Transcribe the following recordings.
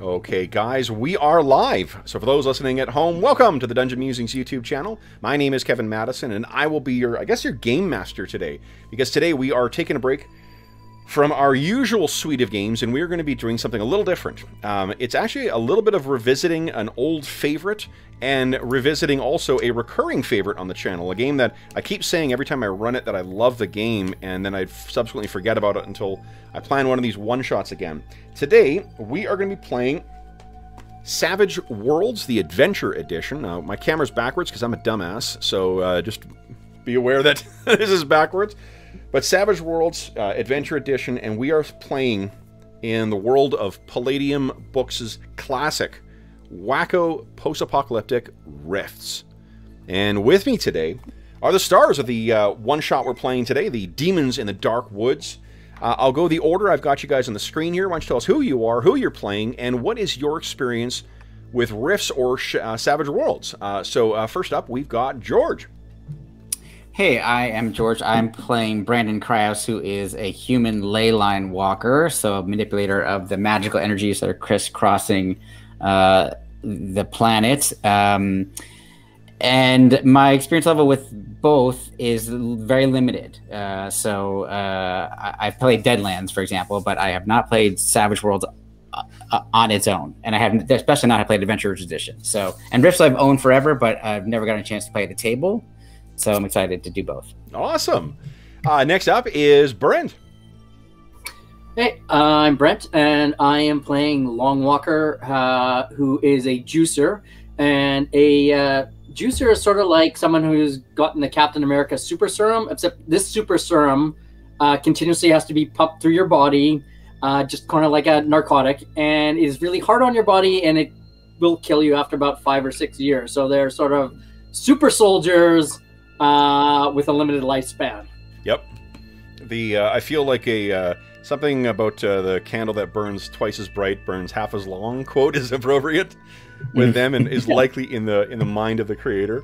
Okay, guys, we are live. So for those listening at home, welcome to the Dungeon Musings YouTube channel. My name is Kevin Madison, and I will be your, I guess, your game master today. Because today we are taking a break from our usual suite of games, and we're going to be doing something a little different. Um, it's actually a little bit of revisiting an old favorite and revisiting also a recurring favorite on the channel, a game that I keep saying every time I run it that I love the game, and then I subsequently forget about it until I plan one of these one-shots again. Today, we are going to be playing Savage Worlds, the Adventure Edition. Now, my camera's backwards because I'm a dumbass, so uh, just be aware that this is backwards. But Savage Worlds uh, Adventure Edition, and we are playing in the world of Palladium Books' classic wacko post-apocalyptic Rifts. And with me today are the stars of the uh, one-shot we're playing today, the Demons in the Dark Woods. Uh, I'll go the order I've got you guys on the screen here. Why don't you tell us who you are, who you're playing, and what is your experience with Rifts or uh, Savage Worlds. Uh, so uh, first up, we've got George. Hey, I am George. I'm playing Brandon Kraus, who is a human ley line walker, so a manipulator of the magical energies that are crisscrossing uh, the planet. Um, and my experience level with both is very limited. Uh, so uh, I, have played Deadlands, for example, but I have not played Savage Worlds uh, uh, on its own, and I haven't, especially not I played Adventurers Edition. So and Rifts I've owned forever, but I've never gotten a chance to play at the table. So I'm excited to do both. Awesome. Uh, next up is Brent. Hey, uh, I'm Brent, and I am playing Long Walker, uh, who is a juicer. And a uh, juicer is sort of like someone who's gotten the Captain America super serum, except this super serum uh, continuously has to be pumped through your body, uh, just kind of like a narcotic, and is really hard on your body, and it will kill you after about five or six years. So they're sort of super soldiers uh, with a limited lifespan. Yep. The uh, I feel like a uh, something about uh, the candle that burns twice as bright burns half as long quote is appropriate with them and is likely in the in the mind of the creator.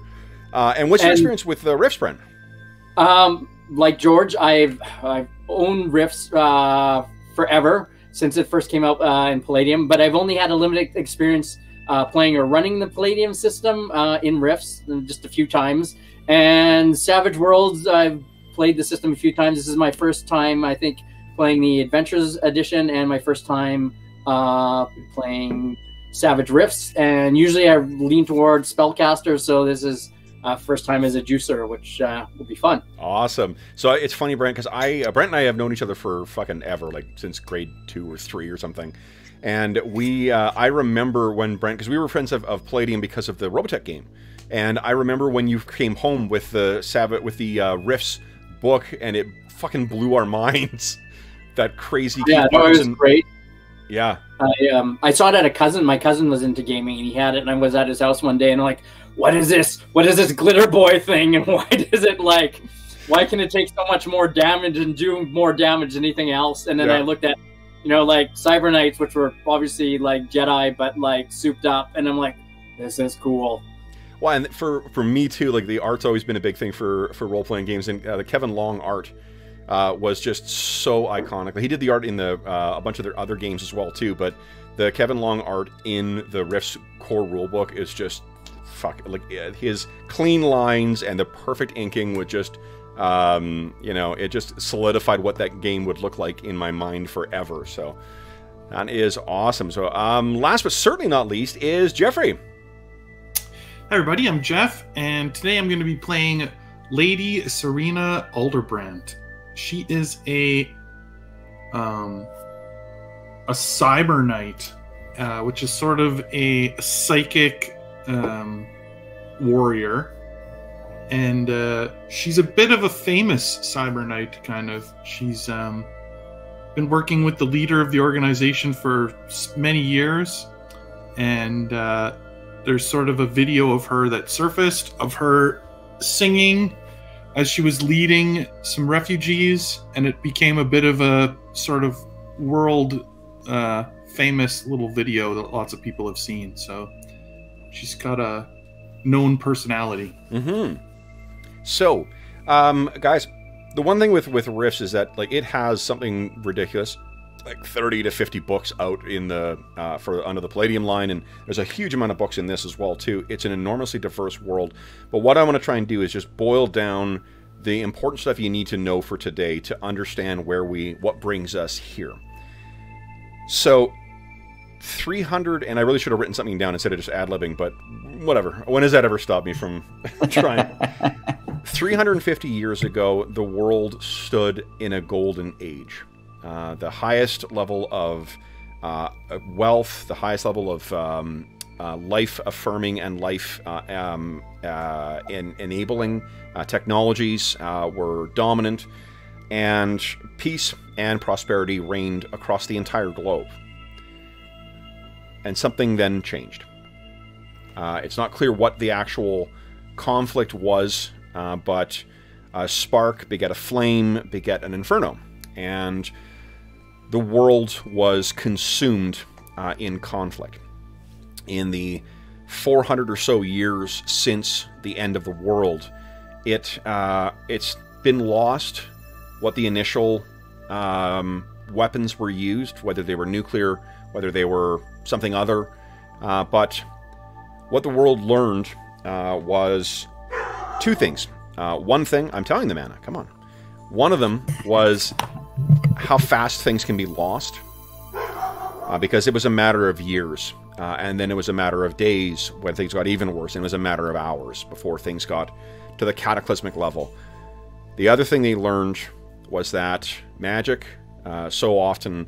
Uh, and what's your and, experience with the Rifts, Brent? Um, like George, I've I've owned Rifts uh, forever since it first came out uh, in Palladium, but I've only had a limited experience uh, playing or running the Palladium system uh, in Rifts just a few times. And Savage Worlds, I've played the system a few times. This is my first time, I think, playing the Adventures Edition, and my first time uh, playing Savage Rifts. And usually I lean towards Spellcaster, so this is uh, first time as a juicer, which uh, will be fun. Awesome. So it's funny, Brent, because I uh, Brent and I have known each other for fucking ever, like since grade two or three or something. And we, uh, I remember when Brent, because we were friends of, of Palladium because of the Robotech game. And I remember when you came home with the Sabbath with the uh, Rifts book, and it fucking blew our minds. that crazy. Yeah, that was great. Yeah. I um I saw it at a cousin. My cousin was into gaming, and he had it, and I was at his house one day, and I'm like, "What is this? What is this glitter boy thing? And why does it like? Why can it take so much more damage and do more damage than anything else?" And then yeah. I looked at, you know, like Cyber Knights, which were obviously like Jedi, but like souped up, and I'm like, "This is cool." Well, and for for me too, like the art's always been a big thing for for role playing games, and uh, the Kevin Long art uh, was just so iconic. He did the art in the uh, a bunch of their other games as well too, but the Kevin Long art in the Rifts core rulebook is just fuck like his clean lines and the perfect inking would just um, you know it just solidified what that game would look like in my mind forever. So that is awesome. So um, last but certainly not least is Jeffrey. Everybody. I'm Jeff, and today I'm going to be playing Lady Serena Alderbrandt. She is a um, a cyber knight, uh, which is sort of a psychic um, warrior, and uh, she's a bit of a famous cyber knight. Kind of, she's um, been working with the leader of the organization for many years, and uh, there's sort of a video of her that surfaced of her singing as she was leading some refugees, and it became a bit of a sort of world uh, famous little video that lots of people have seen. So she's got a known personality. Mm-hmm. So, um, guys, the one thing with with Rifts is that like it has something ridiculous like 30 to 50 books out in the uh, for under the Palladium line, and there's a huge amount of books in this as well too. It's an enormously diverse world. But what I want to try and do is just boil down the important stuff you need to know for today to understand where we what brings us here. So 300 and I really should have written something down instead of just ad-libbing, but whatever. When has that ever stopped me from trying? 350 years ago, the world stood in a golden age. Uh, the highest level of uh, wealth, the highest level of um, uh, life affirming and life uh, um, uh, in enabling technologies were dominant, and peace and prosperity reigned across the entire globe. And something then changed. it's not clear what the actual conflict was, but a spark beget a flame, beget an inferno. And the world was consumed uh, in conflict. In the 400 or so years since the end of the world, it uh, it's been lost what the initial um, weapons were used, whether they were nuclear, whether they were something other. Uh, but what the world learned uh, was two things. Uh, one thing, I'm telling the Anna, come on. One of them was how fast things can be lost uh, because it was a matter of years. Uh, and then it was a matter of days when things got even worse, and it was a matter of hours before things got to the cataclysmic level. The other thing they learned was that magic, uh, so often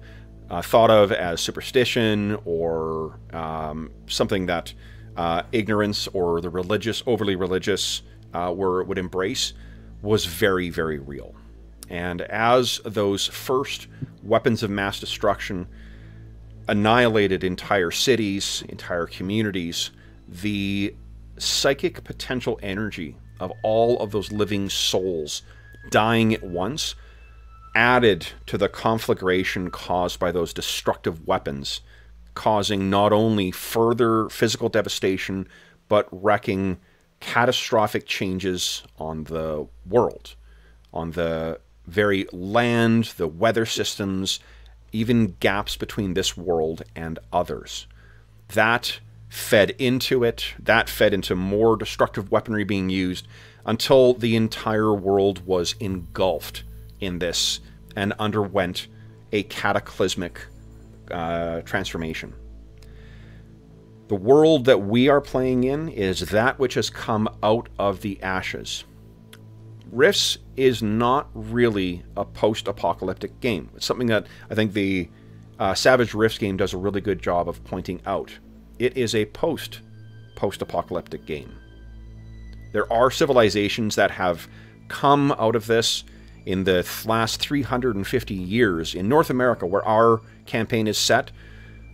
uh, thought of as superstition or um, something that uh, ignorance or the religious, overly religious, uh, were would embrace, was very, very real. And as those first weapons of mass destruction annihilated entire cities, entire communities, the psychic potential energy of all of those living souls dying at once added to the conflagration caused by those destructive weapons, causing not only further physical devastation, but wrecking catastrophic changes on the world, on the very land, the weather systems, even gaps between this world and others. That fed into it, that fed into more destructive weaponry being used until the entire world was engulfed in this and underwent a cataclysmic uh, transformation. The world that we are playing in is that which has come out of the ashes. Rifts is not really a post-apocalyptic game. It's something that I think the uh, Savage Rifts game does a really good job of pointing out. It is a post post-apocalyptic game. There are civilizations that have come out of this in the last 350 years in North America, where our campaign is set.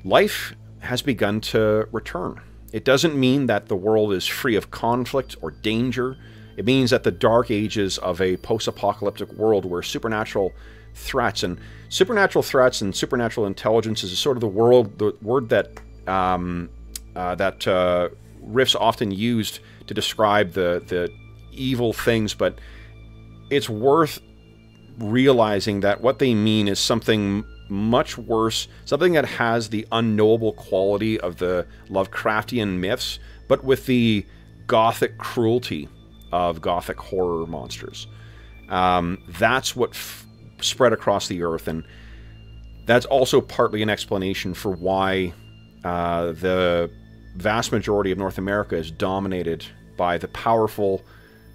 Life has begun to return. It doesn't mean that the world is free of conflict or danger. It means that the dark ages of a post apocalyptic world where supernatural threats and supernatural threats and supernatural intelligence is sort of the world the word that um, uh, that uh, Rifts often used to describe the the evil things, but it's worth realizing that what they mean is something much worse, something that has the unknowable quality of the Lovecraftian myths, but with the gothic cruelty of gothic horror monsters. Um, that's what spread across the earth, and that's also partly an explanation for why uh, the vast majority of North America is dominated by the powerful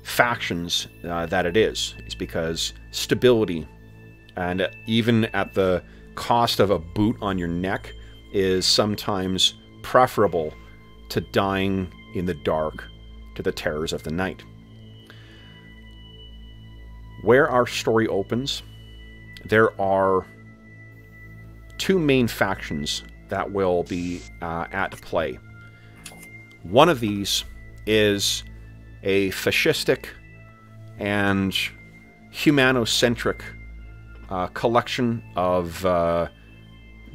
factions uh, that it is. It's because stability, and even at the cost of a boot on your neck, is sometimes preferable to dying in the dark to the terrors of the night. Where our story opens, there are two main factions that will be uh, at play. One of these is a fascistic and humanocentric uh, collection of uh,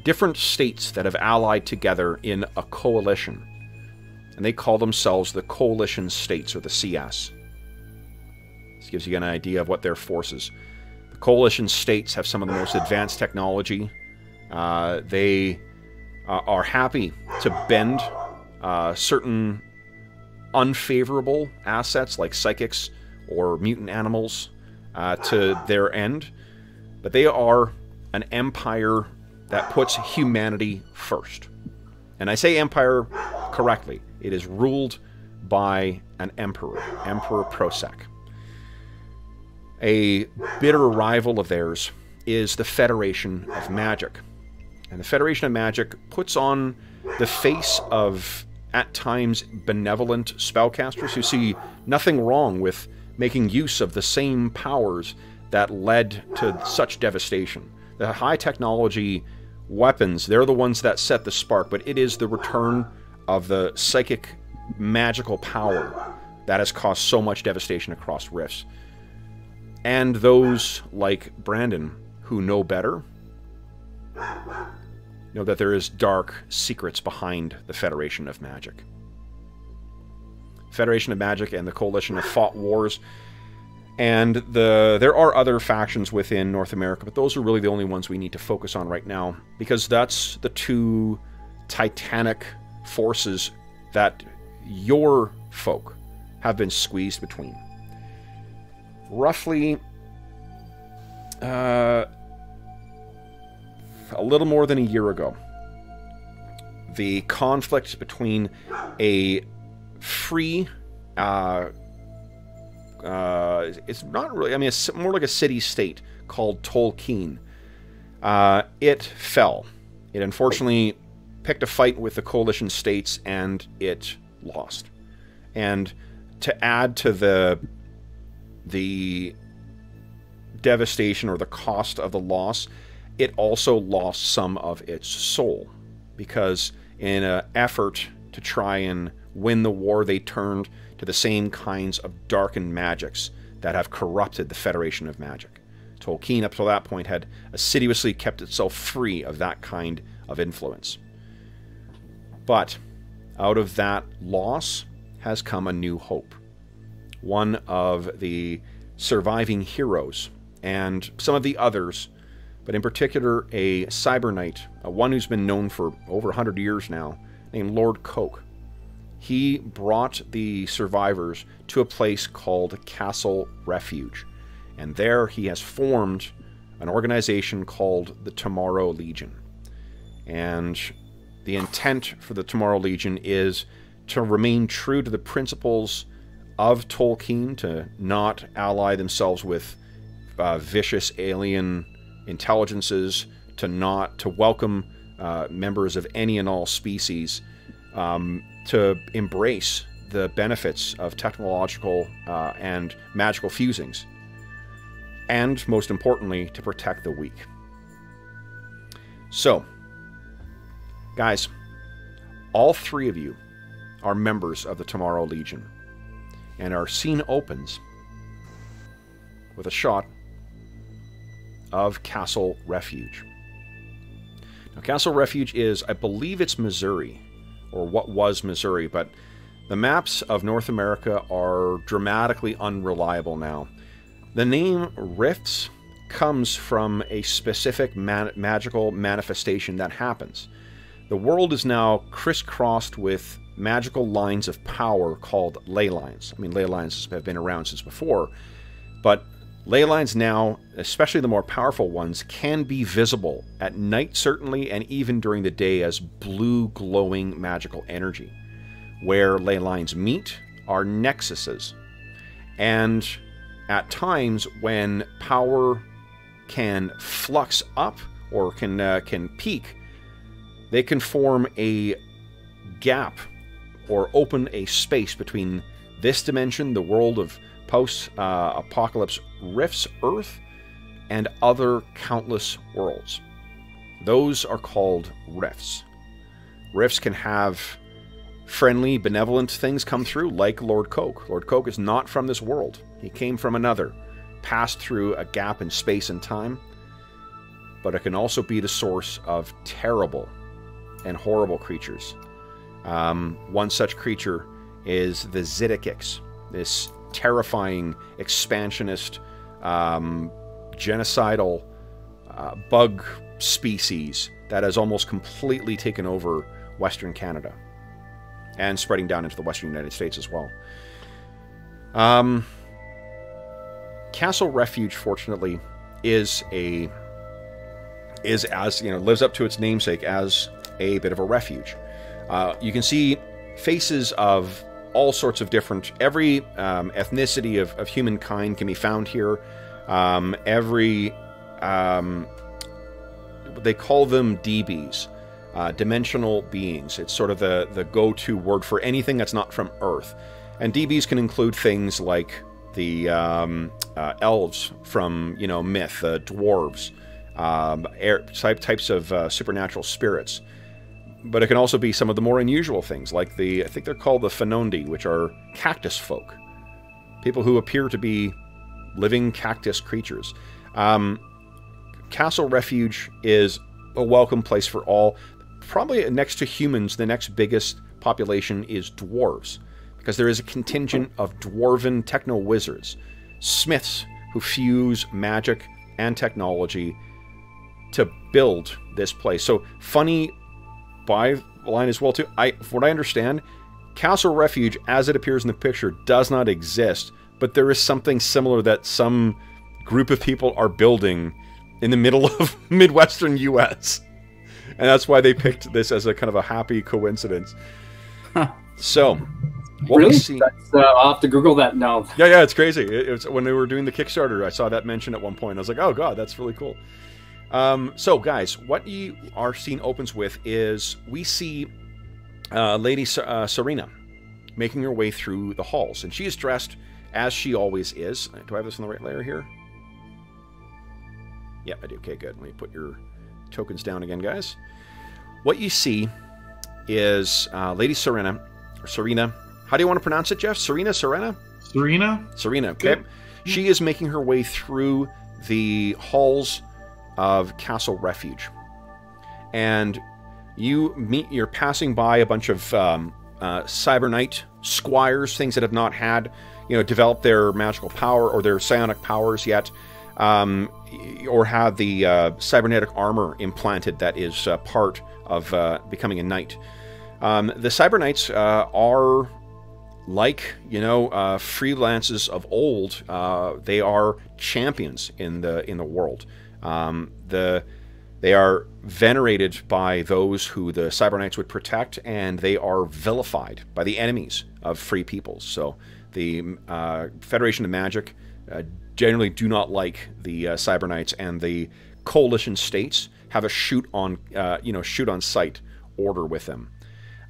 different states that have allied together in a coalition. And they call themselves the Coalition States, or the CS. Gives you an idea of what their forces. The coalition states have some of the most advanced technology Uh, they uh, are happy to bend uh, certain unfavorable assets like psychics or mutant animals uh, to their end, but they are an empire that puts humanity first. And I say empire correctly. It is ruled by an emperor, Emperor Prosek. A bitter rival of theirs is the Federation of Magic. And the Federation of Magic puts on the face of, at times, benevolent spellcasters who see nothing wrong with making use of the same powers that led to such devastation. The high technology weapons, they're the ones that set the spark, but it is the return of the psychic magical power that has caused so much devastation across rifts. And those like Brandon who know better know that there is dark secrets behind the Federation of Magic. Federation of Magic and the Coalition have fought wars, and the there are other factions within North America, but those are really the only ones we need to focus on right now because that's the two titanic forces that your folk have been squeezed between. Roughly uh, a little more than a year ago, the conflict between a free uh, uh, it's not really i mean it's more like a city state called Tolkeen. Uh, it fell. It unfortunately picked a fight with the coalition states and it lost. And to add to the the devastation or the cost of the loss it also lost some of its soul because in an effort to try and win the war they turned to the same kinds of darkened magics that have corrupted the Federation of Magic. Tolkeen, up to that point, had assiduously kept itself free of that kind of influence. But out of that loss has come a new hope. One of the surviving heroes and some of the others but in particular a cyber knight, one who's been known for over 100 years now, named Lord Coake. He brought the survivors to a place called Castle Refuge, and there he has formed an organization called the Tomorrow Legion. And the intent for the Tomorrow Legion is to remain true to the principles of Tolkeen, to not ally themselves with uh, vicious alien intelligences to not to welcome uh, members of any and all species um, to embrace the benefits of technological uh, and magical fusings, and most importantly, to protect the weak. So, guys, all three of you are members of the Tomorrow Legion, and our scene opens with a shot of Castle Refuge. Now, Castle Refuge is, I believe it's Missouri, or what was Missouri, but the maps of North America are dramatically unreliable now. The name Rifts comes from a specific man magical manifestation that happens. The world is now crisscrossed with magical lines of power called ley lines. I mean, ley lines have been around since before, but Ley lines now, especially the more powerful ones, can be visible at night, certainly, and even during the day as blue glowing magical energy. Where ley lines meet are nexuses. And at times when power can flux up or can, uh, can peak, they can form a gap or open a space between this dimension, the world of post uh, apocalypse rifts Earth and other countless worlds. Those are called rifts. Rifts can have friendly, benevolent things come through, like Lord Coake. Lord Coake is not from this world, he came from another, passed through a gap in space and time. But it can also be the source of terrible and horrible creatures. Um, one such creature is the Xiticix, this terrifying, expansionist, um, genocidal uh, bug species that has almost completely taken over Western Canada and spreading down into the Western United States as well. Um, Castle Refuge, fortunately, is a is as you know lives up to its namesake as a bit of a refuge. Uh, you can see faces of all sorts of different every um, ethnicity of, of humankind can be found here. Um, every um, they call them DBs, uh, dimensional beings. It's sort of the the go-to word for anything that's not from Earth. And DBs can include things like the um, uh, elves from you know myth, uh, dwarves, um, air, type, types of uh, supernatural spirits. But it can also be some of the more unusual things, like the I think they're called the Fennodi, which are cactus folk, people who appear to be living cactus creatures. Um, Castle Refuge is a welcome place for all. Probably next to humans, the next biggest population is dwarves because there is a contingent of dwarven techno wizards, smiths who fuse magic and technology to build this place. So funny byline as well too. I, from what I understand, Castle Refuge, as it appears in the picture, does not exist, but there is something similar that some group of people are building in the middle of midwestern U.S. And that's why they picked this as a kind of a happy coincidence. Huh. So, what really? See... Uh, I'll have to Google that now. Yeah, yeah, it's crazy. It, it was, when they were doing the Kickstarter, I saw that mentioned at one point. I was like, oh god, that's really cool. Um, so, guys, what you our scene opens with is we see uh, Lady uh, Serena making her way through the halls, and she is dressed as she always is. Do I have this on the right layer here? Yeah, I do. Okay, good. Let me put your tokens down again, guys. What you see is uh, Lady Serena, or Serena, how do you want to pronounce it, Jeff? Serena? Serena? Serena? Serena, okay. Good. She is making her way through the halls of Castle Refuge. And you meet, you're passing by a bunch of um, uh, Cyberknight squires, things that have not had, you know, developed their magical power or their psionic powers yet, um, or have the uh, cybernetic armor implanted that is uh, part of uh, becoming a knight. Um, the Cyberknights uh, are like you know uh, freelances of old, uh, they are champions in the in the world. Um, the they are venerated by those who the Cyberknights would protect, and they are vilified by the enemies of free peoples. So the uh, Federation of Magic uh, generally do not like the uh, Cyberknights, and the coalition states have a shoot on uh, you know shoot on sight order with them.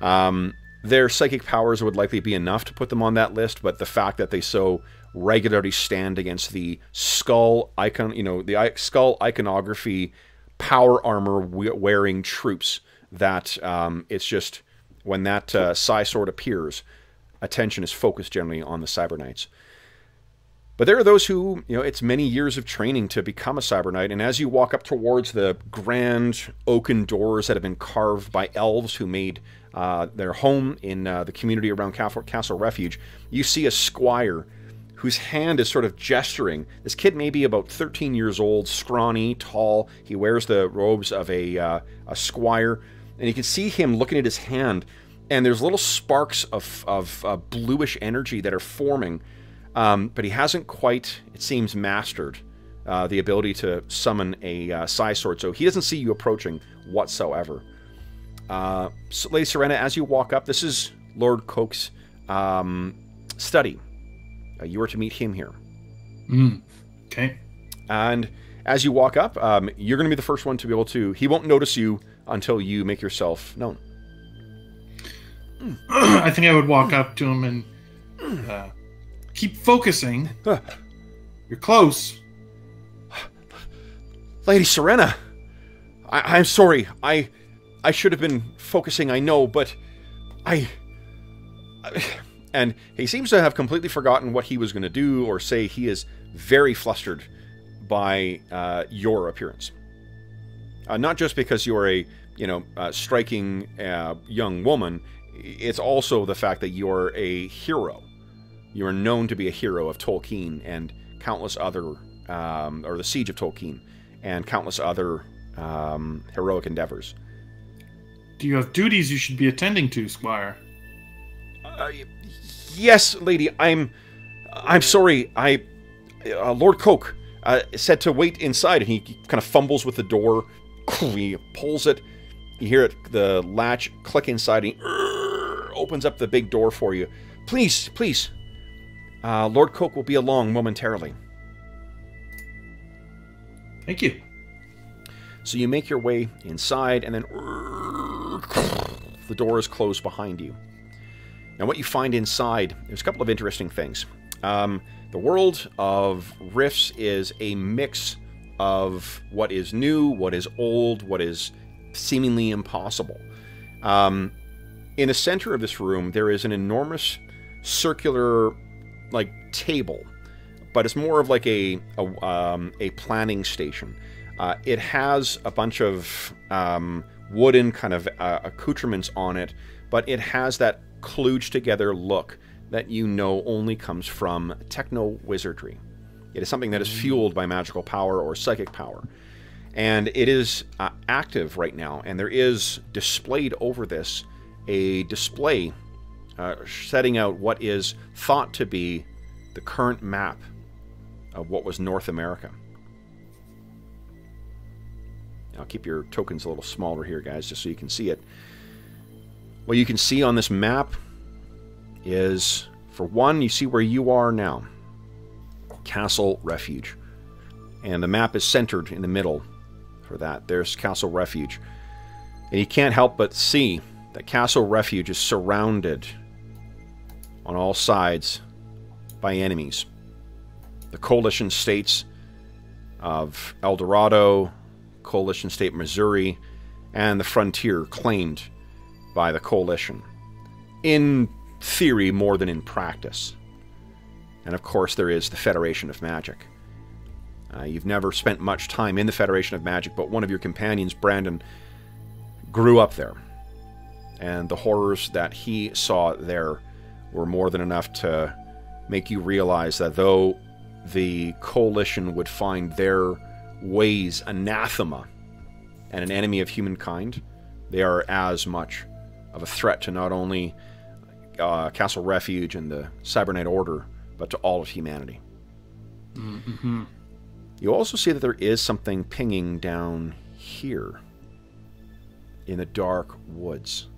Um, their psychic powers would likely be enough to put them on that list, but the fact that they so regularly stand against the skull icon, you know, the skull iconography power armor wearing troops, that um, it's just when that uh, Psi sword appears, attention is focused generally on the Cyberknights. But there are those who, you know, it's many years of training to become a Cyberknight, and as you walk up towards the grand oaken doors that have been carved by elves who made uh, their home in uh, the community around Castle Refuge, you see a squire whose hand is sort of gesturing. This kid may be about 13 years old, scrawny, tall. He wears the robes of a, uh, a squire, and you can see him looking at his hand, and there's little sparks of, of uh, bluish energy that are forming, um, but he hasn't quite, it seems, mastered uh, the ability to summon a uh, Psi sword, so he doesn't see you approaching whatsoever. Uh, Lady Serena, as you walk up, this is Lord Coake's um, study. Uh, you are to meet him here. Mm. Okay. And as you walk up, um, you're going to be the first one to be able to. He won't notice you until you make yourself known. I think I would walk up to him and uh, keep focusing. You're close. Lady Serena, I- I'm sorry. I I should have been focusing, I know, but I... And he seems to have completely forgotten what he was going to do or say. He is very flustered by uh, your appearance. Uh, not just because you're a, you know, uh, striking uh, young woman, it's also the fact that you're a hero. You are known to be a hero of Tolkeen and countless other, um, or the Siege of Tolkeen, and countless other um, heroic endeavors. Do you have duties you should be attending to, Squire? Uh, yes, lady. I'm. I'm sorry. I. Uh, Lord Coake uh, said to wait inside, and he kind of fumbles with the door. He pulls it. You hear it, the latch click inside. And he opens up the big door for you. Please, please. Uh, Lord Coake will be along momentarily. Thank you. So you make your way inside, and then the door is closed behind you. Now, what you find inside, there's a couple of interesting things. Um, the world of Rifts is a mix of what is new, what is old, what is seemingly impossible. Um, in the center of this room, there is an enormous circular, like table, but it's more of like a a, um, a planning station. Uh, it has a bunch of um, wooden kind of uh, accoutrements on it, but it has that kludged together look that you know only comes from techno wizardry. It is something that is fueled by magical power or psychic power. And it is uh, active right now, and there is displayed over this a display uh, setting out what is thought to be the current map of what was North America. I'll keep your tokens a little smaller here, guys, just so you can see it. What you can see on this map is, for one, you see where you are now. Castle Refuge. And the map is centered in the middle for that. There's Castle Refuge. And you can't help but see that Castle Refuge is surrounded on all sides by enemies. The coalition states of El Dorado, coalition state Missouri, and the frontier claimed by the coalition. In theory, more than in practice. And of course, there is the Federation of Magic. Uh, you've never spent much time in the Federation of Magic, but one of your companions, Brandon, grew up there. And the horrors that he saw there were more than enough to make you realize that though the coalition would find their ways anathema and an enemy of humankind, they are as much of a threat to not only uh, Castle Refuge and the Cyberknight Order, but to all of humanity. Mm-hmm. You also see that there is something pinging down here in the dark woods.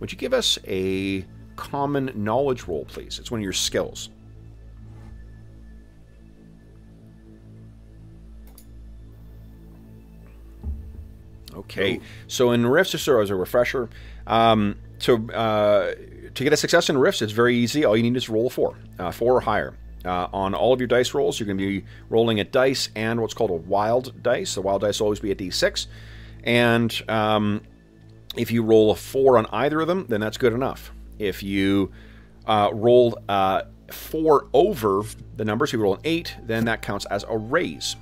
Would you give us a common knowledge roll, please? It's one of your skills. Okay, so in Rifts, just as a refresher, um, to uh, to get a success in Rifts, it's very easy. All you need is roll a four, uh, four or higher. Uh, on all of your dice rolls, you're going to be rolling a dice and what's called a wild dice. The wild dice will always be a d6, and um, if you roll a four on either of them, then that's good enough. If you uh, roll uh, four over the numbers, so you roll an eight, then that counts as a raise.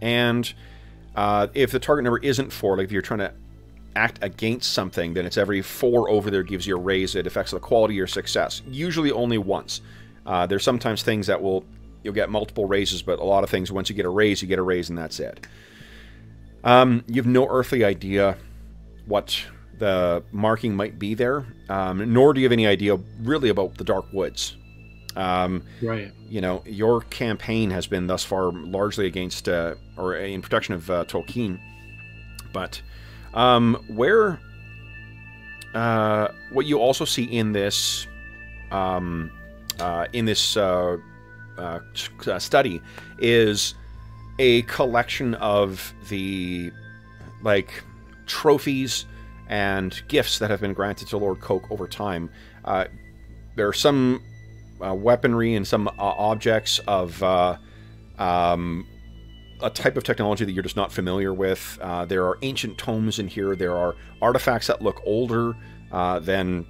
And uh, if the target number isn't four, like if you're trying to act against something, then it's every four over there gives you a raise. It affects the quality of your success. Usually only once. Uh, there's sometimes things that will you'll get multiple raises, but a lot of things once you get a raise, you get a raise and that's it. Um, you have no earthly idea what the marking might be there, um, nor do you have any idea really about the Dark Woods. Um, Right. you know, your campaign has been thus far largely against uh, or in protection of uh, Tolkeen, but um, where uh, what you also see in this um, uh, in this uh, uh, uh, study is a collection of the like trophies and gifts that have been granted to Lord Coake over time. Uh, there are some weaponry and some objects of uh, um, a type of technology that you're just not familiar with. Uh, there are ancient tomes in here. There are artifacts that look older uh, than,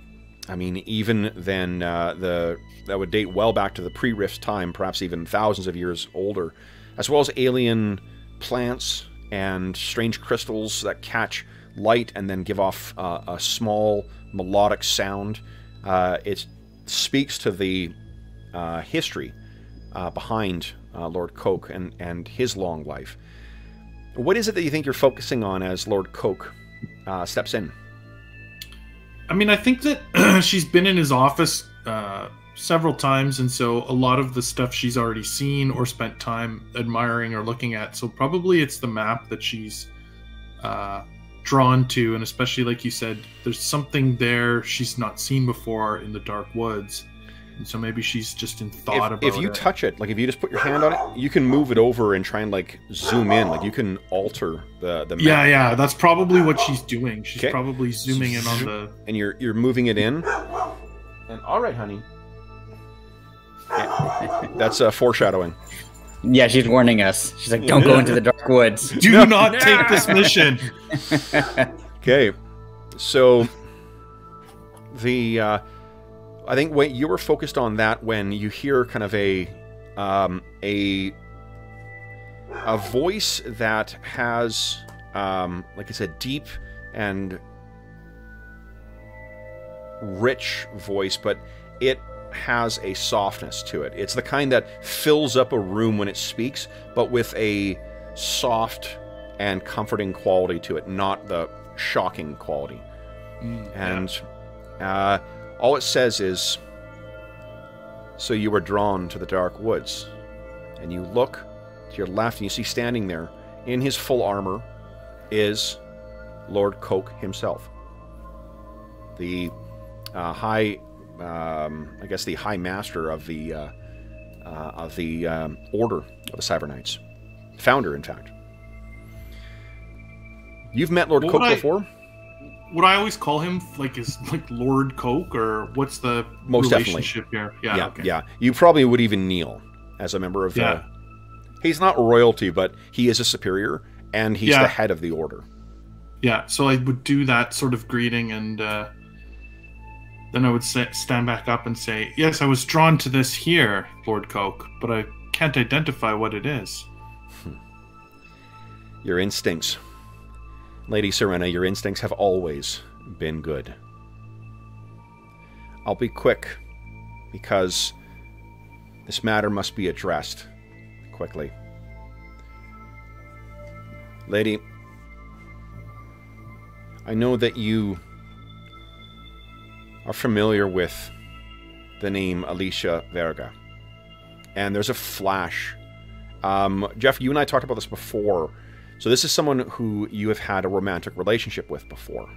I mean, even than uh, the that would date well back to the pre-Rift time, perhaps even thousands of years older, as well as alien plants and strange crystals that catch light and then give off uh, a small melodic sound. Uh, it speaks to the uh, history uh, behind uh, Lord Coake and, and his long life. what is it that you think you're focusing on as Lord Coake uh, steps in? I mean, I think that she's been in his office uh, several times, and so a lot of the stuff she's already seen or spent time admiring or looking at. So probably it's the map that she's uh, drawn to, and especially like you said, there's something there she's not seen before in the dark woods. And so maybe she's just in thought if, about if you it. touch it, like if you just put your hand on it, you can move it over and try and like zoom in. Like you can alter the the map. yeah, yeah, that's probably what she's doing. She's Okay. probably zooming in on the. and you're you're moving it in. And all right, honey. Yeah, That's uh, foreshadowing. Yeah, she's warning us. She's like, don't go into the dark woods. Do not take this mission. Okay, so the uh, I think when you were focused on that when you hear kind of a um, a a voice that has um, like I said deep and rich voice, but it has a softness to it. It's the kind that fills up a room when it speaks, but with a soft and comforting quality to it, not the shocking quality. And uh, all it says is So you were drawn to the dark woods. And you look to your left and you see standing there in his full armor is Lord Coake himself. The uh, high, um, I guess, the high master of the uh, uh, of the um, order of the Cyber Knights, founder, in fact. You've met Lord Coake I- before, Would I always call him like is like Lord Coake or what's the Most definitely. here? Yeah, yeah, okay. yeah. You probably would even kneel as a member of. Yeah. Uh, he's not royalty, but he is a superior, and he's Yeah. the head of the order. Yeah, so I would do that sort of greeting, and uh, then I would sa stand back up and say, "Yes, I was drawn to this here, Lord Coake, but I can't identify what it is." Your instincts, Lady Serena, your instincts have always been good. I'll be quick, because this matter must be addressed quickly. Lady, I know that you are familiar with the name Alicia Verga. And there's a flash. Um, Jeff, you and I talked about this before. So this is someone who you have had a romantic relationship with before.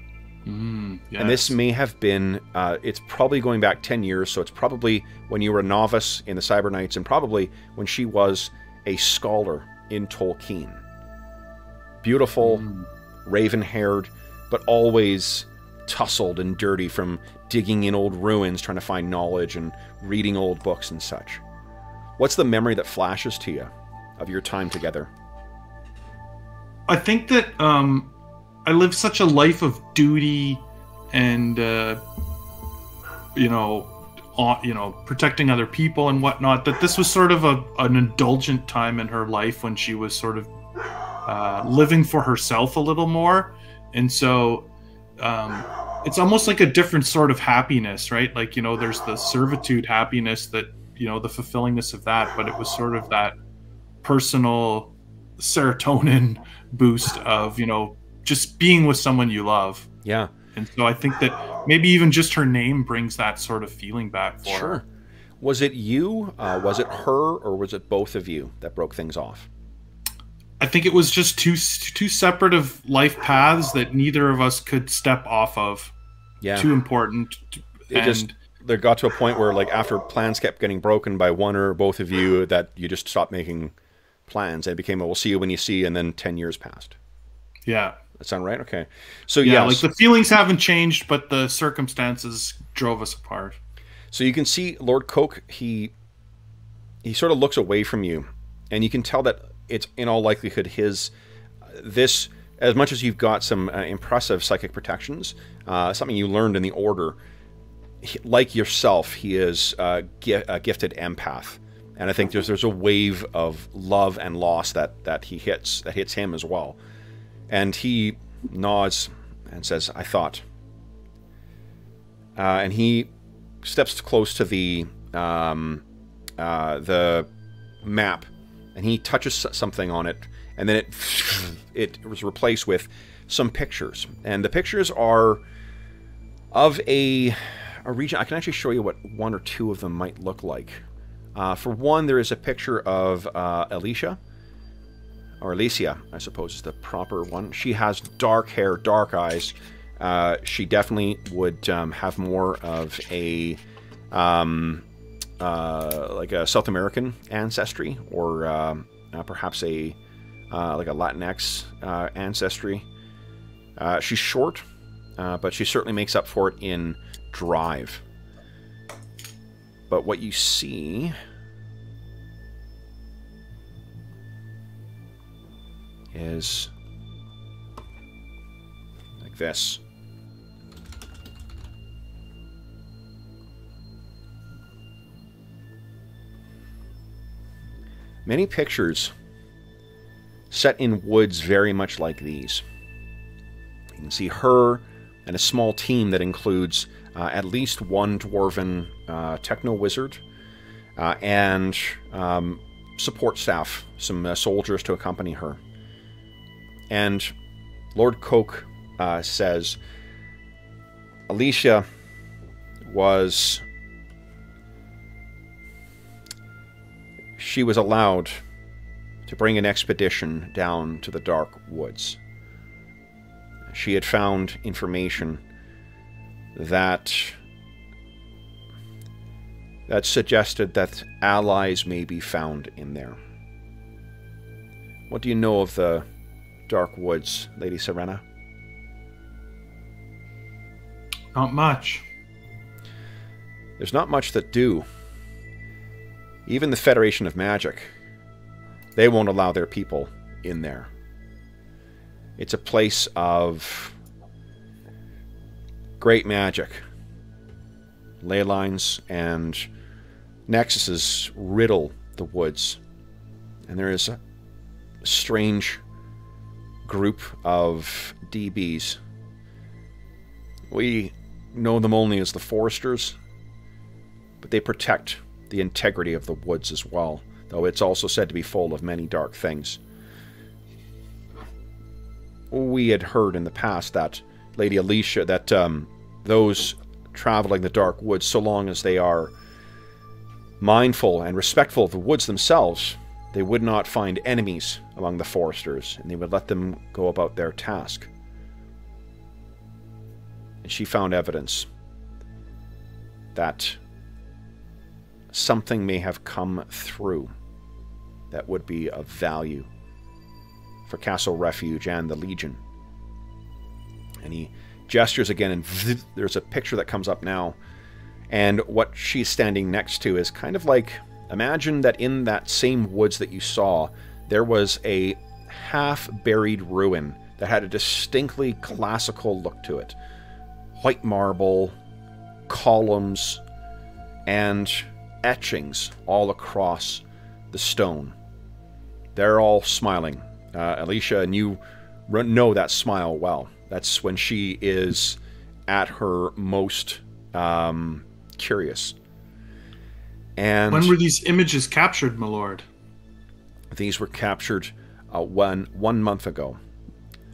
Mm, yes. And this may have been, uh, it's probably going back 10 years, so it's probably when you were a novice in the Cyber Knights, and probably when she was a scholar in Tolkeen. Beautiful, Mm. raven haired, but always tussled and dirty from digging in old ruins, trying to find knowledge and reading old books and such. What's the memory that flashes to you of your time together? I think that um, I lived such a life of duty and uh, you know, you know, protecting other people and whatnot. That this was sort of a an indulgent time in her life when she was sort of uh, living for herself a little more, and so um, it's almost like a different sort of happiness, right? Like you know, there's the servitude happiness that you know the fulfillingness of that, but it was sort of that personal serotonin boost of you know just being with someone you love Yeah, and so i think that maybe even just her name brings that sort of feeling back for her. Was it you? Uh, was it her? Or was it both of you that broke things off? i think it was just two two separate of life paths that neither of us could step off of Yeah. too important It and just there got to a point where like after plans kept getting broken by one or both of you that you just stopped making plans. It became a we'll see you when you see and then ten years passed. yeah That sound right? Okay. So yeah yes. like the feelings haven't changed but the circumstances drove us apart So you can see Lord Coake. He he sort of looks away from you, and you can tell that it's in all likelihood his this. As much as you've got some uh, impressive psychic protections, uh, something you learned in the order, he, like yourself, he is uh, a gifted empath, and I think there's there's a wave of love and loss that that he hits that hits him as well, and he nods and says, "I thought." Uh, and he steps close to the um, uh, the map, and he touches something on it, and then it it was replaced with some pictures, and the pictures are of a a region. I can actually show you what one or two of them might look like. Uh, for one, there is a picture of uh, Alicia, or Alicia, I suppose is the proper one. She has dark hair, dark eyes. Uh, she definitely would um, have more of a um, uh, like a South American ancestry, or um, uh, perhaps a uh, like a Latinx ancestry. She's short, but she certainly makes up for it in drive. But what you see is like this. Many pictures set in woods very much like these. You can see her and a small team that includes uh, at least one dwarven uh, techno wizard uh, and um, support staff, some uh, soldiers to accompany her. And Lord Coake uh, says Alicia was she was allowed to bring an expedition down to the dark woods. She had found information that that suggested that allies may be found in there. What do you know of the dark woods, Lady Serena? Not much. There's not much that do. Even the Federation of Magic, they won't allow their people in there. It's a place of great magic. Ley lines and nexuses riddle the woods. And there is a strange group of D-Bees. We know them only as the Foresters, but they protect the integrity of the woods as well, though it's also said to be full of many dark things. We had heard in the past that Lady Alicia, that um, those traveling the dark woods, so long as they are mindful and respectful of the woods themselves, they would not find enemies among the foresters, and they would let them go about their task. And she found evidence that something may have come through that would be of value for Castle Refuge and the Legion. And he gestures again, and there's a picture that comes up now. And what she's standing next to is kind of like imagine that in that same woods that you saw, there was a half buried ruin that had a distinctly classical look to it white marble, columns, and etchings all across the stone. They're all smiling. Uh, Alicia and you know that smile well. That's when she is at her most um, curious. And when were these images captured, my lord? These were captured uh, one one month ago.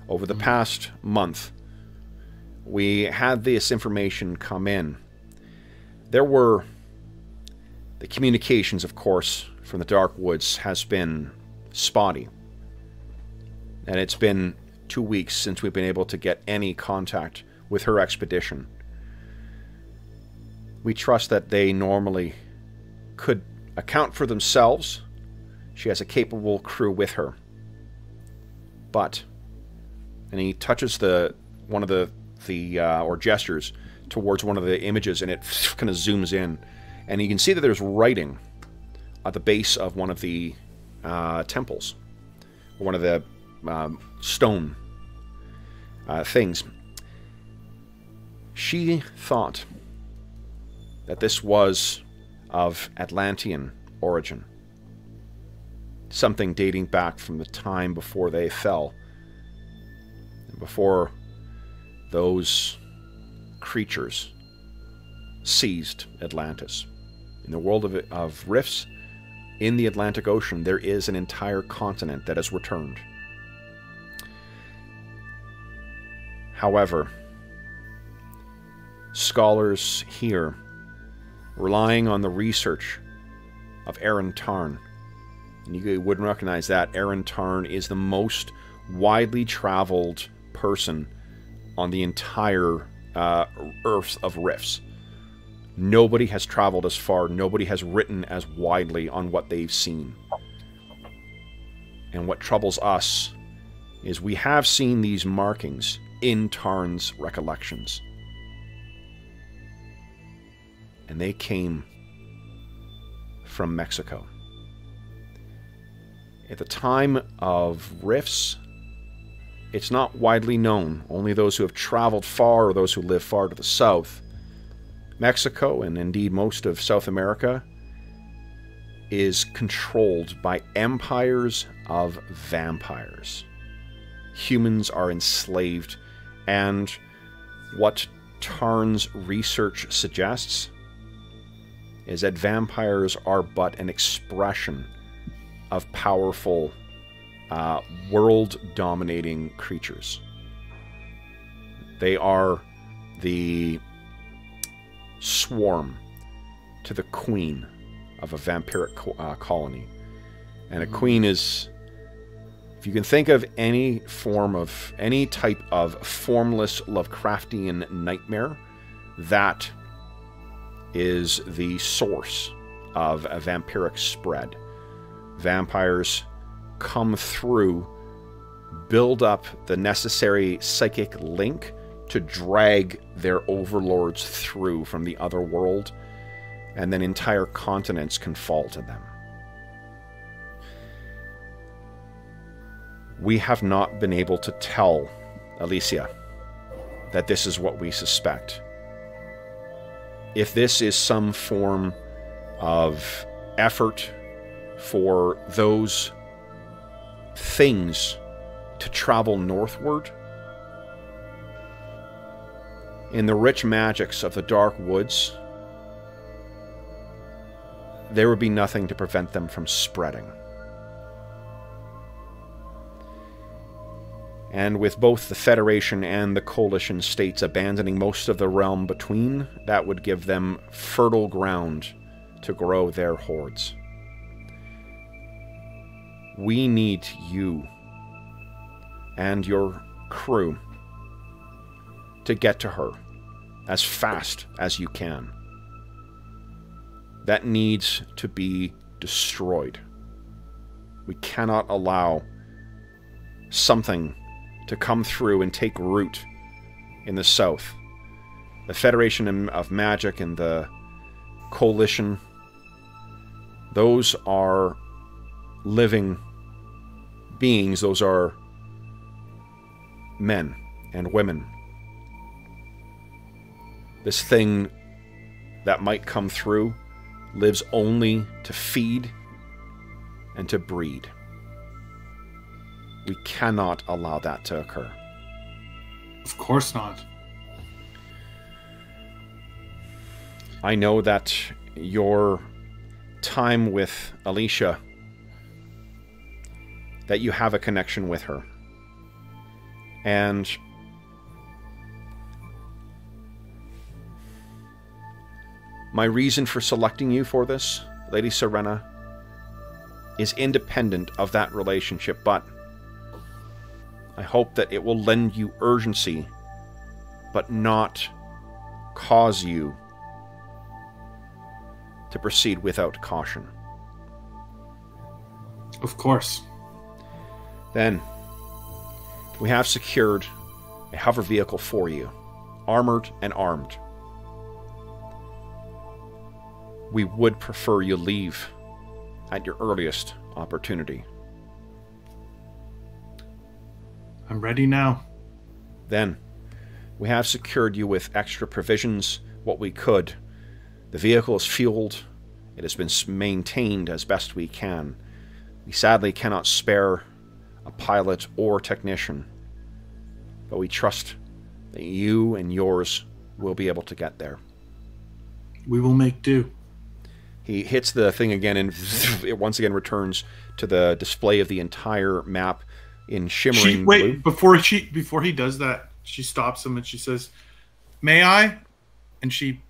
Over the mm-hmm. past month, we had this information come in. There were the communications, of course, from the Dark Woods has been spotty. And it's been two weeks since we've been able to get any contact with her expedition. We trust that they normally could account for themselves. She has a capable crew with her. But, and he touches the one of the the uh, or gestures towards one of the images, and it kind of zooms in and you can see that there's writing at the base of one of the uh, temples, one of the um, stone uh, things. She thought that this was of Atlantean origin, something dating back from the time before they fell. And before those creatures seized Atlantis. In the world of, of rifts, in the Atlantic Ocean, there is an entire continent that has returned. However, scholars here, relying on the research of Erin Tarn, and you wouldn't recognize that, Erin Tarn is the most widely traveled person on the entire uh, Earth of Rifts. Nobody has traveled as far, nobody has written as widely on what they've seen. And what troubles us is we have seen these markings in Tarn's recollections. And they came from Mexico. At the time of rifts, it's not widely known. Only those who have traveled far or those who live far to the south. Mexico, and indeed most of South America, is controlled by empires of vampires. Humans are enslaved, and what Tarn's research suggests is that vampires are but an expression of powerful, uh, world dominating creatures. They are the swarm to the queen of a vampiric co- uh, colony. And a queen is, if you can think of any form of, any type of formless Lovecraftian nightmare, that is the source of a vampiric spread. Vampires come through, build up the necessary psychic link to drag their overlords through from the other world, and then entire continents can fall to them. We have not been able to tell Alicia that this is what we suspect. If this is some form of effort for those things to travel northward, in the rich magics of the dark woods, there would be nothing to prevent them from spreading. And with both the Federation and the Coalition states abandoning most of the realm between, that would give them fertile ground to grow their hordes. We need you and your crew to get to her as fast as you can. That needs to be destroyed. We cannot allow something to come through and take root in the south. The Federation of Magic and the Coalition, those are living beings, those are men and women. This thing that might come through lives only to feed and to breed. We cannot allow that to occur. Of course not. I know that your time with Alicia, that you have a connection with her. And my reason for selecting you for this, Lady Serena, is independent of that relationship, but I hope that it will lend you urgency, but not cause you to proceed without caution. Of course. Then, we have secured a hover vehicle for you, armored and armed. We would prefer you leave at your earliest opportunity. I'm ready now. Then, we have secured you with extra provisions, what we could. The vehicle is fueled, it has been maintained as best we can. We sadly cannot spare a pilot or technician, but we trust that you and yours will be able to get there. We will make do. He hits the thing again, and it once again returns to the display of the entire map in shimmering She, wait blue. before she before he does that. she stops him and she says, "May I?" And she,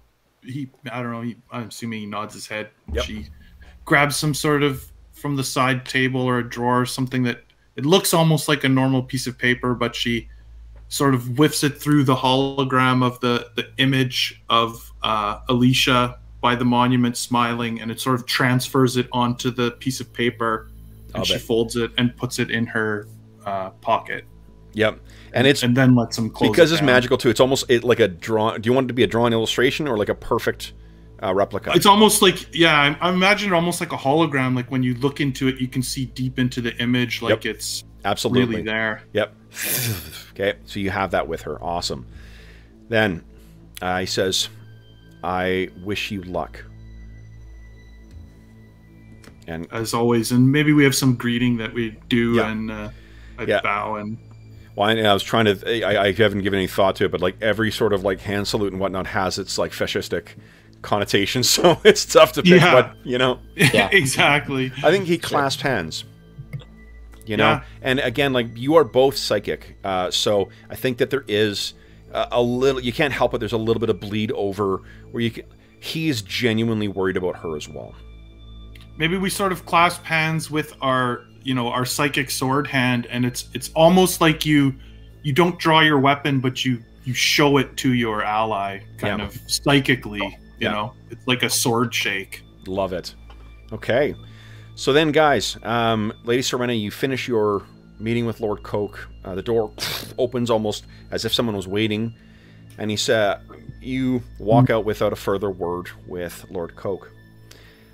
he, I don't know. He, I'm assuming he nods his head. Yep. She grabs some sort of from the side table or a drawer, something that it looks almost like a normal piece of paper, but she sort of whiffs it through the hologram of the the image of uh, Alicia by the monument smiling, and it sort of transfers it onto the piece of paper, and I'll she bet. folds it and puts it in her uh, pocket, Yep. And it's and then lets him close. because it it's down. magical too. It's almost it, like a draw. Do you want it to be a drawn illustration or like a perfect uh, replica? It's almost like yeah, I, I imagine it almost like a hologram. Like when you look into it, you can see deep into the image, like it's Absolutely. really there. Yep. okay, so you have that with her. Awesome. Then uh, he says, "I wish you luck." And as always. And maybe we have some greeting that we do, Yeah. and uh, I Yeah. bow and well, I, I was trying to. I, I haven't given any thought to it, but like every sort of like hand salute and whatnot has its like fascistic connotation, so it's tough to pick Yeah. what you know. Yeah. exactly. I think he clasped hands. You know, Yeah. and again, like you are both psychic, uh, so I think that there is a, a little. You can't help it. There's a little bit of bleed over where you. Can, he's genuinely worried about her as well. Maybe we sort of clasp hands with our, you know, our psychic sword hand, and it's it's almost like you you don't draw your weapon, but you you show it to your ally, kind Yeah. of psychically. You Yeah. know, it's like a sword shake. Love it. Okay, so then, guys, um, Lady Serena, you finish your meeting with Lord Coake. Uh, the door opens almost as if someone was waiting, and he said, "You walk out without a further word with Lord Coake."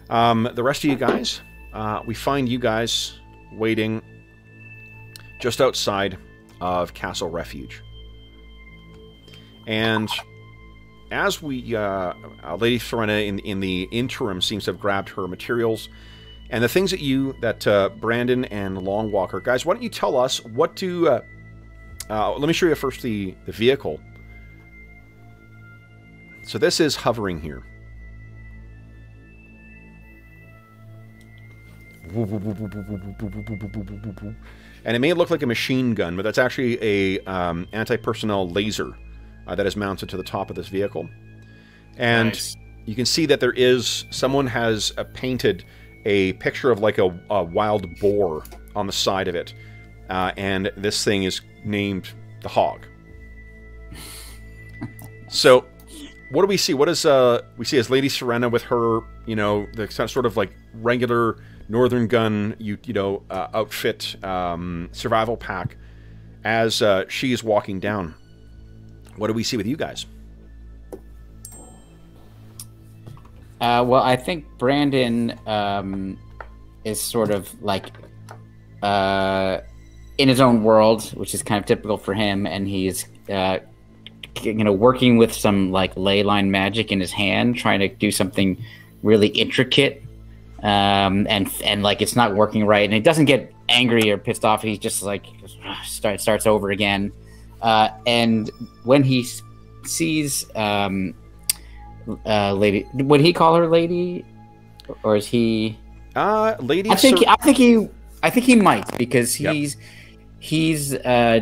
Um, the rest of you guys, uh, we find you guys waiting just outside of Castle Refuge, and as we, uh, uh, Lady Serena in in the interim seems to have grabbed her materials and the things that you that uh, Brandon and Longwalker guys. Why don't you tell us what to? Uh, uh, let me show you first the the vehicle. So this is hovering here. And it may look like a machine gun, but that's actually a um, anti-personnel laser uh, that is mounted to the top of this vehicle. And Nice. you can see that there is someone has uh, painted a picture of like a, a wild boar on the side of it, uh, and this thing is named the hog. so, what do we see? What is uh we see as Lady Serena with her, you know, the sort of like regular northern gun, you you know, uh, outfit, um, survival pack, as uh, she is walking down. What do we see with you guys? Uh, well, I think Brandon um, is sort of like uh, in his own world, which is kind of typical for him, and he's uh, you know working with some like ley line magic in his hand, trying to do something really intricate, um, and and like it's not working right, and he doesn't get angry or pissed off. He's just like start, starts over again, uh, and when he sees. Um, uh, lady. Would he call her lady, or is he? Uh, Lady I think Ser- I think he I think he might because Yep. he's he's uh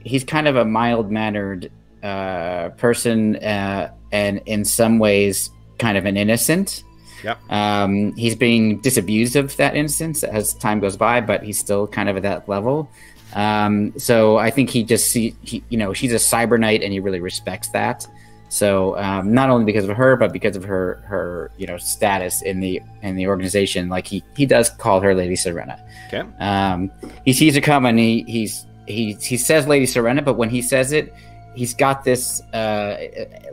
he's kind of a mild mannered uh person uh and in some ways kind of an innocent. Yep. Um he's being disabused of that innocence as time goes by, but he's still kind of at that level. Um so I think he just see he you know, she's a Cyberknight and he really respects that. So um, not only because of her, but because of her her you know status in the in the organization, like he he does call her Lady Serena. Okay. Um, he sees her come and he he's he he says Lady Serena, but when he says it, he's got this uh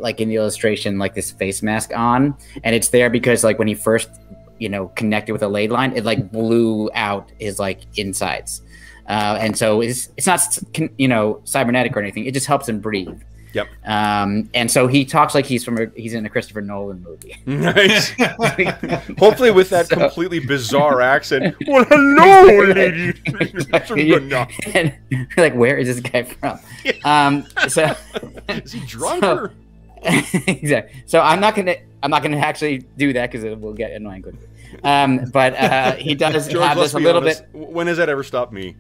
like in the illustration like this face mask on, and it's there because like when he first you know connected with a ley line, it like blew out his like insides. Uh, and so it's it's not you know cybernetic or anything. It just helps him breathe. Yep. Um, and so he talks like he's from a, he's in a Christopher Nolan movie. Nice. Hopefully, with that So- completely bizarre accent. Well, hello, lady. Exactly. and you're like, where is this guy from? Um, so Is he drunk? So- or? exactly. So I'm not gonna I'm not gonna actually do that because it will get annoying quickly. Um, but uh, he does George, have this a little honest. When has that ever stopped me?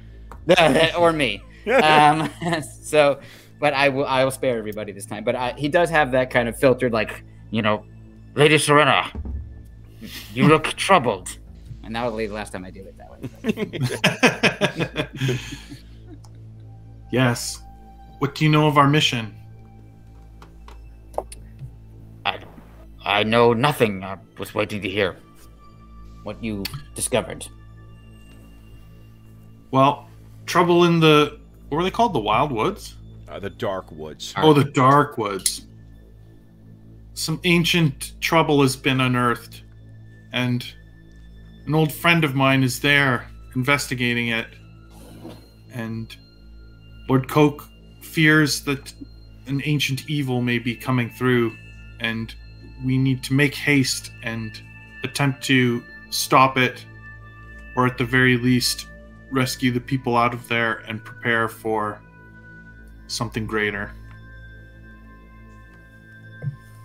or me. Um, so but I will I will spare everybody this time. But I, he does have that kind of filtered, like you know, Lady Serena, you look troubled, and that will be the last time I do it that way. yes. What do you know of our mission? I I know nothing. I was waiting to hear what you discovered. Well, trouble in the what were they called? The Wild Woods? Uh, the Dark Woods. Oh, the Dark Woods. Some ancient trouble has been unearthed, and an old friend of mine is there investigating it. And Lord Coake fears that an ancient evil may be coming through, and we need to make haste and attempt to stop it, or at the very least, rescue the people out of there and prepare for something greater.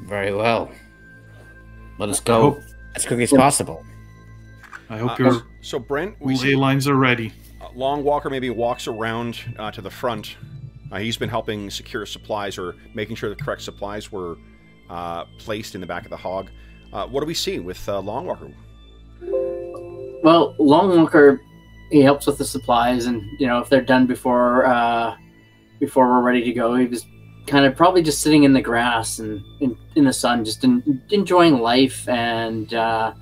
Very well. Let us go hope, as quickly as possible. I hope Uh, your so Brent, we ley see lines are ready. uh, Long Walker maybe walks around uh, to the front. Uh, he's been helping secure supplies or making sure the correct supplies were uh, placed in the back of the hog. Uh, what do we see with uh, Long Walker? Well, Long Walker, he helps with the supplies, and you know if they're done before uh, before we're ready to go, he was kind of probably just sitting in the grass and in, in the sun, just en- enjoying life and uh,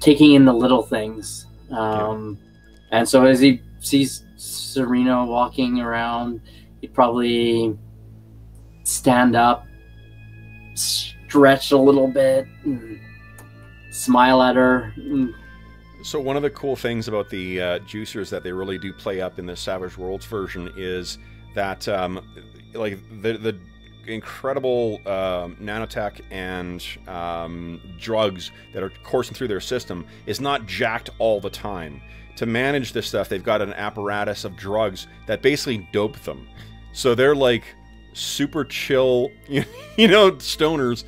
taking in the little things. Um, And so as he sees Serena walking around, he'd probably stand up, stretch a little bit, and smile at her. and So one of the cool things about the uh, juicers that they really do play up in the Savage Worlds version is that um, like the the incredible um, nanotech and um, drugs that are coursing through their system is not jacked all the time. To manage this stuff, they've got an apparatus of drugs that basically dope them. So they're like super chill, you know, stoners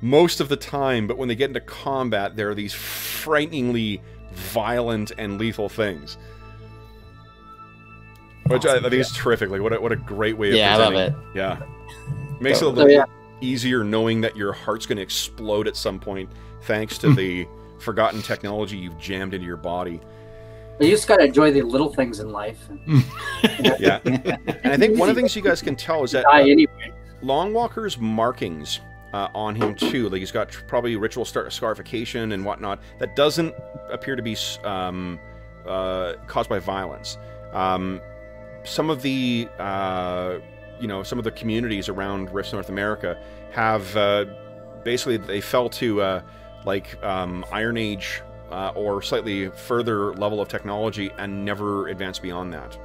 most of the time, but when they get into combat, there are these frighteningly violent and lethal things. Which I, I think is terrific. Like, what a, what a great way of Yeah, I love it. Yeah. Makes it a little So, yeah. easier knowing that your heart's going to explode at some point thanks to the forgotten technology you've jammed into your body. You just gotta enjoy the little things in life. Yeah. and I think one of the things you guys can tell is that uh, anyway. Longwalker's markings uh, on him too. Like he's got tr- probably ritual star- scarification and whatnot that doesn't appear to be um, uh, caused by violence. Um, some of the uh, you know some of the communities around Rifts North America have uh, basically they fell to uh, like um, Iron Age uh, or slightly further level of technology and never advanced beyond that.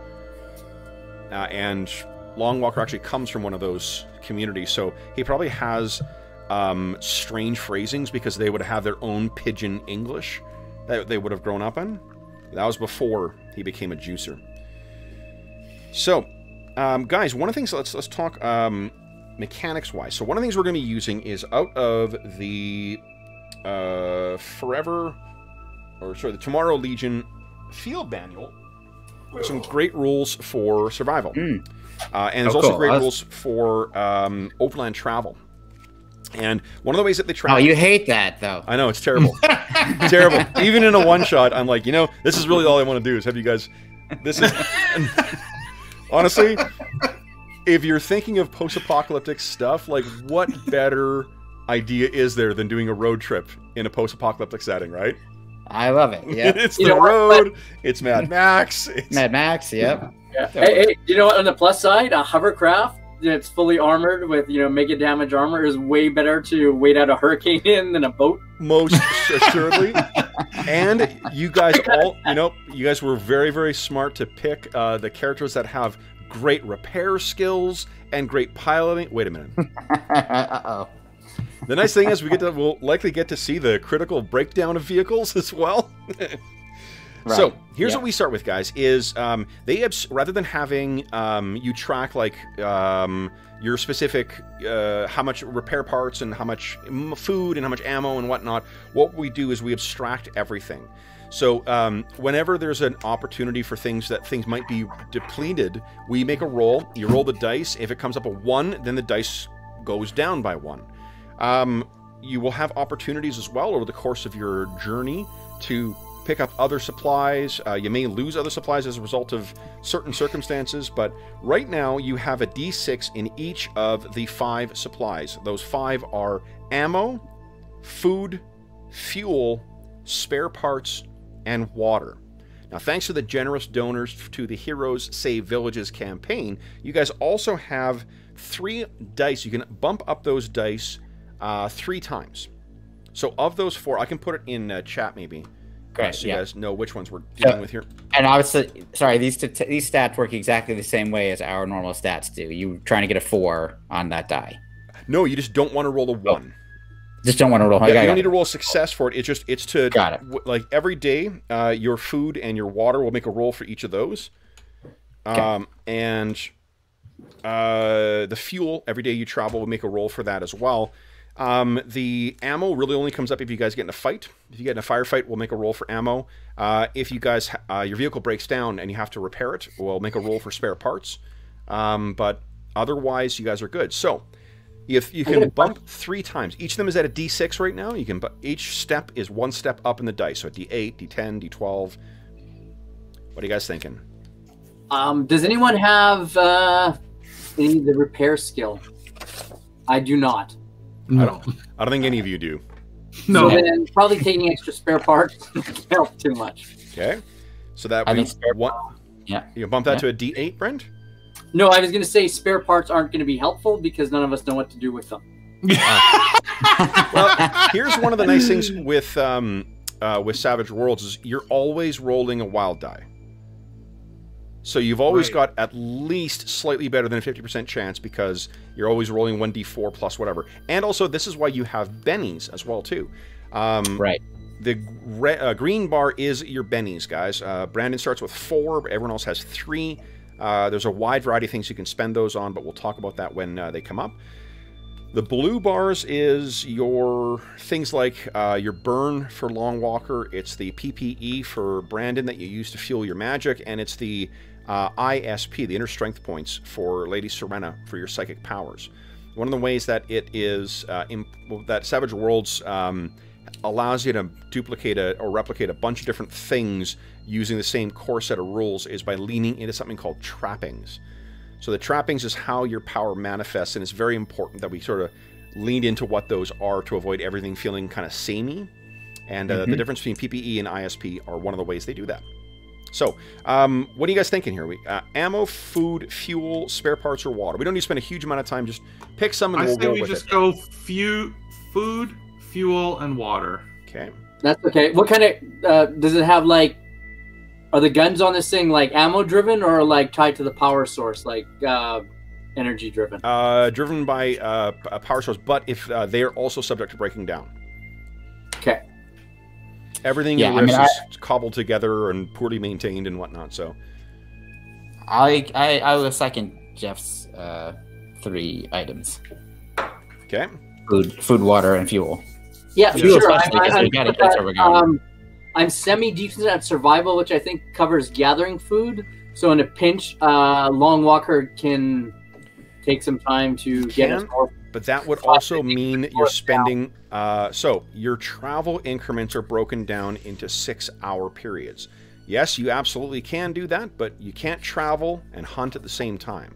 And Longwalker actually comes from one of those communities, so he probably has um, strange phrasings because they would have their own pidgin English that they would have grown up in. That was before he became a juicer. So, um, guys, one of the things let's let's talk um, mechanics wise. So one of the things we're going to be using is out of the uh, Forever or sorry the Tomorrow Legion field manual. Some great rules for survival. Mm. Uh, and there's Oh, also cool. great That's- rules for um, overland travel. And one of the ways that they Oh, travel. you hate that though. I know it's terrible, terrible. Even in a one shot, I'm like, you know, this is really all I want to do is have you guys. This is honestly, if you're thinking of post-apocalyptic stuff, like what better idea is there than doing a road trip in a post-apocalyptic setting, right? I love it. Yeah. it's You the know road. It's Mad Max. It's, Mad Max. Yep. Yeah. Hey, hey, you know what? On the plus side, a hovercraft that's fully armored with you know mega damage armor is way better to wait out a hurricane in than a boat. most assuredly. and you guys all, you know, you guys were very, very smart to pick uh, the characters that have great repair skills and great piloting. Wait a minute. uh oh. The nice thing is we get to we'll likely get to see the critical breakdown of vehicles as well. So here's Yeah. what we start with, guys. Is um, they abs- rather than having um, you track like um, your specific uh, how much repair parts and how much food and how much ammo and whatnot. What we do is we abstract everything. So um, whenever there's an opportunity for things that things might be depleted, we make a roll. You roll the dice. If it comes up a one, then the dice goes down by one. Um, you will have opportunities as well over the course of your journey to pick up other supplies. Uh, you may lose other supplies as a result of certain circumstances, but right now you have a d6 in each of the five supplies. Those five are ammo, food, fuel, spare parts, and water. Now, thanks to the generous donors to the Heroes Save Villages campaign, you guys also have three dice. You can bump up those dice uh, three times. So, of those four, I can put it in uh, chat maybe, Great. so yeah. you guys know which ones we're dealing with here. And obviously, sorry, these these stats work exactly the same way as our normal stats do. You trying to get a four on that die. No, you just don't want to roll a one. Just don't want to roll. Yeah, you don't need to roll success for it. It's just it's to Got it. w- like every day, uh, your food and your water will make a roll for each of those, um, and uh, the fuel every day you travel will make a roll for that as well. Um, the ammo really only comes up if you guys get in a fight. If you get in a firefight, we'll make a roll for ammo. Uh, if you guys uh, your vehicle breaks down and you have to repair it, we'll make a roll for spare parts. Um, but otherwise, you guys are good. So. If you can bump three times, each of them is at a D6 right now. You can, each step is one step up in the dice. So at D8, D10, D12. What are you guys thinking? Um, does anyone have uh, any the repair skill? I do not. No, I don't think any of you do. no. So then probably taking extra spare parts doesn't help too much. Okay, so that I would one. Yeah. You bump that Yeah. to a D8, Brent. No, I was going to say spare parts aren't going to be helpful because none of us know what to do with them. Well, here's one of the nice things with um, uh, with Savage Worlds is you're always rolling a wild die. So you've always Right. got at least slightly better than a 50% chance because you're always rolling 1d4 plus whatever. And also, this is why you have bennies as well too. Um, Right. The re- uh, green bar is your bennies, guys. Uh, Brandon starts with four, but everyone else has three. Uh, there's a wide variety of things you can spend those on, but we'll talk about that when uh, they come up. The blue bars is your things like uh, your burn for Long Walker. It's the PPE for Brandon that you use to fuel your magic, and it's the uh, ISP, the inner strength points for Lady Serena for your psychic powers. One of the ways that it is uh, imp- that Savage Worlds um, allows you to duplicate a, or replicate a bunch of different things using the same core set of rules is by leaning into something called trappings. So the trappings is how your power manifests, and it's very important that we sort of lean into what those are to avoid everything feeling kind of samey. And uh, the Mhm. difference between PPE and ISP are one of the ways they do that. So, um, what are you guys thinking here? We uh, ammo, food, fuel, spare parts, or water. We don't need to spend a huge amount of time. Just pick some and I we'll say roll we with just it. go few food, fuel, and water. Okay. That's okay. What kind of uh, does it have? Like, are the guns on this thing like ammo driven or like tied to the power source, like uh, energy driven? Uh, driven by uh, p- a power source, but if uh, they are also subject to breaking down. Okay. Everything Yeah, in I mean, Rifts is cobbled together and poorly maintained and whatnot. So, I I I will second Jeff's uh, three items: okay. food, food, water, and fuel. Yeah, Fuel sure. I, especially, I, because I we gotta put get that, where we're going. um, I'm semi decent at survival, which I think covers gathering food. So in a pinch, uh, Long Walker can take some time to get us more. But that would also mean you're spending. Uh, so your travel increments are broken down into six-hour periods. Yes, you absolutely can do that, but you can't travel and hunt at the same time.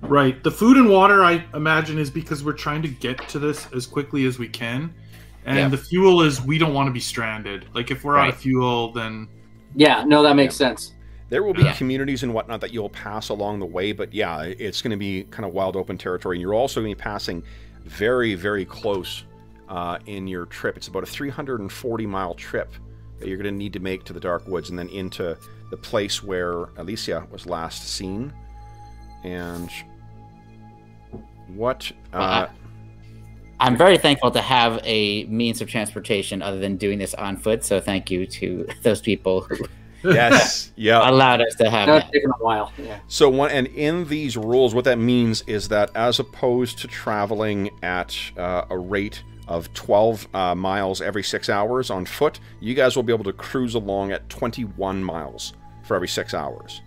Right. The food and water, I imagine, is because we're trying to get to this as quickly as we can. And Yeah. the fuel is we don't want to be stranded. Like if we're out of fuel, then Yeah, no, that makes sense. There will be Yeah. communities and whatnot that you'll pass along the way, but yeah, it's going to be kind of wild open territory. And you're also going to be passing very, very close uh, in your trip. It's about a 340 mile trip that you're going to need to make to the Dark Woods and then into the place where Alicia was last seen. And what. Uh, Uh, I'm very thankful to have a means of transportation other than doing this on foot. So thank you to those people who Yes. Yeah. allowed us to have That's that. taken a while. Yeah. So one and in these rules, what that means is that as opposed to traveling at uh, a rate of 12 uh, miles every six hours on foot, you guys will be able to cruise along at 21 miles for every six hours.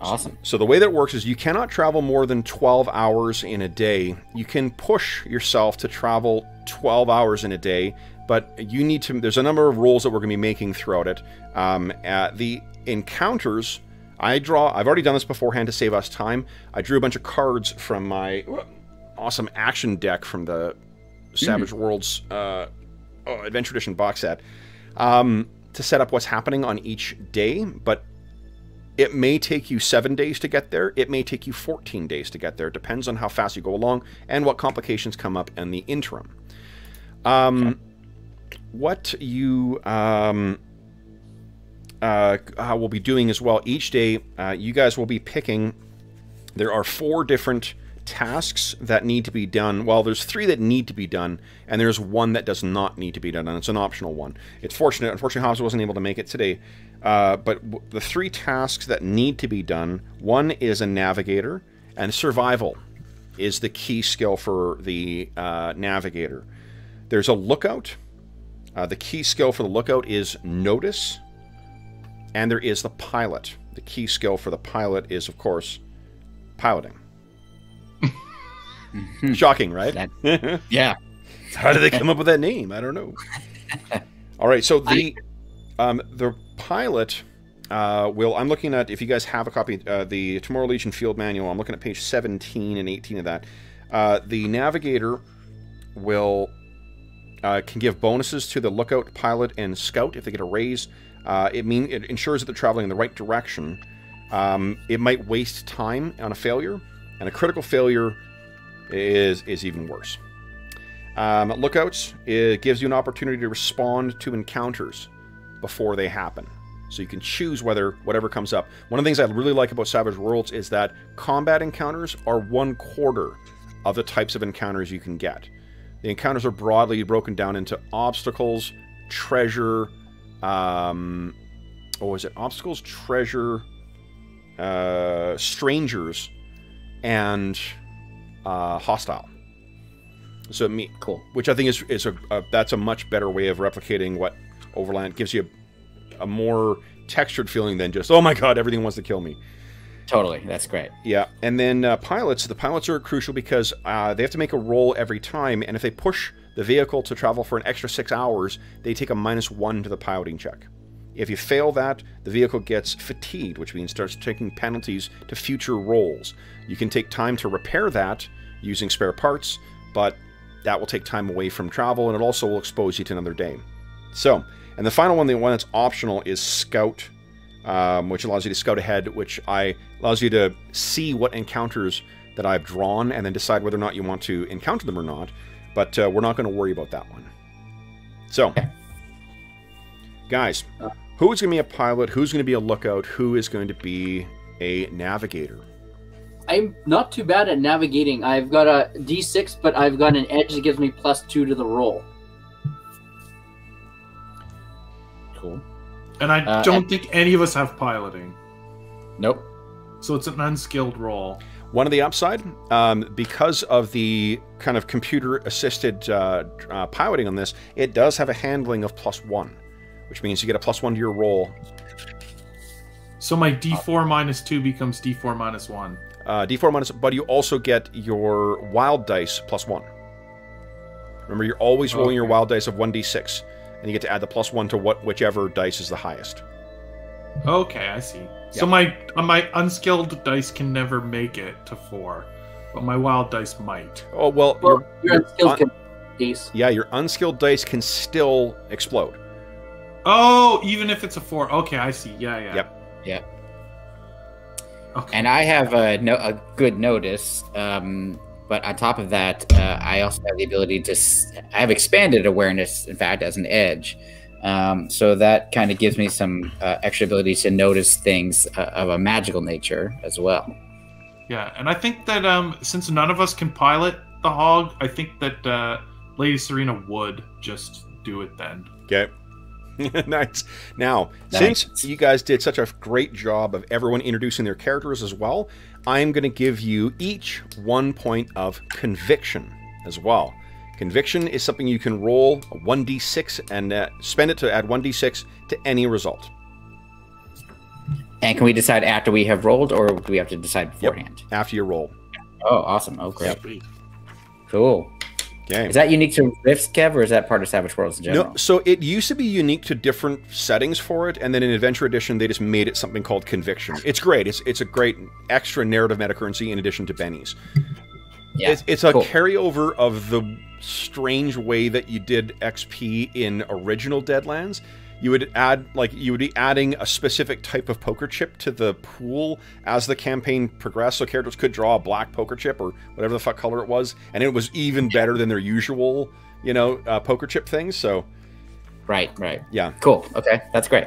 Awesome. So the way that works is you cannot travel more than 12 hours in a day. You can push yourself to travel 12 hours in a day, but you need to. There's a number of rules that we're going to be making throughout it. Um, uh, the encounters. I draw. I've already done this beforehand to save us time. I drew a bunch of cards from my awesome action deck from the Savage Worlds uh, oh, Adventure Edition box set um, to set up what's happening on each day. But it may take you seven days to get there. It may take you 14 days to get there. It depends on how fast you go along and what complications come up in the interim. Um, What you um, uh, uh, will be doing as well each day, uh, you guys will be picking. There are four different tasks that need to be done. Well, there's three that need to be done, and there's one that does not need to be done, and it's an optional one. It's fortunate. Unfortunately, Hobbs wasn't able to make it today. Uh, but the three tasks that need to be done one is a navigator, and survival is the key skill for the uh, navigator. There's a lookout. Uh, the key skill for the lookout is notice, and there is the pilot. The key skill for the pilot is, of course, piloting. Shocking, right? That- Yeah. How did they come up with that name? I don't know. All right, so the um, the pilot uh, will. I'm looking at if you guys have a copy, uh, the Tomorrow Legion Field Manual. I'm looking at page 17 and 18 of that. Uh, the navigator will uh, can give bonuses to the lookout, pilot, and scout if they get a raise. Uh, it mean it ensures that they're traveling in the right direction. Um, it might waste time on a failure, and a critical failure is is even worse. Um, lookouts, it gives you an opportunity to respond to encounters before they happen. So you can choose whether whatever comes up. One of the things I really like about Savage Worlds is that combat encounters are one quarter of the types of encounters you can get. The encounters are broadly broken down into obstacles, treasure, um, what was it? Obstacles, treasure, uh, strangers, and uh, hostile. So me, Cool. which I think is is a, a that's a much better way of replicating what Overland gives you a, a more textured feeling than just oh my god everything wants to kill me. Totally. That's great. Yeah, and then uh, pilots. The pilots are crucial because uh, they have to make a roll every time, and if they push the vehicle to travel for an extra six hours, they take a minus one to the piloting check. If you fail that, the vehicle gets fatigued, which means starts taking penalties to future rolls. You can take time to repair that using spare parts, but that will take time away from travel, and it also will expose you to another day. So, and the final one, the one that's optional, is Scout, um, which allows you to scout ahead, which I allows you to see what encounters that I've drawn, and then decide whether or not you want to encounter them or not. But uh, we're not going to worry about that one. So, guys, who's going to be a pilot? Who's going to be a lookout? Who is going to be a navigator? I'm not too bad at navigating. I've got a D6, but I've got an edge that gives me plus two to the roll. Cool. And I Uh, don't and- think any of us have piloting. Nope. So it's an unskilled role. One of the upside, um, because of the kind of computer-assisted uh, uh, piloting on this, it does have a handling of plus one, which means you get a plus one to your roll. So my D4 minus 2 becomes D4 minus 1. Uh, D4 minus, but you also get your wild dice plus one. Remember, you're always rolling your wild dice of 1d6, and you get to add the plus one to what whichever dice is the highest. Okay, I see. So my uh, my unskilled dice can never make it to 4, but my wild dice might. Oh well, Well, your- your your unskilled un- can ace. yeah, your unskilled dice can still explode. Oh, even if it's a 4. Okay, I see. Yeah, yeah. Yep. Yep. Okay. And I have a, no, a good notice. Um, but on top of that, uh, I also have the ability to. S- I have expanded awareness, in fact, as an edge. Um, so that kind of gives me some uh, extra ability to notice things uh, of a magical nature as well. Yeah, and I think that um, since none of us can pilot the hog, I think that uh, Lady Serena would just do it then. Okay. nice. Now, Nice. since you guys did such a great job of everyone introducing their characters as well, I'm going to give you each one point of conviction as well. Conviction is something you can roll a 1d6 and uh, spend it to add 1d6 to any result. And can we decide after we have rolled, or do we have to decide beforehand? after you roll. Oh, awesome. Oh, great. Sweet. Cool. Okay. Is that unique to Rifts, Kev, or is that part of Savage Worlds in general? No, so it used to be unique to different settings for it, and then in Adventure Edition they just made it something called Conviction. It's great. It's it's a great extra narrative meta currency in addition to Bennies. Yeah. It's, it's a cool. carryover of the strange way that you did XP in original Deadlands. You would add like you would be adding a specific type of poker chip to the pool as the campaign progressed, so characters could draw a black poker chip or whatever the fuck color it was, and it was even better than their usual, you know, uh, poker chip things. So Right, right. yeah, Cool. Okay, that's great.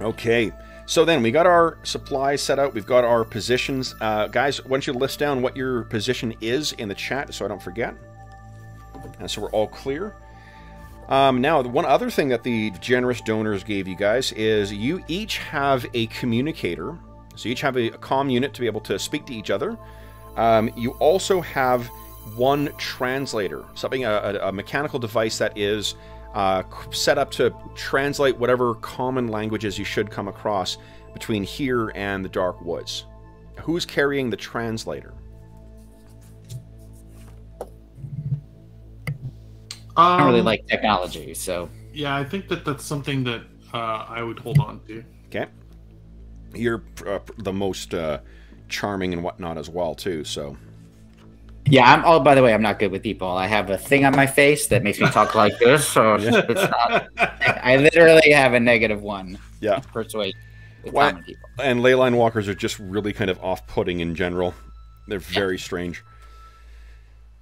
Okay, so then we got our supplies set out. We've got our positions. Uh, guys, why don't you list down what your position is in the chat so I don't forget? And so we're all clear. Um, now, one other thing that the generous donors gave you guys is you each have a communicator. So you each have a, a comm unit to be able to speak to each other. Um, you also have one translator, something a, a, a mechanical device that is uh, set up to translate whatever common languages you should come across between here and the Dark Woods. Who's carrying the translator? I don't really Um, like technology, so Yeah, I think that that's something that uh, I would hold on to. Okay, you're uh, the most uh, charming and whatnot as well too. So yeah. I'm. Oh, by the way, I'm not good with people. I have a thing on my face that makes me talk like this, so it's not. I literally have a negative one. Yeah. Persuade with Why- common people. and leyline walkers are just really kind of off-putting in general. They're very strange.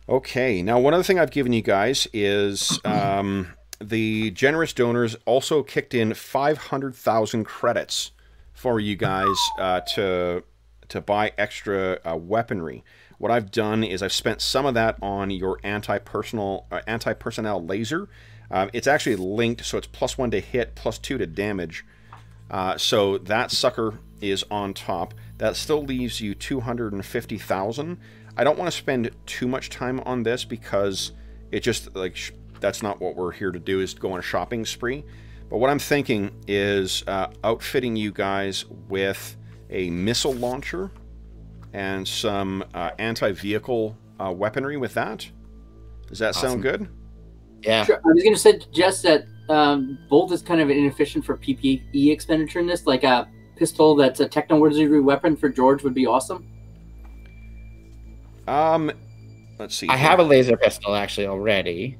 Okay, now one other thing I've given you guys is um, the generous donors also kicked in five hundred thousand credits for you guys uh, to to buy extra uh, weaponry. What I've done is I've spent some of that on your anti-personal uh, anti-personnel laser. Um, it's actually linked, so it's plus one to hit, plus two to damage. Uh, so that sucker is on top. That still leaves you 250,000. I don't want to spend too much time on this because it just like sh- that's not what we're here to do is go on a shopping spree. But what I'm thinking is uh, outfitting you guys with a missile launcher and some uh, anti-vehicle uh, weaponry with that. Does that Awesome. sound good? Yeah. Sure. I was going to suggest that um, Bolt is kind of inefficient for PPE expenditure in this. Like a pistol that's a techno wizardry weapon for George would be awesome. Um, let's see. I have a laser pistol actually already.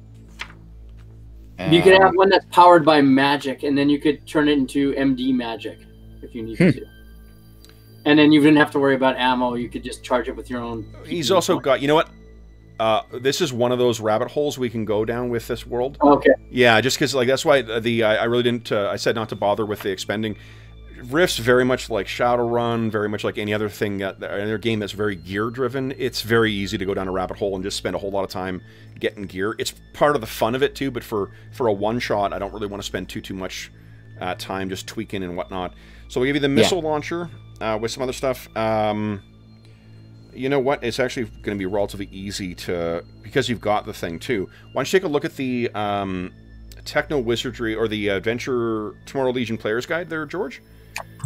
you could Um, have one that's powered by magic, and then you could turn it into MD magic if you need Hmm. to. And then you wouldn't have to worry about ammo. You could just charge it with your own. He's also point. got. You know what? Uh, this is one of those rabbit holes we can go down with this world. Okay. Yeah, just because like that's why the I, I really didn't. Uh, I said not to bother with the expending. Rifts very much like Shadowrun, very much like any other thing, that, any other game that's very gear driven. It's very easy to go down a rabbit hole and just spend a whole lot of time getting gear. It's part of the fun of it too, but for for a one shot, I don't really want to spend too too much uh, time just tweaking and whatnot. So we give you the missile launcher uh, with some other stuff. Um, you know what? It's actually going to be relatively easy to because you've got the thing too. Why don't you take a look at the um, Techno Wizardry or the Adventure Tomorrow Legion Players Guide there, George?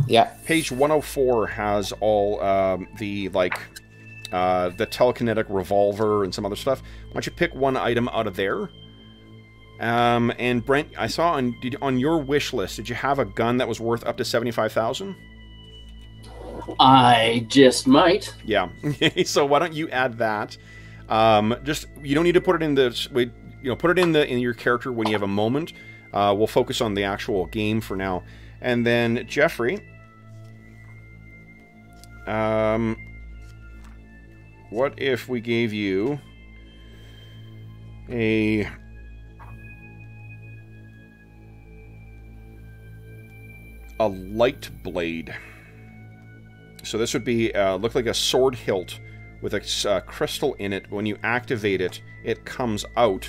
Yeah. Page 104 has all um, the like uh, the telekinetic revolver and some other stuff. Why don't you pick one item out of there? Um, and Brent, I saw on did, on your wish list, did you have a gun that was worth up to seventy five thousand? I just might. Yeah. so why don't you add that? Um, just you don't need to put it in the wait, you know put it in the in your character when you have a moment. Uh, we'll focus on the actual game for now, and then Jeffrey. Um, what if we gave you a a light blade? So this would be uh, look like a sword hilt with a uh, crystal in it. When you activate it, it comes out.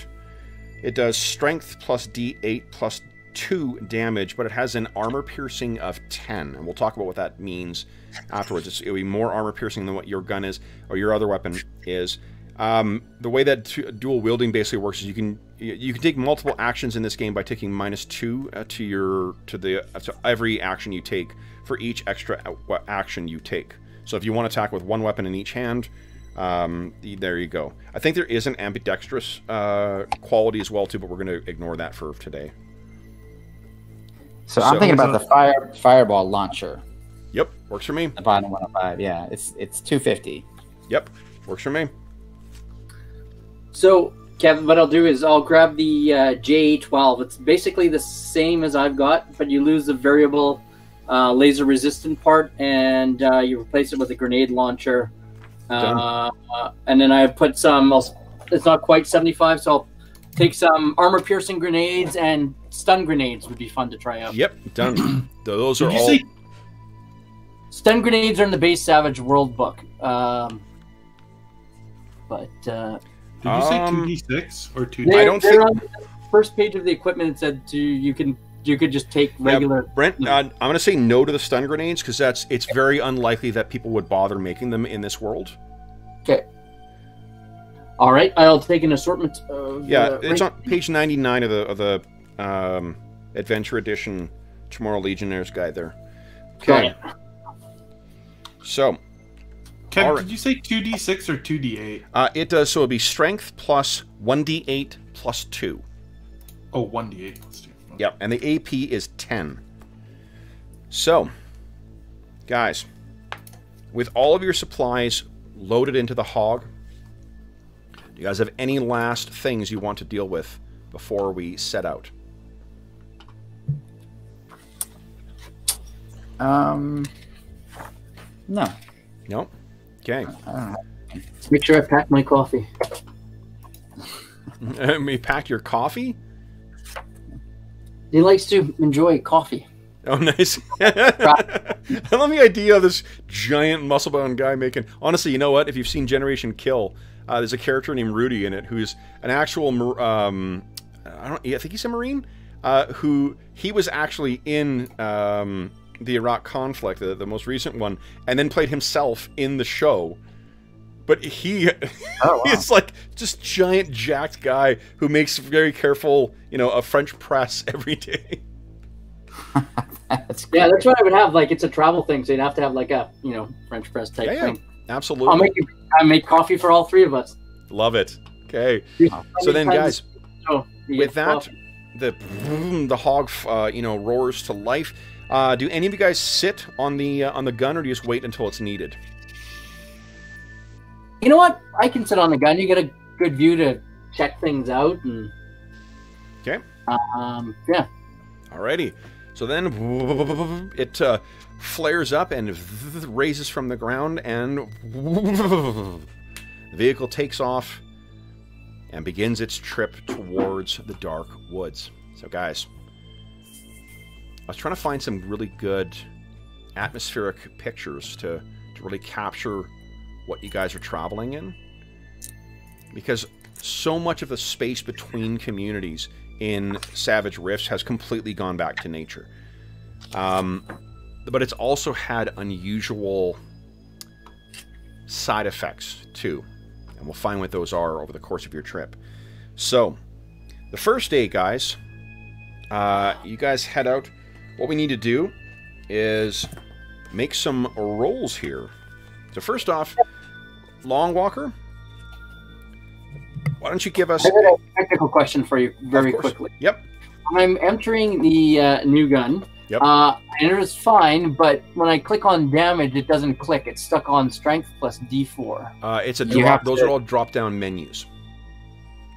It does strength plus d8 plus 2 damage, but it has an armor piercing of 10. And we'll talk about what that means afterwards. It's, it'll be more armor piercing than what your gun is, or your other weapon is. Um, the way that dual wielding basically works is you can you can take multiple actions in this game by taking minus two uh, to your to the uh, to every action you take for each extra uh, action you take. So if you want to attack with one weapon in each hand, um, there you go. I think there is an ambidextrous uh, quality as well too, but we're going to ignore that for today. So, so I'm thinking about the fire fireball launcher. Yep, works for me. The bottom 105, yeah, it's it's 250. Yep, works for me. So, Kevin, what I'll do is I'll grab the uh, JA12. It's basically the same as I've got, but you lose the variable uh, laser resistant part and uh, you replace it with a grenade launcher. Uh, and then I put some, it's not quite 75, so I'll take some armor piercing grenades and stun grenades would be fun to try out. Yep, done. Those are all. See? Stun grenades are in the base Savage World book. Um, but uh, did you say um, two d six or two? I don't think. On the first page of the equipment, it said to you can you could just take regular. Yeah, Brent, uh, I'm going to say no to the stun grenades because that's it's very unlikely that people would bother making them in this world. Okay. All right, I'll take an assortment. Of, yeah, uh, it's on page 99 of the of the um, Adventure Edition Tomorrow Legionnaires Guide. There. Okay. So, Kevin, right. did you say 2d6 or 2d8? Uh, it does, so it'll be strength plus 1d8 plus 2. Oh, 1d8 plus 2. Yep, and the AP is 10. So, guys, with all of your supplies loaded into the hog, do you guys have any last things you want to deal with before we set out? Um, no. No? Okay. Make sure I pack my coffee. Me pack your coffee? He likes to enjoy coffee. Oh, nice. I love the idea of this giant muscle-bound guy making... Honestly, you know what? If you've seen Generation Kill, uh, there's a character named Rudy in it who's an actual... Um, I, don't, I think he's a Marine, uh, who... He was actually in... Um, the Iraq conflict, the, the most recent one, and then played himself in the show. But he oh, wow. he's like just giant jacked guy who makes very careful, you know, a French press every day. that's yeah, that's what I would have. Like it's a travel thing, so you'd have to have like a you know French press type yeah, thing. Absolutely. I'll make I make coffee for all three of us. Love it. Okay. So then, guys, oh, with that, coffee. the the hog, uh, you know, roars to life. Uh, do any of you guys sit on the uh, on the gun, or do you just wait until it's needed? You know what? I can sit on the gun. You get a good view to check things out, and okay. Um, yeah. Alrighty. So then it uh, flares up and raises from the ground, and the vehicle takes off and begins its trip towards the dark woods. So, guys, I was trying to find some really good atmospheric pictures to, to really capture what you guys are traveling in. Because so much of the space between communities in Savage Rifts has completely gone back to nature. Um, but it's also had unusual side effects too. And we'll find what those are over the course of your trip. So, the first day, guys, uh, you guys head out what we need to do is make some rolls here. So first off, Long Walker, why don't you give us... A technical question for you very quickly. Yep. I'm entering the uh, new gun. Yep. Uh, and it is fine, but when I click on damage, it doesn't click. It's stuck on strength plus D4. Uh, it's a drop. Those to... are all drop-down menus.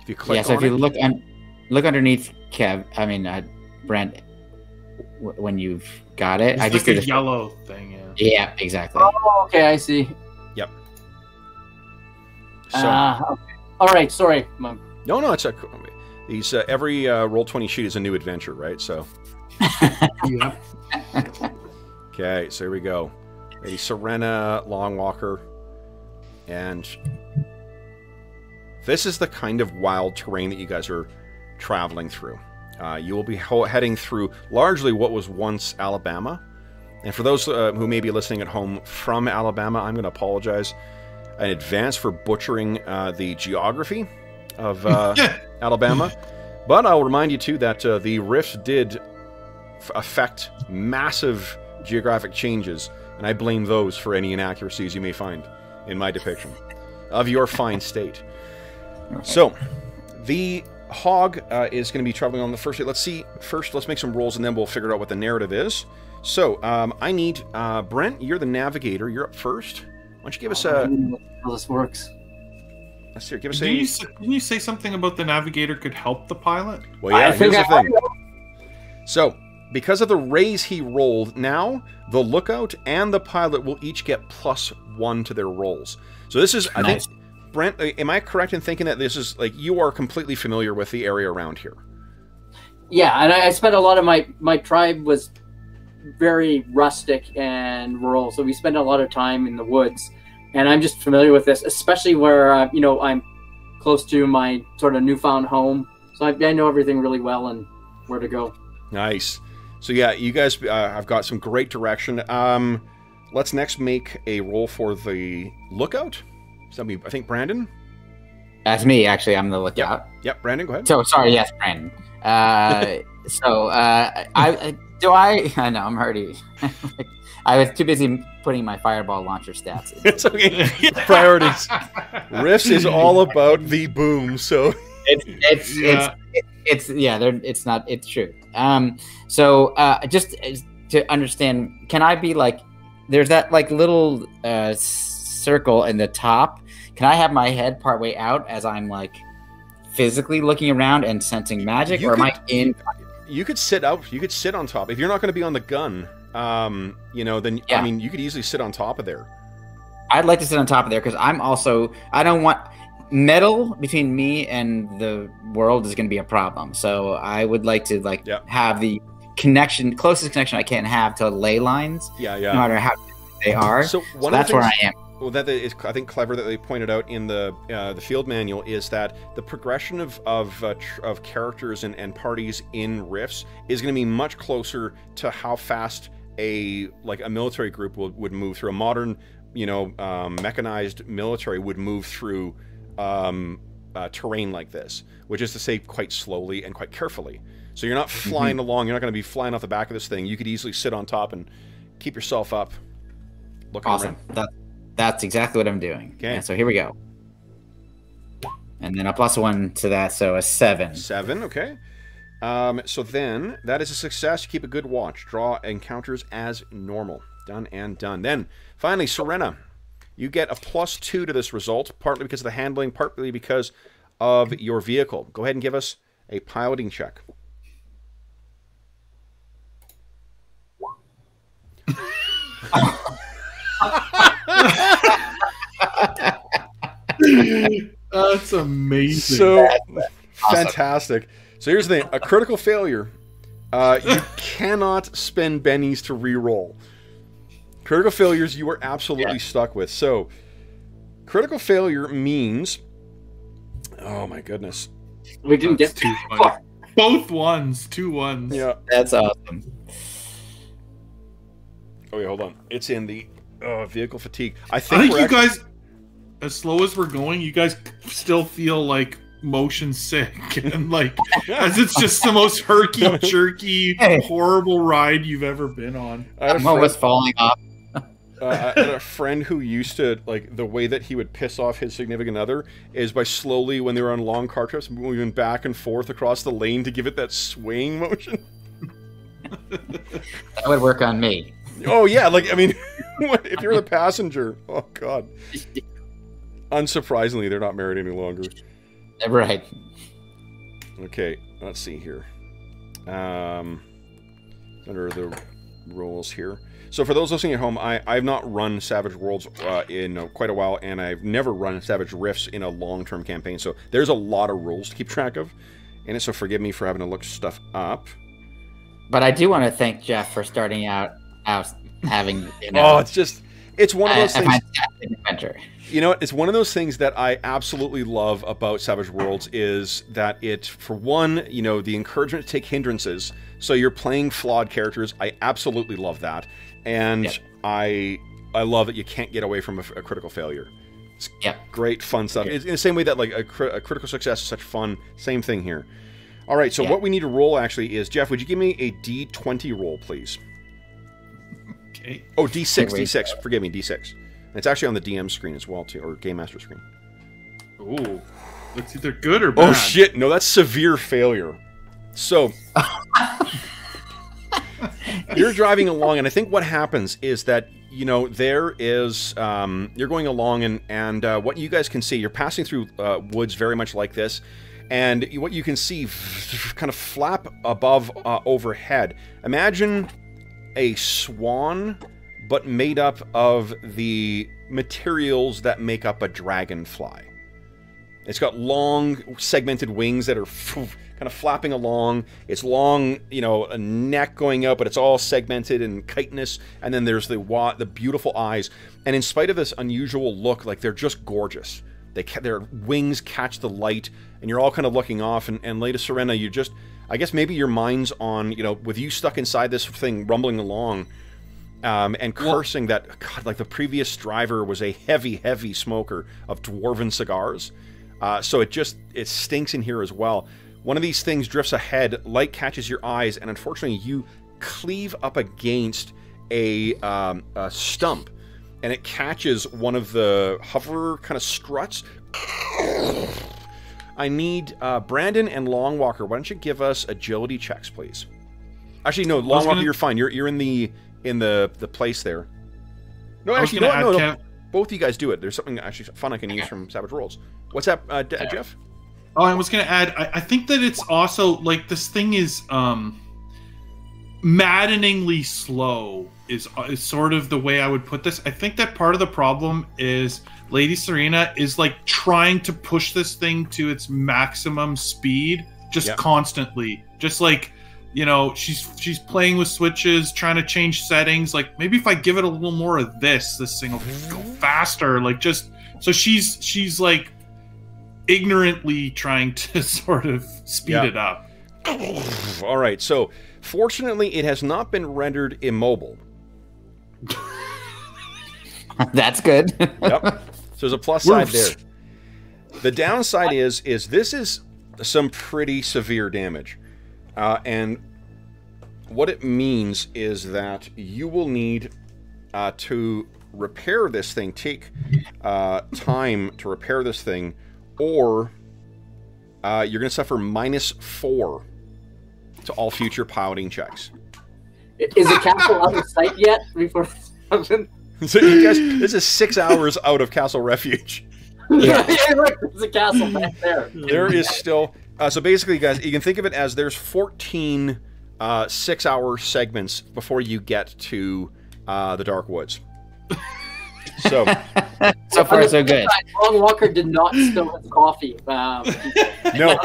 If you click, yeah. So if you look and look underneath, Kev, I mean uh, Brent, when you've got it. It's I just like did a yellow thing. Yeah. Yeah, exactly. Oh, okay, I see. Yep. So, uh, okay. All right, sorry, Mom. No, no, it's a. These uh, every uh, roll twenty sheet is a new adventure, right? So. yeah. Okay, so here we go. Lady Serena, Long Walker, and this is the kind of wild terrain that you guys are traveling through. Uh, you will be ho- heading through largely what was once Alabama. And for those uh, who may be listening at home from Alabama, I'm going to apologize in advance for butchering uh, the geography of uh, Alabama. But I'll remind you, too, that uh, the rifts did f- affect massive geographic changes, and I blame those for any inaccuracies you may find in my depiction of your fine state. So, the hog uh, is going to be traveling on the first day. Let's see. First, let's make some rolls, and then we'll figure out what the narrative is. So, um, I need uh, Brent. You're the navigator. You're up first. Why don't you give us I a? how this works. Let's see. Give us Didn't you, a. say, didn't you say something about the navigator could help the pilot? Well, yeah. I think here's the I- thing. So, because of the raise he rolled, now the lookout and the pilot will each get plus one to their rolls. So this is, I Nice. think, Brent, uh, am I correct in thinking that this is like you are completely familiar with the area around here? Yeah, and I, I spent a lot of my my tribe was very rustic and rural, so we spent a lot of time in the woods, and I'm just familiar with this, especially where uh, you know I'm close to my sort of newfound home, so I, I know everything really well and where to go. Nice. So yeah, you guys uh, have got some great direction. Um, let's next make a roll for the lookout. So that'd be, I think, Brandon. That's me, actually. I'm the lookout. Yep, yep. Brandon, go ahead. So sorry, yes, Brandon. Uh, so uh, I, I do I. I know I'm already. I was too busy putting my fireball launcher stats. In. It's okay. Priorities. Rifts is all about the boom. So It's it's Yeah. it's it's yeah. They're, it's not. It's true. Um. So uh, just to understand, can I be like? There's that like little uh circle in the top. Can I have my head partway out as I'm like physically looking around and sensing magic, You or am I in? you could sit up. You could sit on top if you're not going to be on the gun. Um, you know, then I mean, you could easily sit on top of there. I'd like to sit on top of there because I'm also I don't want metal between me and the world is going to be a problem. So I would like to like Yep. have the connection, closest connection I can have to ley lines, Yeah, yeah. no matter how they are. So So one that's where I am. well, that is I think clever that they pointed out in the uh, the field manual is that the progression of of, uh, tr- of characters and, and parties in Rifts is going to be much closer to how fast a like a military group would, would move through a modern you know um, mechanized military would move through um, uh, terrain like this, which is to say quite slowly and quite carefully. So you're not flying along. You're not going to be flying off the back of this thing. You could easily sit on top and keep yourself up. Looking Awesome. That that's exactly what I'm doing. Okay. Yeah, so here we go. And then a plus one to that, so a seven. Seven, okay. Um, so then, that is a success. Keep a good watch. Draw encounters as normal. Done and done. Then, finally, Serena. You get a plus two to this result, partly because of the handling, partly because of your vehicle. Go ahead and give us a piloting check. That's amazing. So awesome. fantastic. So here's the thing: a critical failure. Uh, you cannot spend bennies to re-roll. Critical failures you are absolutely stuck with. So critical failure means. Oh my goodness. We didn't That's get too too funny. Both ones, two ones. Yeah. That's awesome. Oh yeah. Hold on. It's in the uh, vehicle fatigue. I I think, think you actually- guys, as slow as we're going, you guys still feel like motion sick and like as it's just the most herky jerky Hey. horrible ride you've ever been on. I had a I'm friend- almost falling off. Uh, I had a friend who used to like the way that he would piss off his significant other is by slowly when they were on long car trips moving back and forth across the lane to give it that swaying motion. That would work on me. Oh yeah, like I mean, if you're the passenger, oh god. Unsurprisingly, they're not married any longer. Right. Okay, let's see here. Um, under the rules here. So for those listening at home, I, I've not run Savage Worlds uh, in uh, quite a while, and I've never run Savage Rifts in a long-term campaign. So there's a lot of rules to keep track of, and so forgive me for having to look stuff up. But I do want to thank Jeff for starting out out having you know, Oh, it's just It's one of those things. adventure. You know, it's one of those things that I absolutely love about Savage Worlds is that it, for one, you know, the encouragement to take hindrances. So you're playing flawed characters. I absolutely love that, and Yep. I I love that you can't get away from a, a critical failure. It's Yep. great, fun stuff. It's in the same way that like a, cri- a critical success is such fun. Same thing here. All right, so Yeah. what we need to roll actually is Jeff. Would you give me a D20 roll, please? Okay. Oh, D6, D6. Forgive me, D6. It's actually on the DM screen as well too, or Game Master screen. Ooh. looks either good or oh, bad. Oh shit! No, that's severe failure. So you're driving along, and I think what happens is that you know there is um, you're going along, and and uh, what you guys can see, you're passing through uh, woods very much like this, and what you can see kind of flap above uh, overhead. Imagine a swan, but made up of the materials that make up a dragonfly. It's got long, segmented wings that are kind of flapping along. It's long, you know, a neck going out, but it's all segmented and chitinous. And then there's the wa- the beautiful eyes. And in spite of this unusual look, like they're just gorgeous. They ca- their wings catch the light, and you're all kind of looking off. And, and Lady Serena, you just, I guess maybe your mind's on, you know, with you stuck inside this thing rumbling along. Um, and cursing that God, like the previous driver was a heavy, heavy smoker of dwarven cigars. Uh, so it just it stinks in here as well. One of these things drifts ahead, light catches your eyes, and unfortunately you cleave up against a, um, a stump, and it catches one of the hover kind of struts. I need uh, Brandon and Longwalker. Why don't you give us agility checks, please? Actually, no, Longwalker, gonna- you're fine. You're you're in the in the the place there. No, actually, no, no, no. Kev- Both of you guys do it. There's something actually fun I can use from Savage Worlds. What's that, uh, D- Jeff? Oh, I was gonna add. I, I think that it's also like this thing is um maddeningly slow. Is is sort of the way I would put this. I think that part of the problem is Lady Serena is like trying to push this thing to its maximum speed, just Yep. constantly. Just like you know, she's she's playing with switches, trying to change settings. Like maybe if I give it a little more of this, this thing will go faster. Like just so she's she's like ignorantly trying to sort of speed Yeah. it up. All right. So, fortunately, it has not been rendered immobile. That's good. Yep. so there's a plus side there. The downside is is this is some pretty severe damage, uh, and what it means is that you will need uh, to repair this thing. Take uh, time to repair this thing, or uh, you're going to suffer minus four to all future piloting checks. Is the castle out of sight yet? Before this? So you guys, this is six hours out of Castle Refuge. yeah, look, there's a castle back there. There is still. Uh, so basically, guys, you can think of it as there's 14 uh, six-hour segments before you get to uh, the Dark Woods. So so far, so good. Long Walker did not spill his coffee. Um, no,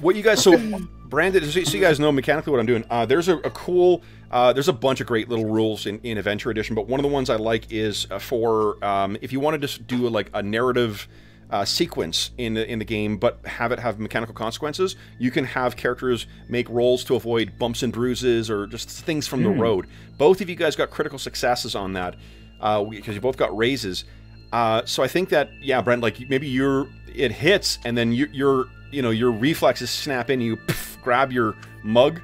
what you guys? So Brandon, so so you guys know mechanically what I'm doing. Uh, there's a, a cool. Uh, there's a bunch of great little rules in, in Adventure Edition, but one of the ones I like is uh, for um, if you want to just do like a narrative uh, sequence in the, in the game, but have it have mechanical consequences. You can have characters make rolls to avoid bumps and bruises or just things from the road. Both of you guys got critical successes on that because you both got raises. Uh, so I think that yeah, Brent, like maybe you're it hits and then you, your you know your reflexes snap in, you pff, grab your mug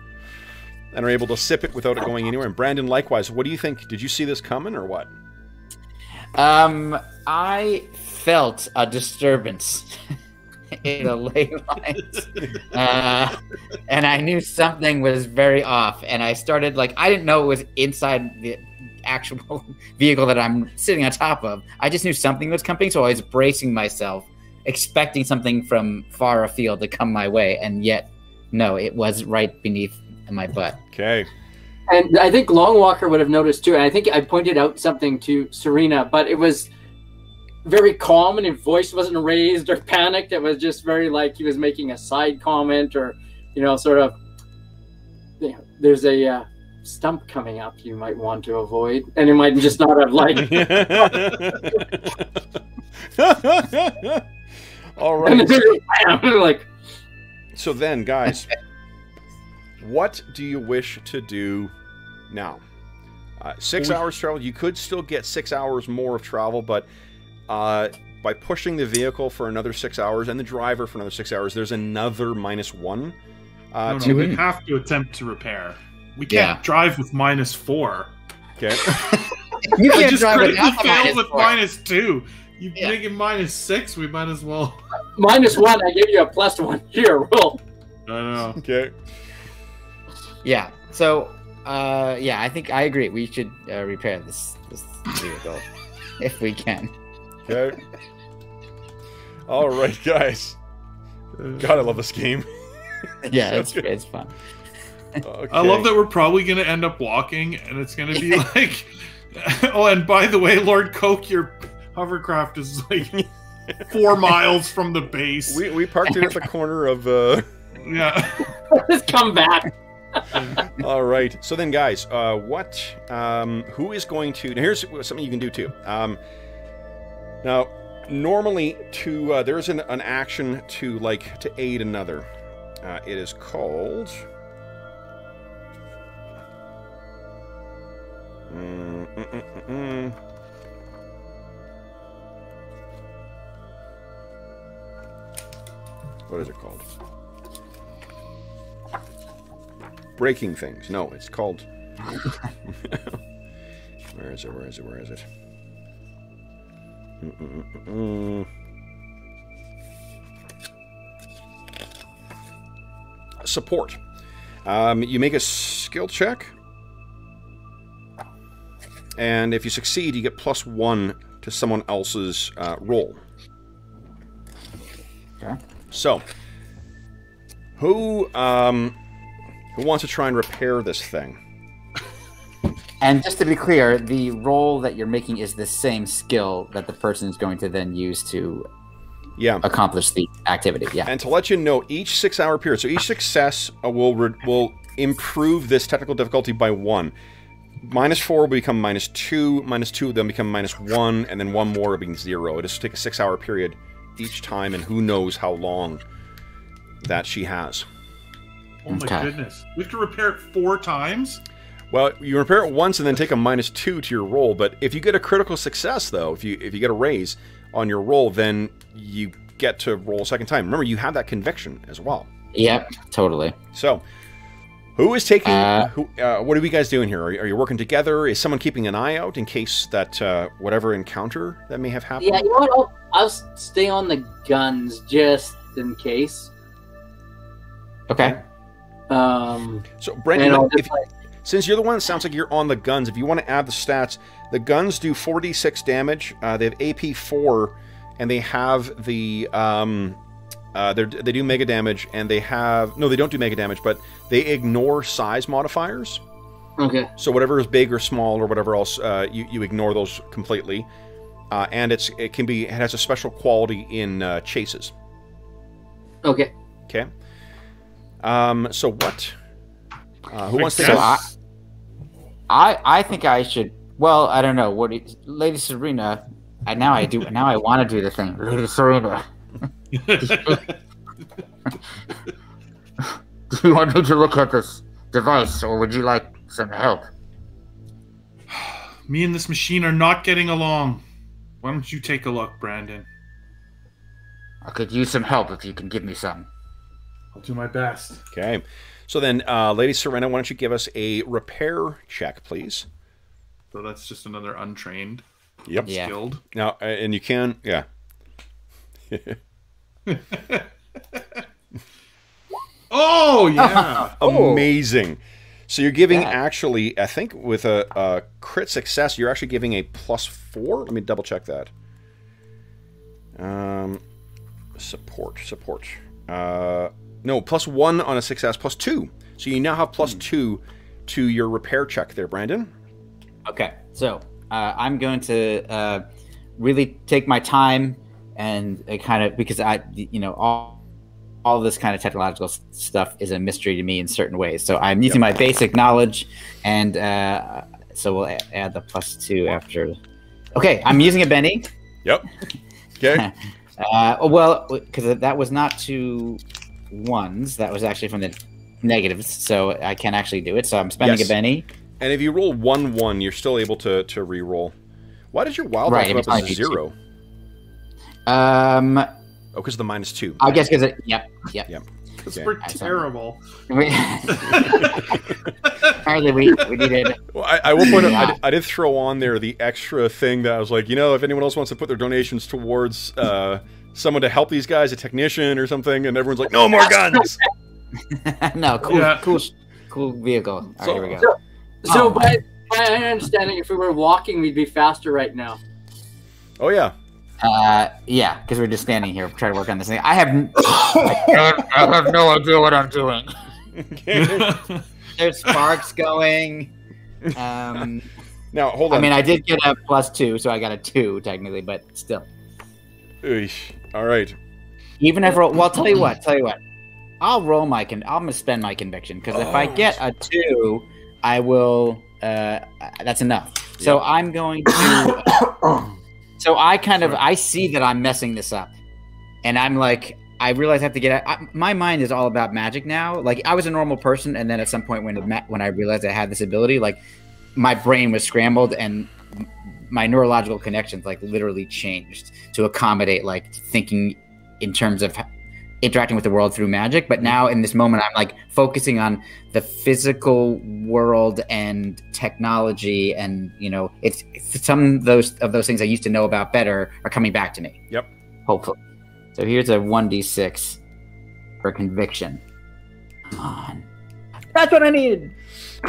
and are able to sip it without it going anywhere. And Brandon, likewise, what do you think? Did you see this coming or what? Um, I felt a disturbance in the ley lines, uh, and I knew something was very off. And I started like I didn't know it was inside the actual vehicle that I'm sitting on top of. I just knew something was coming, so I was bracing myself, expecting something from far afield to come my way, and yet no, it was right beneath my butt. Okay. and I think Long Walker would have noticed too. And I think I pointed out something to Serena, but it was very calm and his voice wasn't raised or panicked. It was just very like he was making a side comment or, you know, sort of. You know, there's a uh, stump coming up you might want to avoid, and it might just not have light. All right. and then bam, like So then, guys, what do you wish to do now? Uh, six hours travel. You could still get six hours more of travel, but uh, by pushing the vehicle for another six hours and the driver for another six hours, there's another minus one. Uh, no, no, we have to attempt to repair. We can't Yeah. drive with minus four. okay. You I can't just drive critically without the failed minus with four. minus two. You Yeah. make it minus six, we might as well. minus one. I give you a plus one. Here, roll. I know. Okay. Yeah. So, uh, yeah, I think I agree. We should uh, repair this this vehicle if we can. Okay. All right, guys. God, I love this game. Yeah, it's it's fun. Okay. I love that we're probably going to end up walking, and it's going to be like. oh, and by the way, Lord Coake, your hovercraft is like four miles from the base. We, we parked it at the corner of. Uh... yeah. Just come back. All right. So then, guys, uh, what? Um, who is going to? Now, here's something you can do too. Um, now, normally, to uh, there's an, an action to like to aid another. Uh, it is called. Mm, mm, mm, mm. What is it called? breaking things. No, it's called. where is it? Where is it? Where is it? Support. Um, you make a skill check, and if you succeed, you get plus one to someone else's uh, roll. Okay. So, who um, who wants to try and repair this thing? And just to be clear, the role that you're making is the same skill that the person is going to then use to Yeah. accomplish the activity. Yeah. And to let you know, each six-hour period, so each success uh, will re- will improve this technical difficulty by one. Minus four will become minus two. Minus two will then become minus one, and then one more will be zero. It just take a six-hour period each time, and who knows how long that she has. Oh my Okay. goodness. We have to repair it four times? Well, you repair it once and then take a minus two to your roll. But if you get a critical success, though, if you if you get a raise on your roll, then you get to roll a second time. Remember, you have that conviction as well. Yep. Totally. So, who is taking? Uh, who? Uh, what are we guys doing here? Are, are you working together? Is someone keeping an eye out in case that uh, whatever encounter that may have happened? Yeah, you know what? I'll, I'll stay on the guns just in case. Okay. Um, So, and Brendan, I'll if, just, like, since you're the one that sounds like you're on the guns, if you want to add the stats, the guns do 46 damage. Uh, they have AP four, and they have the um, uh, they do mega damage, and they have no, they don't do mega damage, but they ignore size modifiers. okay. So whatever is big or small or whatever else, uh, you you ignore those completely. Uh, and it's it can be it has a special quality in uh, chases. Okay. Okay. Um. So what? Uh, who Wait, wants to? So go? I, I, I think I should. Well, I don't know. What, do you- Lady Serena? I, now I do. Now I want to do the thing, Lady Serena. Do you want me to look at this device, or would you like some help? Me and this machine are not getting along. Why don't you take a look, Brandon? I could use some help if you can give me some. I'll do my best. Okay. So then, uh, Lady Serena, why don't you give us a repair check, please? So that's just another untrained, Yep. Yeah. skilled. Now, uh, and you can, yeah. Oh yeah. Oh. Amazing. So you're giving Yeah. actually, I think, with a, a crit success, you're actually giving a plus four. Let me double check that. Um, support, support. Uh, no, plus one on a success, plus two. So you now have plus two to your repair check there, Brandon. Okay, so uh, I'm going to uh, really take my time and uh, kind of because I, you know, all all this kind of technological stuff is a mystery to me in certain ways. So I'm using my basic knowledge, and uh, so we'll add the plus two after. Okay, I'm using a Benny. Yep. Okay. Uh, well, because that was not two ones. That was actually from the negatives, so I can actually do it. So I'm spending Yes. a Benny. and if you roll one one, you're still able to to re-roll. Why did your wild Right, die come up as a zero? Um, Oh, because of the minus two. I guess because it. Yep, yep. Because Okay. we're terrible. We- Apparently, we we needed. Well, I, I will point out, I, Yeah. did, I did throw on there the extra thing that I was like, you know, if anyone else wants to put their donations towards uh, someone to help these guys, a technician or something, and everyone's like, no more guns. no, cool, Yeah. cool, cool vehicle. All right, So- here we go. So, Oh. by my understanding, if we were walking, we'd be faster right now. Oh yeah, Uh, yeah, because we're just standing here trying to work on this thing. I have, n- I have no idea what I'm doing. okay. There's sparks going. Um, now hold on. I mean, I did get a plus two, so I got a two technically, but still. All right. Even if, well, I'll tell you what, tell you what. I'll roll my con. I'm gonna spend my conviction because if I Oh. get a two, I will. Uh, that's enough. So I'm going to. so I kind of I see that I'm messing this up, and I'm like I realize I have to get. I, my mind is all about magic now. Like I was a normal person, and then at some point when when I realized I had this ability, like my brain was scrambled and my neurological connections like literally changed to accommodate like thinking in terms of interacting with the world through magic. But mm-hmm. now in this moment i'm like focusing on the physical world and technology and you know it's, it's some of those of those things i used to know about better are coming back to me. Yep. hopefully. So here's a 1d6 for conviction. Come on. That's what i needed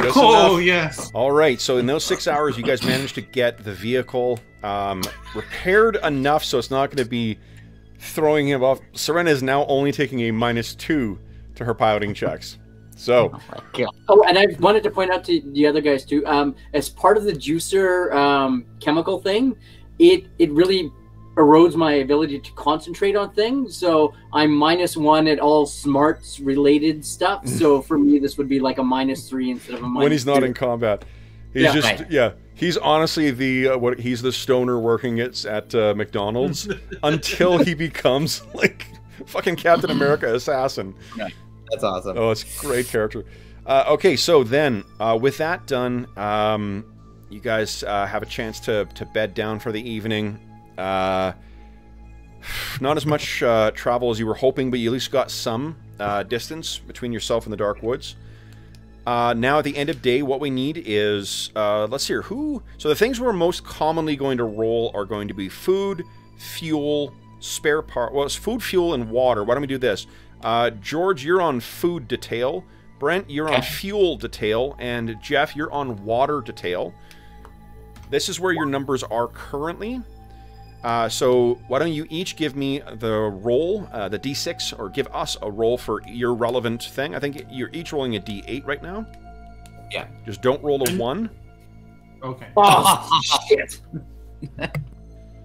Just oh enough. yes. All right. So in those six hours, you guys managed to get the vehicle um, repaired enough so it's not going to be throwing him off. Serena is now only taking a minus two to her piloting checks. So oh Oh, and I wanted to point out to the other guys too. Um, as part of the juicer um, chemical thing, it it really erodes my ability to concentrate on things. So I'm minus one at all smarts related stuff. So for me, this would be like a minus three instead of a minus. when he's not two. in combat, he's Yeah. just Right. yeah. He's honestly the uh, what he's the stoner working at at uh, McDonald's until he becomes like fucking Captain America assassin. that's awesome Oh, it's a great character. Uh, okay, so then uh, with that done, um, you guys uh, have a chance to to bed down for the evening. Uh, not as much uh, travel as you were hoping, but you at least got some uh, distance between yourself and the dark woods. Uh, now at the end of day, what we need is uh, let's see here. Who? So the things we're most commonly going to roll are going to be food, fuel, spare part. Well, it's food, fuel, and water. Why don't we do this? Uh, George, you're on food detail. Brent, you're on fuel detail, and Jeff, you're on water detail. This is where your numbers are currently. Uh, so why don't you each give me the roll, uh, the d6, or give us a roll for your relevant thing? I think you're each rolling a d8 right now. Yeah. Just don't roll a one. Okay. Oh shit!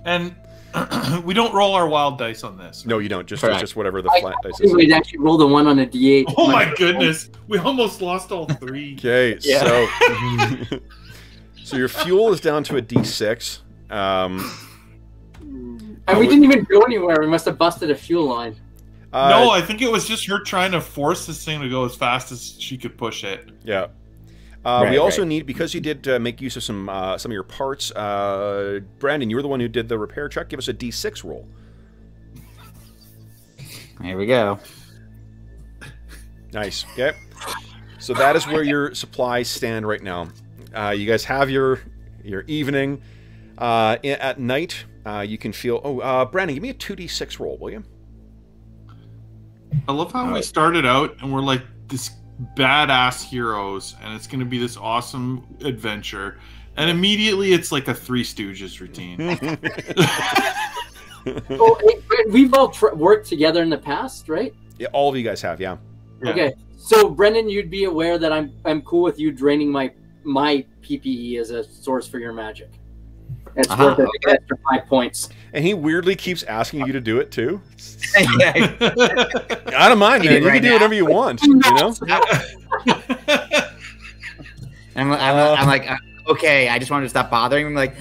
And we don't roll our wild dice on this. No, you don't. Just Correct. just whatever the I- flat dice I is. would actually roll the one on a d8. Oh my goodness. We almost lost all three. Okay, Yeah. so so your fuel is down to a d6. Um, And we didn't even go anywhere. We must have busted a fuel line. uh, no, I think it was just her trying to force this thing to go as fast as she could push it. Yeah. Uh, we also right. need because you did uh, make use of some uh, some of your parts. Uh, Brandon, you were the one who did the repair check. Give us a d6 roll. here we go Nice. Okay. So that is where your supplies stand right now. Uh, you guys have your your evening. Uh, at night, uh, you can feel. Oh, uh, Brandon, give me a two d six roll, will you? I love how we started out and we're like this badass heroes and it's going to be this awesome adventure. And immediately it's like a Three Stooges routine. Oh, hey, we've all tr- worked together in the past, right? yeah, all of you guys have. Yeah. Yeah. Okay. So Brendan, you'd be aware that I'm I'm cool with you draining my my PPE as a source for your magic. It's Uh-huh, worth it. An extra five points. And he weirdly keeps asking you to do it too. yeah, I don't mind, You man. You right can do now. whatever you want. You know. I'm, I'm, Uh, I'm like, uh, okay, I just wanted to stop bothering him. Like,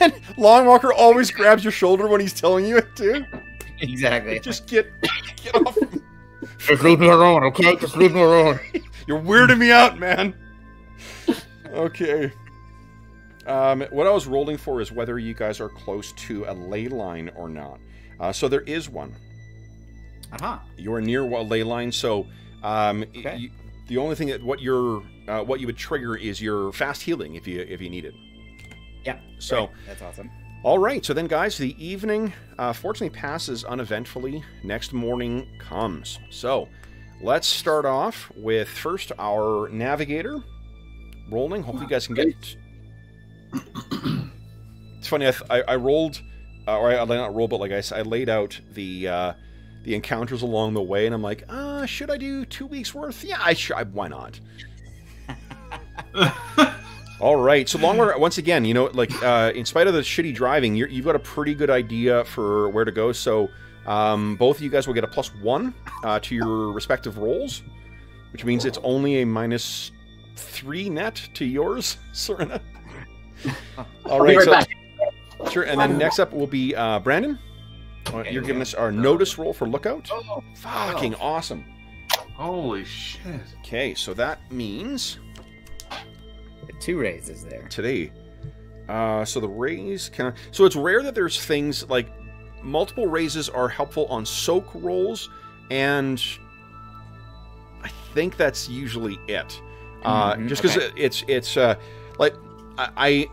and Longwalker always grabs your shoulder when he's telling you it too. exactly. Just get get off. Just leave me alone, okay? Just leave me alone. You're weirding me out, man. Okay. Um, what I was rolling for is whether you guys are close to a ley line or not. Uh, so there is one. Uh-huh. You are near a ley line, so um, Okay. you- the only thing that what you're uh, what you would trigger is your fast healing if you if you need it. Yeah. So. Right. That's awesome. All right, so then, guys, the evening uh, fortunately passes uneventfully. Next morning comes. So let's start off with first our navigator rolling. Hopefully, you guys can get. It's funny. I, th- I, I rolled, uh, or I, I not rolled, but like I, I laid out the uh, the encounters along the way, and I'm like, uh, should I do two weeks worth? Yeah, I sure. Why not? All right. So long once again, you know, like uh, in spite of the shitty driving, you're, you've got a pretty good idea for where to go. So um, both of you guys will get a plus one uh, to your respective rolls, which means it's only a minus three net to yours, Serena. All I'll be right. right so, back. sure. And then next up will be uh, Brandon. Okay, you're giving we us our notice roll for lookout. Oh, Fucking awesome. Holy shit. Okay, so that means two raises there. today. Uh, so the raise can so it's rare that there's things like multiple raises are helpful on soak rolls, and I think that's usually it. Uh, Mhm, just because okay. it's it's uh, like I, I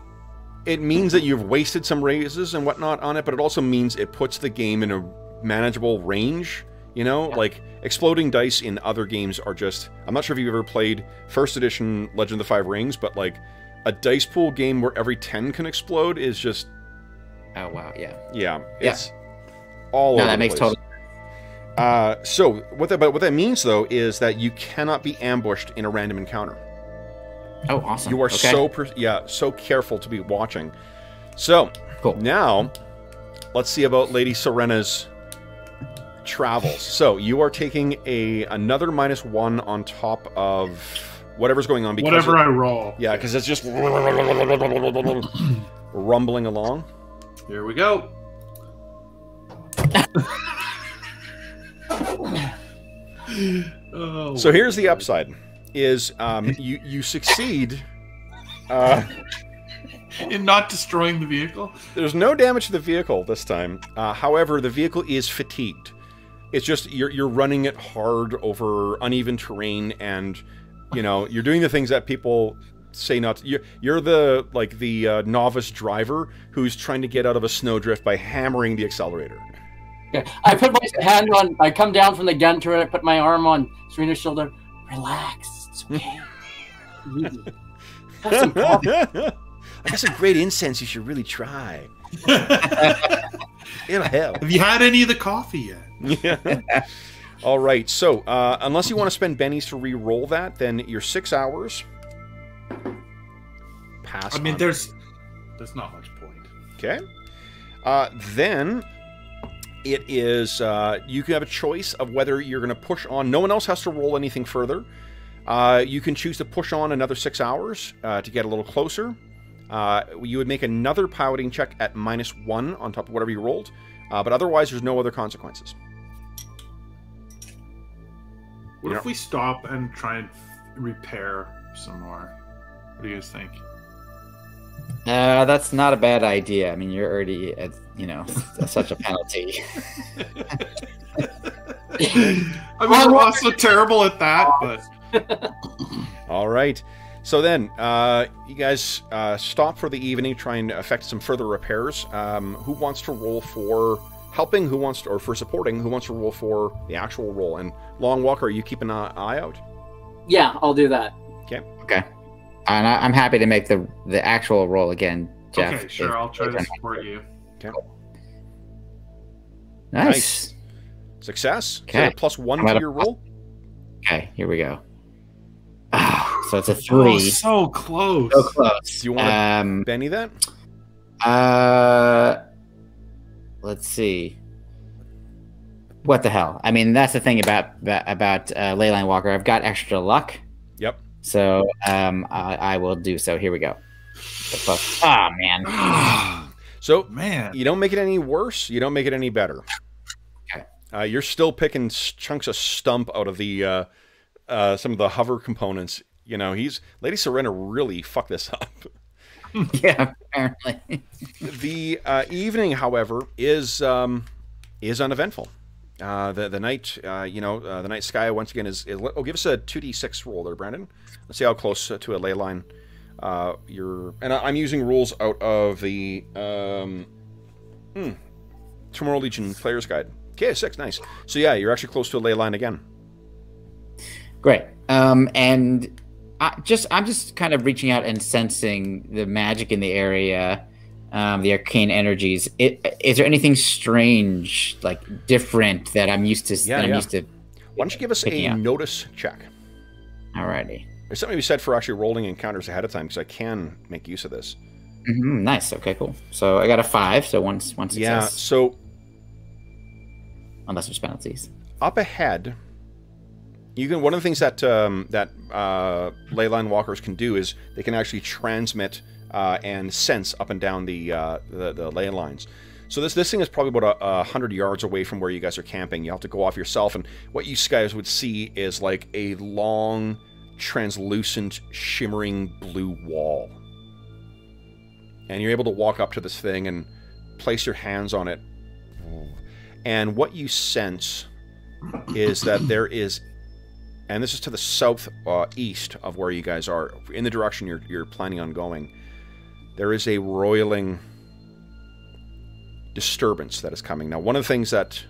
it means that you've wasted some raises and whatnot on it, but it also means it puts the game in a manageable range. You know, like exploding dice in other games are just. I'm not sure if you've ever played first edition Legend of the Five Rings, but like a dice pool game where every 10 can explode is just Oh wow, yeah. yeah Yeah. all No, that makes place. total. uh so what that but what that means though is that you cannot be ambushed in a random encounter Oh, awesome. you are okay. so per- yeah so careful to be watching so Cool. now let's see about lady serena's travels so you are taking a another minus one on top of whatever's going on because Whatever it- I roll. yeah because it's just rumbling along Here we go. oh, So here's the oh, my upside: is um, you you succeed. Uh, In not destroying the vehicle. there's no damage to the vehicle this time. Uh, however, the vehicle is fatigued. It's just you're you're running it hard over uneven terrain, and you know you're doing the things that people say not. To, you're you're the like the uh, novice driver who's trying to get out of a snowdrift by hammering the accelerator. Okay. I put my hand on. I come down from the gun turret. I put my arm on Serena's shoulder. Relax. It's okay. Have some coffee. I got some great incense. You should really try. It'll help. Have you had any of the coffee yet? Yeah. All right. So, uh, unless you want to spend bennies to re-roll that, then your six hours pass. I mean, on. there's there's not much point. okay. Uh, then it is uh, you can have a choice of whether you're going to push on. No one else has to roll anything further. Uh, you can choose to push on another six hours uh, to get a little closer. Uh, you would make another piloting check at minus one on top of whatever you rolled, uh, but otherwise, there's no other consequences. What Yeah. if we stop and try and repair some more? What do you guys think? Uh, that's not a bad idea. I mean, you're already at you know such a penalty. I mean, we're also terrible at that, but All right. So then, uh, you guys uh, stop for the evening, try and effect some further repairs. Um, who wants to roll for helping? Who wants to, or for supporting? Who wants to roll for the actual roll? And Long Walker, you keep an eye eye out. Yeah, I'll do that. okay, Okay. and I, I'm happy to make the the actual roll again, Jeff. okay, sure. if- I'll try to support you. Nice. Success. Okay. So plus one I'm to your roll. Okay, here we go. Ah, so it's a Oh, three. so close. so close. Do you wanna- Um, Benny, that? uh, let's see. What the hell? I mean, that's the thing about about uh, Leyline Walker. I've got extra luck, Yep. so um, I, I will do so. Here we go. The plus- Ah, man. So Man. you don't make it any worse. You don't make it any better. Okay. Uh, you're still picking chunks of stump out of the uh, uh, some of the hover components. You know, he's Lady Serena really fucked this up. yeah, apparently. the uh, evening, however, is um, is uneventful. Uh, the the night, uh, you know, uh, the night sky once again is. is oh, give us a two d six roll there, Brandon. Let's see how close uh, to a ley line uh, you're. And I- I'm using rules out of the um, hmm, Tomorrow Legion Player's Guide. Okay, six, nice. So yeah, you're actually close to a ley line again. Great. Um, and I just I'm just kind of reaching out and sensing the magic in the area, um, the arcane energies. It, is there anything strange, like different that I'm used to? Yeah, that I'm yeah. used to. Why don't you give us a notice check? Alrighty. There's something to be said for actually rolling encounters ahead of time because I can make use of this. hmm nice. Okay. Cool. So I got a five. So once once Yeah. So unless there's penalties. up ahead you can one of the things that um, that uh, leyline walkers can do is they can actually transmit uh, and sense up and down the, uh, the the ley lines. So this this thing is probably about a, a hundred yards away from where you guys are camping. You have to go off yourself and what you guys would see is like a long translucent shimmering blue wall. And you're able to walk up to this thing and place your hands on it. And what you sense is that there is, and this is to the south uh, east of where you guys are, in the direction you're, you're planning on going. There is a roiling disturbance that is coming. Now, one of the things that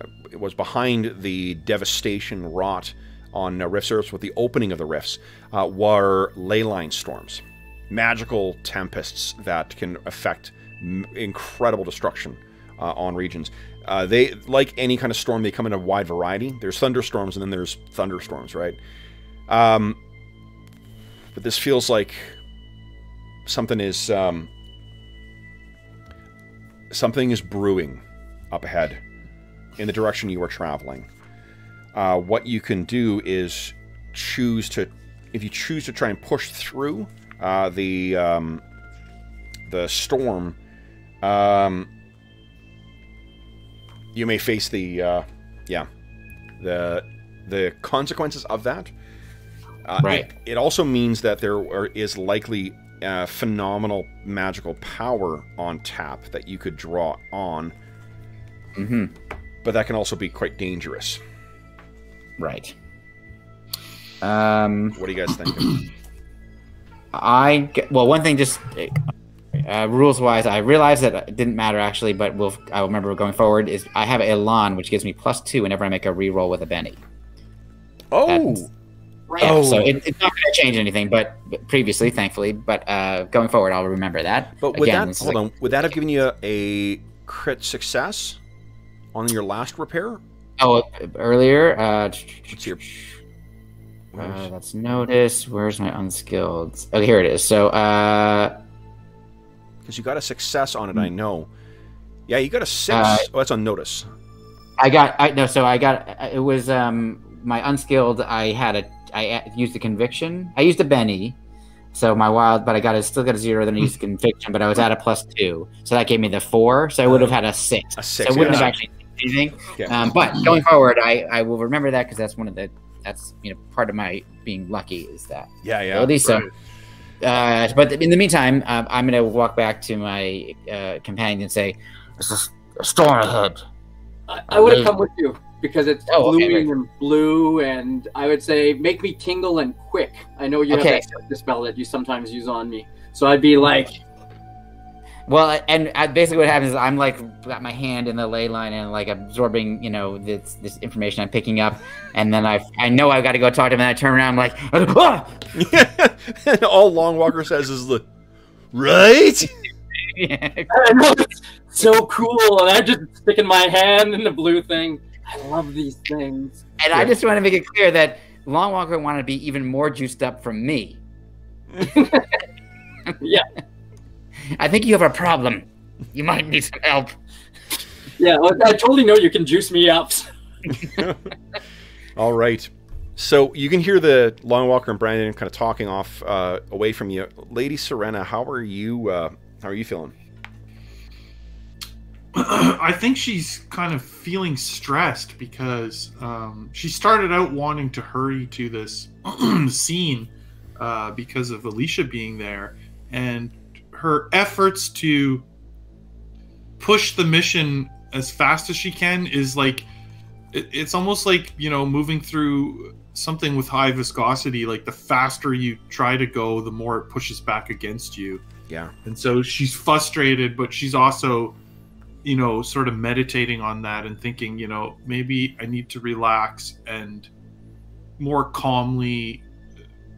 uh, was behind the devastation wrought on uh, Rift with the opening of the rifts uh, were leyline storms, magical tempests that can affect m- incredible destruction uh, on regions. Uh, they like any kind of storm, they come in a wide variety. There's thunderstorms and then there's thunderstorms, right? Um, but this feels like something is um, something is brewing up ahead in the direction you are traveling. Uh, what you can do is choose to, if you choose to try and push through uh, the um, the storm. Um, you may face the uh, yeah the the consequences of that. Uh, Right. It, it also means that there are, is likely uh, phenomenal magical power on tap that you could draw on, Mm-hmm. but that can also be quite dangerous. Right. Um. What do you guys think? I well, one thing just uh, rules wise, I realized that it didn't matter actually, but we'll I will remember going forward is I have Elan, which gives me plus two whenever I make a reroll with a Benny. oh, Right. Yeah, Oh. so it, it's not going to change anything, but, but previously, thankfully, but uh, going forward, I'll remember that. but would Again, that hold like- on? Would that have given you a crit success on your last repair? Oh, earlier. Uh, What's your uh, that's notice. Where's my unskilled? Oh, here it is. So, uh, Because you got a success on it, I know. Yeah, you got a six. Uh, oh, that's on notice. I got I no, so I got it was um my unskilled. I had a I used a conviction. I used a Benny, so my wild, but I got a still got a zero. Then I used a conviction, but I was at a plus two, so that gave me the four. So I would have had a six. A So six. I wouldn't yeah. have actually anything. Yeah. Um, but going forward, I I will remember that because that's one of the that's you know part of my being lucky is that yeah, yeah. ability. So. Uh, but in the meantime, um, I'm gonna walk back to my uh, companion and say, "There's a storm ahead." I, I would have come with you because it's Oh, okay, blooming right. and blue, and I would say make me tingle and quick. I know you Okay. have that spell that you sometimes use on me, so I'd be like, Well, and uh, basically what happens is I'm like got my hand in the ley line and like absorbing, you know, this this information I'm picking up, and then I I know I've got to go talk to him, and I turn around I'm like, ah! and all Long Walker says is the right. Yeah. It's so cool, and I'm just sticking my hand in the blue thing. I love these things. and I just want to make it clear that Long Walker want to be even more juiced up from me. Yeah. I think you have a problem. You might need some help. Yeah, well, I totally know you can juice me up. All right. So you can hear the Long Walker and Brandon kind of talking off uh, away from you. Lady Serena, how are you? Uh, how are you feeling? I think she's kind of feeling stressed because um, she started out wanting to hurry to this scene uh, because of Alicia being there, and her efforts to push the mission as fast as she can is like it, it's almost like you know moving through something with high viscosity like the faster you try to go the more it pushes back against you Yeah. and so she's frustrated but she's also you know sort of meditating on that and thinking you know maybe i need to relax and more calmly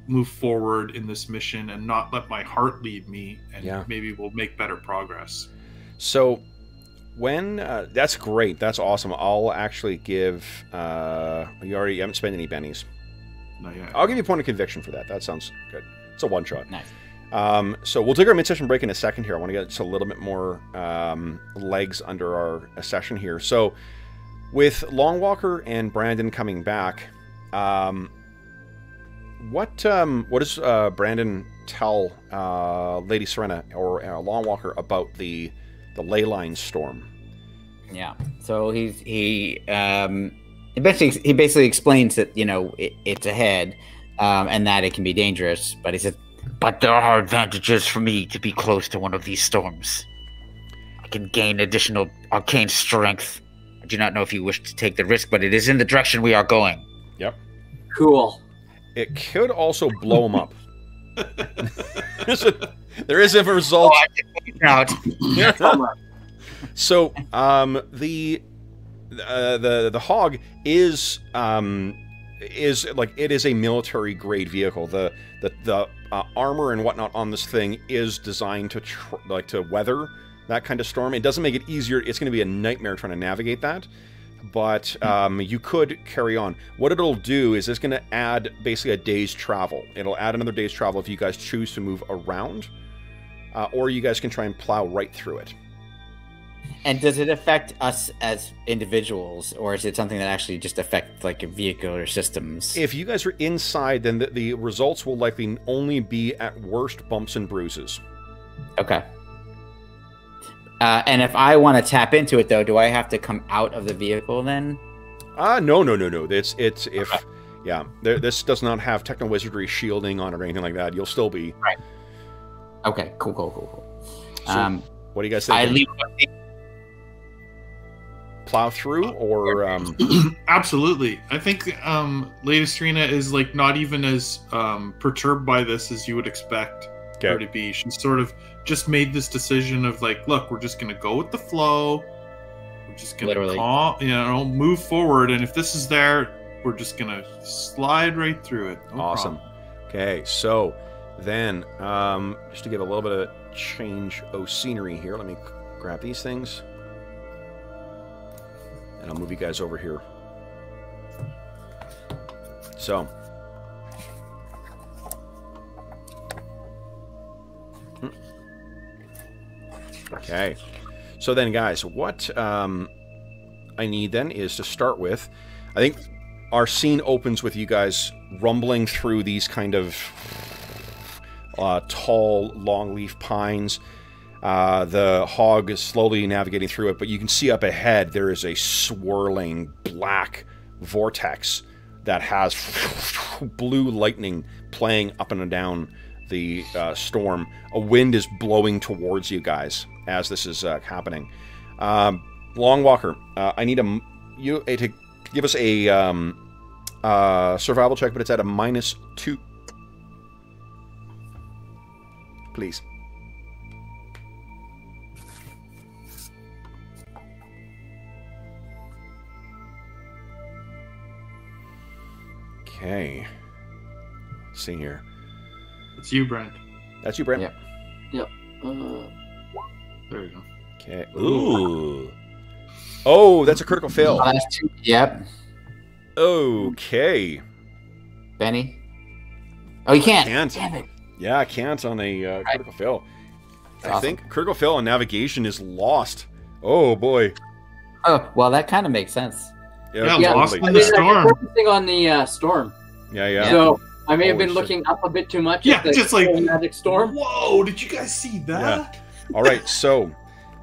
move forward in this mission and not let my heart lead me and Yeah. maybe we'll make better progress So when uh, that's great, that's awesome. I'll actually give. Uh, you already you haven't spent any bennies. not yet I'll give you a point of conviction for that. That sounds good. It's a one shot. Nice. Um, so we'll take our mid-session break in a second here. I want to get just a little bit more um, legs under our uh, session here. So with Long Walker and Brandon coming back, um, what um, what does uh, Brandon tell uh, Lady Serena or uh, Long Walker about the the ley line storm? Yeah. So he's he um he basically he basically explains that you know it, it's ahead, um, and that it can be dangerous. But he said, But there are advantages for me to be close to one of these storms. I can gain additional arcane strength. I do not know if you wish to take the risk, but it is in the direction we are going. Yep. Cool. It could also blow him up. there is a result. Oh, I can point out. So, um, the uh, the the hog is um, is like it is a military grade vehicle. The the the uh, armor and whatnot on this thing is designed to tr- like to weather that kind of storm. It doesn't make it easier. It's going to be a nightmare trying to navigate that. But um, you could carry on. What it'll do is it's going to add basically a day's travel. It'll add another day's travel if you guys choose to move around, uh, or you guys can try and plow right through it. and does it affect us as individuals, or is it something that actually just affects like vehicular systems? If you guys are inside, then the, the results will likely only be at worst bumps and bruises. okay. Uh, and if I want to tap into it, though, do I have to come out of the vehicle then? Ah, no, no, no, no. It's it's if yeah, there, this does not have techno wizardry shielding on it or anything like that. You'll still be. Right. Okay, cool, cool, cool, cool. So, um, what do you guys think? I leave. Plow through or um, Absolutely. I think um Lady Serena is like not even as um perturbed by this as you would expect her to be. She's sort of just made this decision of like, look, we're just gonna go with the flow. We're just gonna Literally. call, you know, move forward, and if this is there, we're just gonna slide right through it. No Awesome. problem. Okay, so then um, just to give a little bit of change of scenery here, let me grab these things, and I'll move you guys over here. So. Okay. So then, guys, what um, I need then is to start with. I think our scene opens with you guys rumbling through these kind of uh, tall longleaf pines. Uh, the hog is slowly navigating through it, but you can see up ahead there is a swirling black vortex that has blue lightning playing up and down the uh, storm. A wind is blowing towards you guys as this is uh, happening. Um, Long Walker, uh, I need a m- you uh, to give us a um, uh, survival check, but it's at a minus two. Please. Okay. Let's see here. It's you, Brent. That's you, Brent. Yep. Uh, There you go. Okay. Ooh. Oh, that's a critical fail. Oh, that's two. Yep. Okay. Benny. Oh, you can't. Can't. Damn it. Yeah, I can't on a uh, critical fail. I Awesome. think critical fail on navigation is lost. Oh boy. Oh, well, that kind of makes sense. Yeah, Yeah, lost totally. in the storm. I'm focusing on the uh, storm. Yeah, yeah. So I may have been shit. looking up a bit too much. Yeah, at the just like- magic storm. Whoa! Did you guys see that? All right, so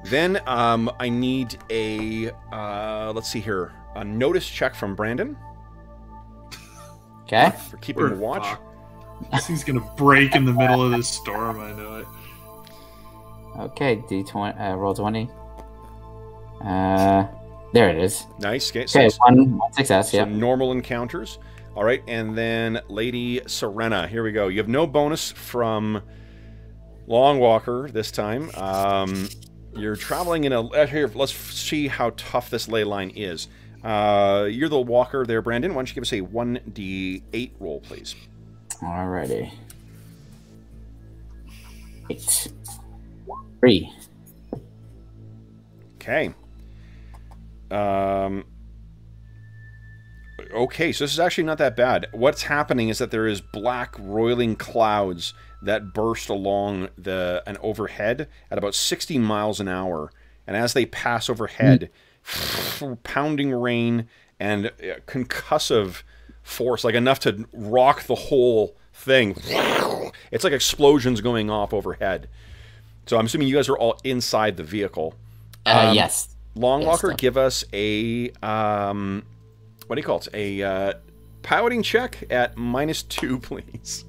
then um, I need a uh, let's see here a notice check from Brandon Okay. for keeping We're watch. fucked. This thing's gonna break in the middle of this storm. I know it. Okay, D20, uh, roll 20. Uh, there it is. Nice. Okay, so, Okay, so one, one success, yeah. normal encounters. All right, and then Lady Serena. Here we go. You have no bonus from Long Walker this time. Um, you're traveling in a. uh, Here, let's see how tough this ley line is. Uh, you're the walker there, Brandon. Why don't you give us a 1d8 roll, please? Alrighty. Eight. Three. Okay. Um. Okay, so this is actually not that bad. What's happening is that there is black roiling clouds that burst along the an overhead at about 60 miles an hour, and as they pass overhead, pounding rain and uh, concussive force, like enough to rock the whole thing. It's like explosions going off overhead. So I'm assuming you guys are all inside the vehicle. Uh, Um, yes. Long Walker, Yes, give us a um, what do you call it? A uh, piloting check at minus two, please.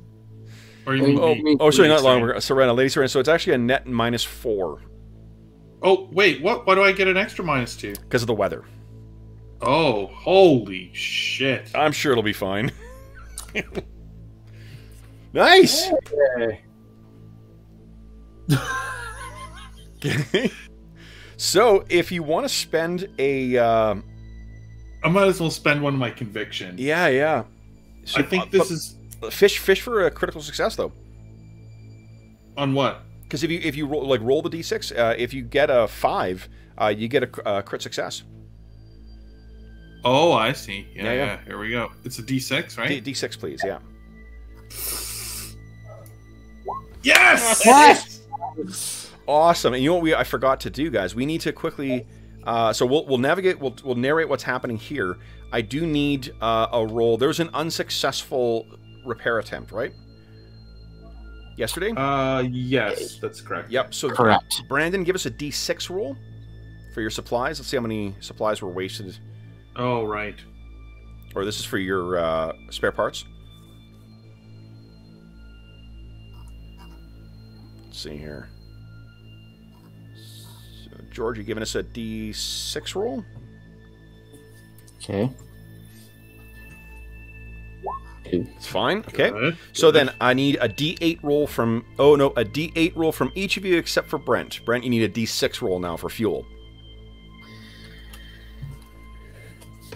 Or you Oh, me- Oh, sorry, not Sorry. Long Walker. Serena, Lady Serena. So it's actually a net minus four Oh wait, what? Why do I get an extra minus two? because of the weather. Oh, holy shit! I'm sure it'll be fine. nice. Okay. so if you want to spend a um I might as well spend one of my conviction. yeah yeah. So, I think uh, this but is fish fish for a critical success though. on what? Because if you if you roll, like roll the d6, uh, if you get a five, uh, you get a cr- uh, crit success. Oh, I see. Yeah, Yeah, yeah. yeah. Here we go. It's a D6, right? D- d6, please. Yeah. yes. What? Awesome. And you know what we I forgot to do, guys? We need to quickly. Uh, so we'll we'll navigate. We'll we'll narrate what's happening here. I do need uh, a roll. There's an unsuccessful repair attempt, right? Yesterday. Uh, yes, that's correct. yep. So Correct. Brandon, give us a d6 roll for your supplies. Let's see how many supplies were wasted. Oh, right. Or this is for your uh, spare parts. Let's see here. So, George, you giving us a D6 roll? Okay. Two. It's fine. Okay. Good, So good. then I need a D8 roll from. Oh no, a D8 roll from each of you except for Brent. Brent, you need a D6 roll now for fuel.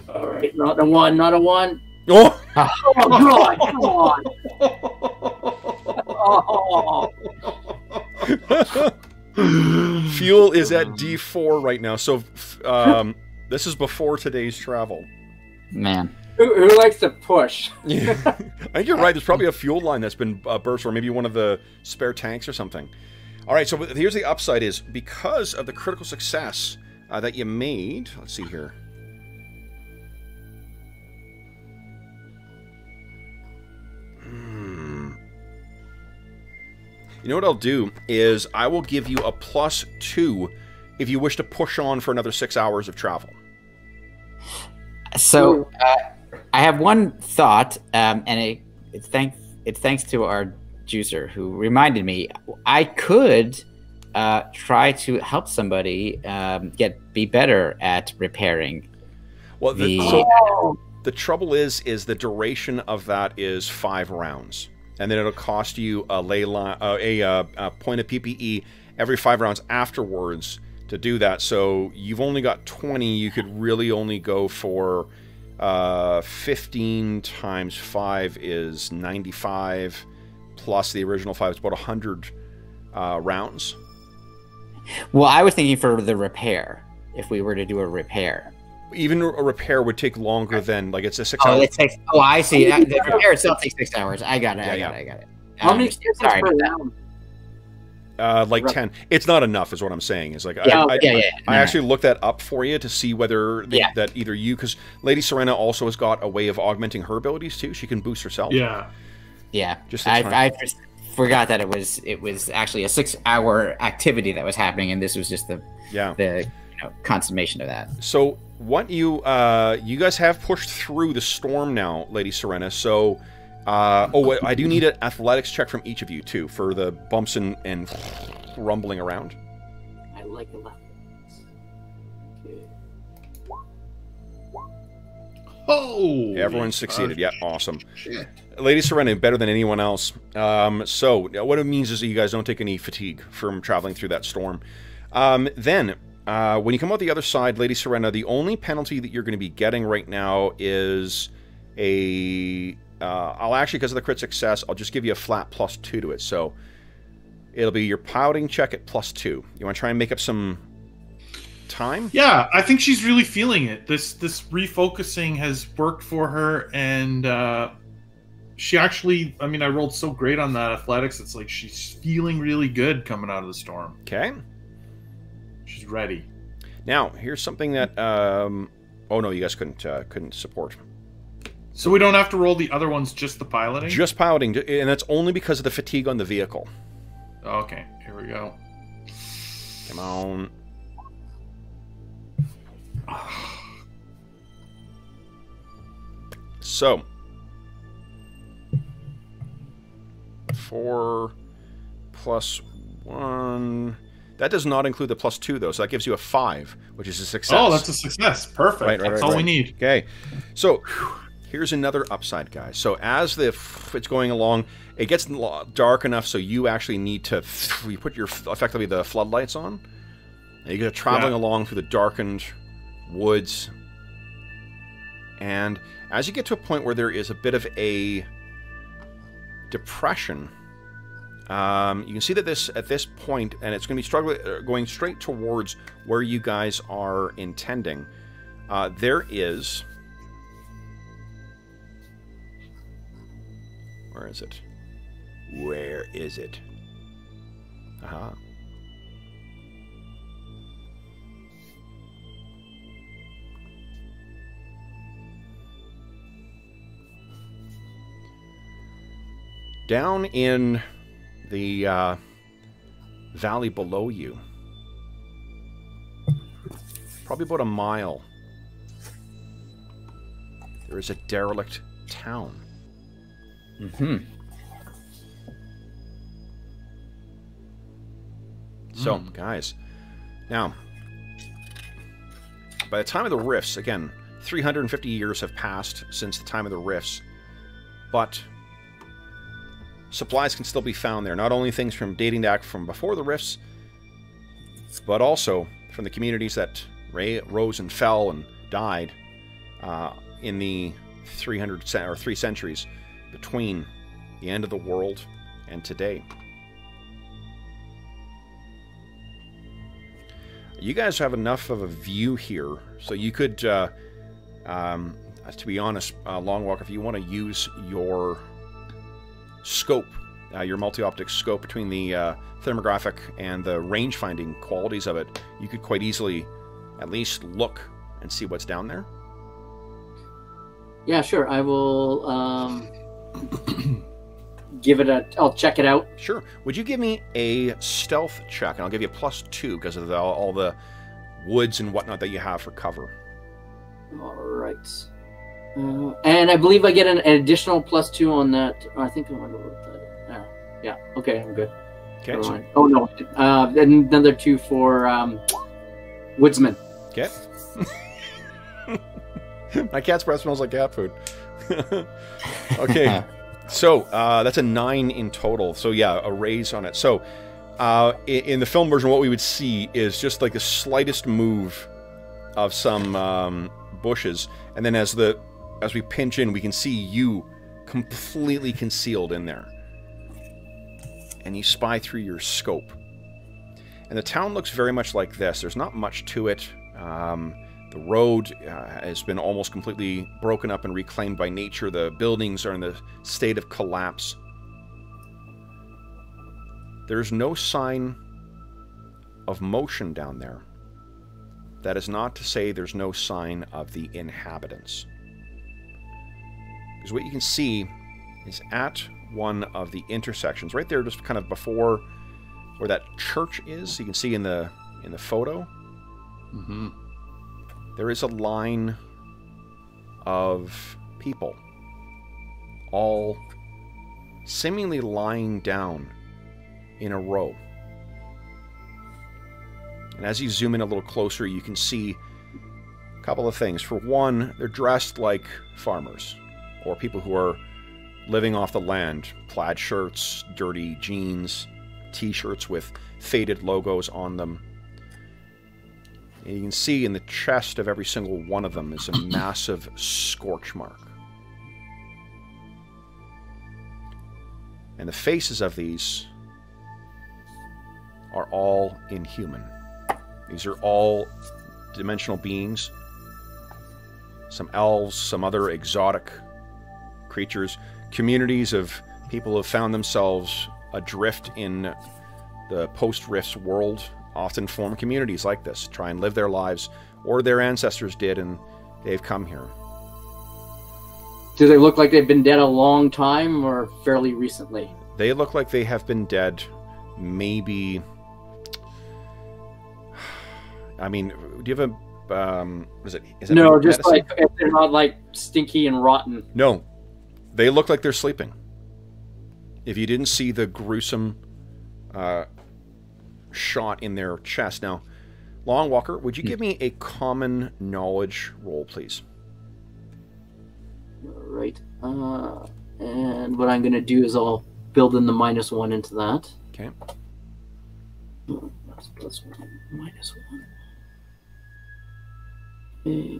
All right, not a one, not a one. Oh, Oh God, come on. Oh, fuel is at D4 right now. So um, this is before today's travel. Man. Who, who likes to push? Yeah, I think you're right. There's probably a fuel line that's been uh, burst, or maybe one of the spare tanks or something. All right, so here's the upside: is because of the critical success uh, that you made. Let's see here. Hmm. You know what I'll do is I will give you a plus two if you wish to push on for another six hours of travel. So uh, I have one thought, um, and it, it's thanks it's thanks to our juicer who reminded me I could uh, try to help somebody um, get be better at repairing. Well, the, The- so the trouble is, is the duration of that is five rounds, and then it'll cost you a ley line, uh, a, uh, a point of PPE every five rounds afterwards to do that. So you've only got twenty. You could really only go for uh, fifteen times five is ninety-five, plus the original five is about hundred uh, rounds. Well, I was thinking for the repair, if we were to do a repair. even a repair would take longer than like it's a six Oh, hour. it takes. Oh, I see. The repair itself takes six hours. I got it. I Yeah, got it. I got it. How Um, many experience sorry per round? Uh, like Right. ten. It's not enough, is what I'm saying. Is like Yeah, I, I, Yeah, yeah. I no, no. actually looked that up for you to see whether the, Yeah. that either you because Lady Serena also has got a way of augmenting her abilities too. She can boost herself. Yeah. Yeah, Just I. I just forgot that it was it was actually a six-hour activity that was happening, and this was just the Yeah. the you know, consummation of that. So what you uh you guys have pushed through the storm now, Lady Serena. So uh oh I do need an athletics check from each of you too for the bumps and, and rumbling around. I like it. left. Okay. Oh. Everyone succeeded. Yeah, awesome. Shit. Lady Serena better than anyone else. Um, so what it means is that you guys don't take any fatigue from traveling through that storm. Um, then uh, when you come out the other side, Lady Serena, the only penalty that you're going to be getting right now is a. Uh, I'll actually, because of the crit success, I'll just give you a flat plus two to it. So it'll be your pouting check at plus two. You want to try and make up some time? Yeah, I think she's really feeling it. This this refocusing has worked for her, and uh, she actually. I mean, I rolled so great on that athletics. It's like she's feeling really good coming out of the storm. Okay. She's ready. Now here's something that. Um, oh no, you guys couldn't uh, couldn't support. So we don't have to roll the other ones, just the piloting. Just piloting, and that's only because of the fatigue on the vehicle. okay, here we go. Come on. So, four plus one. That does not include the plus two, though, so that gives you a five, which is a success. Oh, that's a success. Perfect. Right, right, that's right, all we need. Okay, so whew, here's another upside, guys. So as the it's going along, it gets dark enough so you actually need to you put your effectively the floodlights on, and you're traveling Yeah. along through the darkened woods. And as you get to a point where there is a bit of a depression, um, you can see that this at this point, and it's going to be struggling, uh, going straight towards where you guys are intending. Uh, there is. Where is it? Where is it? Aha. Down in the uh, valley below you, probably about a mile, there is a derelict town. Hmm So, guys, now, by the time of the rifts, again, 350 years have passed since the time of the rifts, but supplies can still be found there. Not only things from dating back from before the rifts, but also from the communities that ra- rose and fell and died uh, in the 300 cen- or three centuries between the end of the world and today. You guys have enough of a view here, so you could, uh, um, to be honest, uh, Long Walk, if you want to use your scope, uh, your multi-optic scope between the uh, thermographic and the range-finding qualities of it, you could quite easily at least look and see what's down there. Yeah, sure. I will um, give it a. I'll check it out. Sure. Would you give me a stealth check, and I'll give you a plus two because of the, all the woods and whatnot that you have for cover. All right. Uh, and I believe I get an, an additional plus two on that. I think I wonder what that. Yeah. Yeah. Okay, I'm good. Okay. So. Oh no. Uh, another two for um, woodsman. okay. My cat's breath smells like cat food. okay. So uh, that's a nine in total. So yeah, a raise on it. So uh, in, in the film version, what we would see is just like the slightest move of some um, bushes, and then as the as we pinch in, we can see you completely concealed in there, and you spy through your scope. And the town looks very much like this. There's not much to it. Um, The road uh, has been almost completely broken up and reclaimed by nature. The buildings are in the state of collapse. There's no sign of motion down there. That is not to say there's no sign of the inhabitants. Because what you can see is at one of the intersections, right there, just kind of before where that church is. You can see in the in the photo. Mm-hmm. There is a line of people, all seemingly lying down in a row. And as you zoom in a little closer, you can see a couple of things. For one, they're dressed like farmers or people who are living off the land. Plaid shirts, dirty jeans, t shirts with faded logos on them. And you can see in the chest of every single one of them is a massive scorch mark. And the faces of these are all inhuman. These are all dimensional beings. Some elves, some other exotic creatures, communities of people who have found themselves adrift in the post rifts world often form communities like this, try and live their lives, or their ancestors did, and they've come here. Do they look like they've been dead a long time or fairly recently? They look like they have been dead maybe. I mean, do you have a. Um, is it? Is it no, just medicine? like if they're not like stinky and rotten. No, they look like they're sleeping. If you didn't see the gruesome uh, shot in their chest. Now, Long Walker, would you give me a common knowledge roll, please? Right. Uh, and what I'm going to do is I'll build in the minus one into that. Okay. That's plus one, minus one. Okay.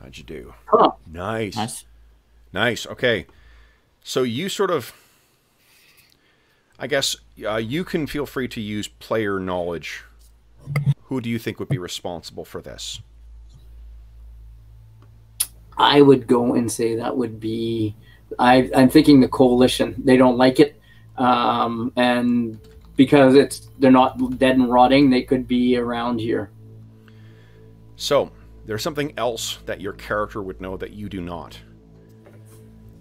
How'd you do? Huh. Nice. Nice. Nice. Okay. So you sort of, I guess, uh, you can feel free to use player knowledge. Who do you think would be responsible for this? I would go and say that would be. I, I'm thinking the coalition. They don't like it, um, and because it's they're not dead and rotting, they could be around here. So, there's something else that your character would know that you do not.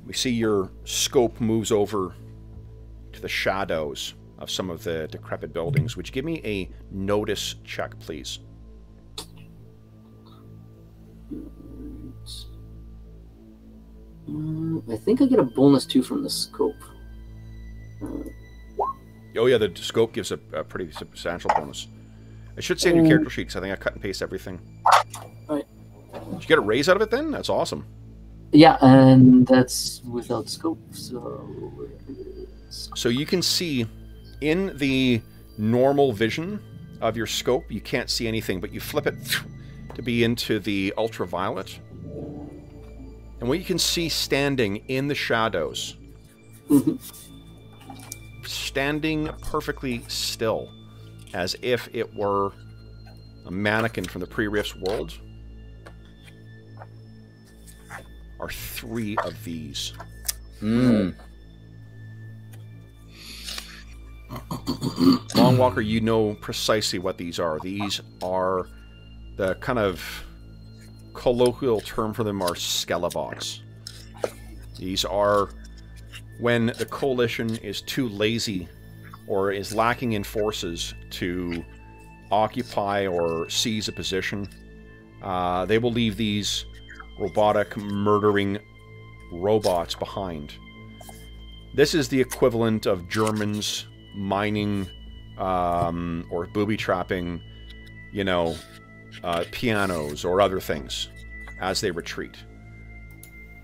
We see your scope moves over the shadows of some of the decrepit buildings. Would you give me a notice check, please? Mm, I think I get a bonus two from the scope. Oh yeah, the scope gives a, a pretty substantial bonus. I should say in your character sheet because I think I cut and paste everything. Right. Did you get a raise out of it then? That's awesome. Yeah, and that's without scope. So So you can see in the normal vision of your scope, you can't see anything, but you flip it to be into the ultraviolet. And what you can see standing in the shadows, standing perfectly still, as if it were a mannequin from the pre-Rifts world, are three of these. Mm. Long Walker, you know precisely what these are. These are the kind of colloquial term for them are skelebots. These are when the coalition is too lazy or is lacking in forces to occupy or seize a position. Uh, they will leave these robotic murdering robots behind. This is the equivalent of Germans mining um, or booby trapping, you know, uh, pianos or other things as they retreat.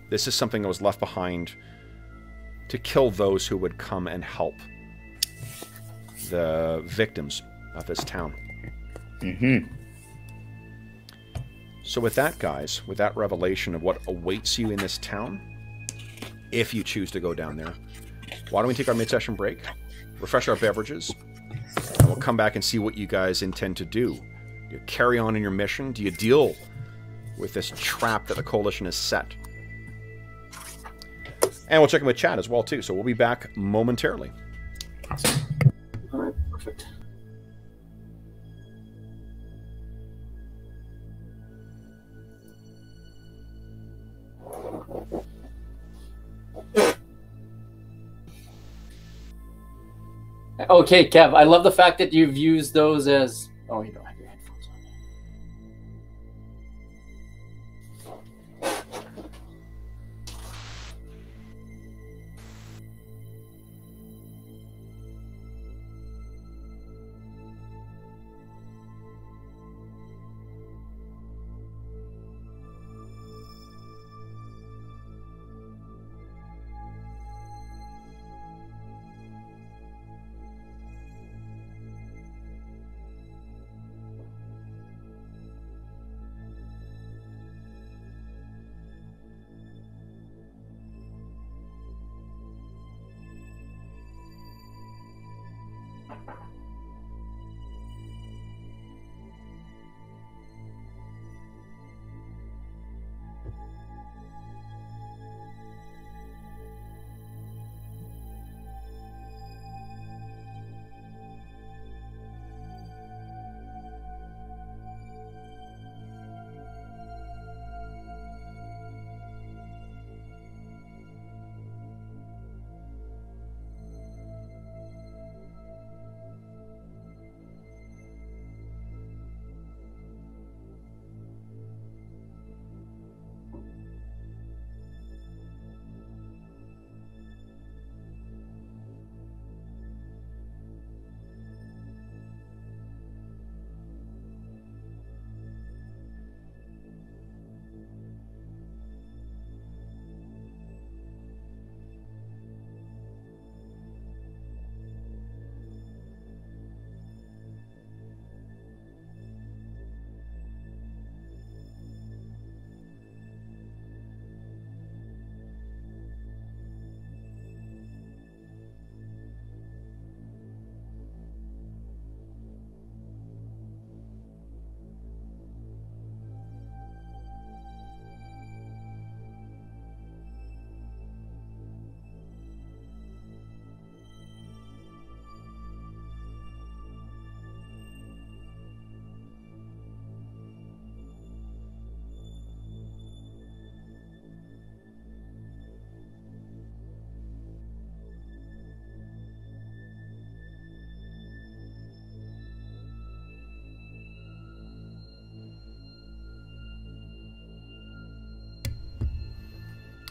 This is something that was left behind to kill those who would come and help the victims of this town. Mm-hmm. So, with that, guys, with that revelation of what awaits you in this town, if you choose to go down there, why don't we take our mid session break, refresh our beverages, and we'll come back and see what you guys intend to do. Do you carry on in your mission? Do you deal with this trap that the coalition has set? And we'll check in with chat as well too. So we'll be back momentarily. All right, perfect. Okay, Kev, I love the fact that you've used those as. Oh, you don't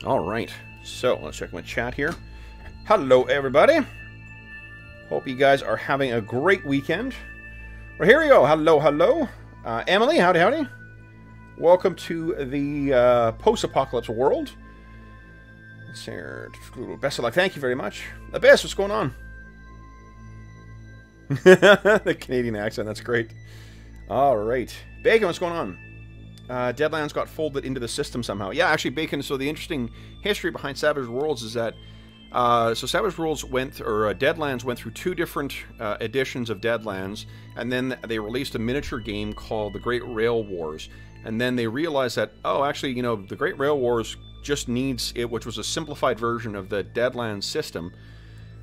All right. So let's check my chat here. Hello, everybody. Hope you guys are having a great weekend. Well, here we go. Hello, hello. Uh, Emily, howdy, howdy. Welcome to the uh, post-apocalypse world. Let's see here. Best of luck. Thank you very much. The best. What's going on? the Canadian accent. That's great. All right. Bacon, what's going on? Uh, Deadlands got folded into the system somehow. Yeah, actually, Bacon. So the interesting history behind Savage Worlds is that uh, so Savage Worlds went, or uh, Deadlands went through two different uh, editions of Deadlands, and then they released a miniature game called The Great Rail Wars. And then they realized that, oh, actually, you know, The Great Rail Wars just needs it, which was a simplified version of the Deadlands system.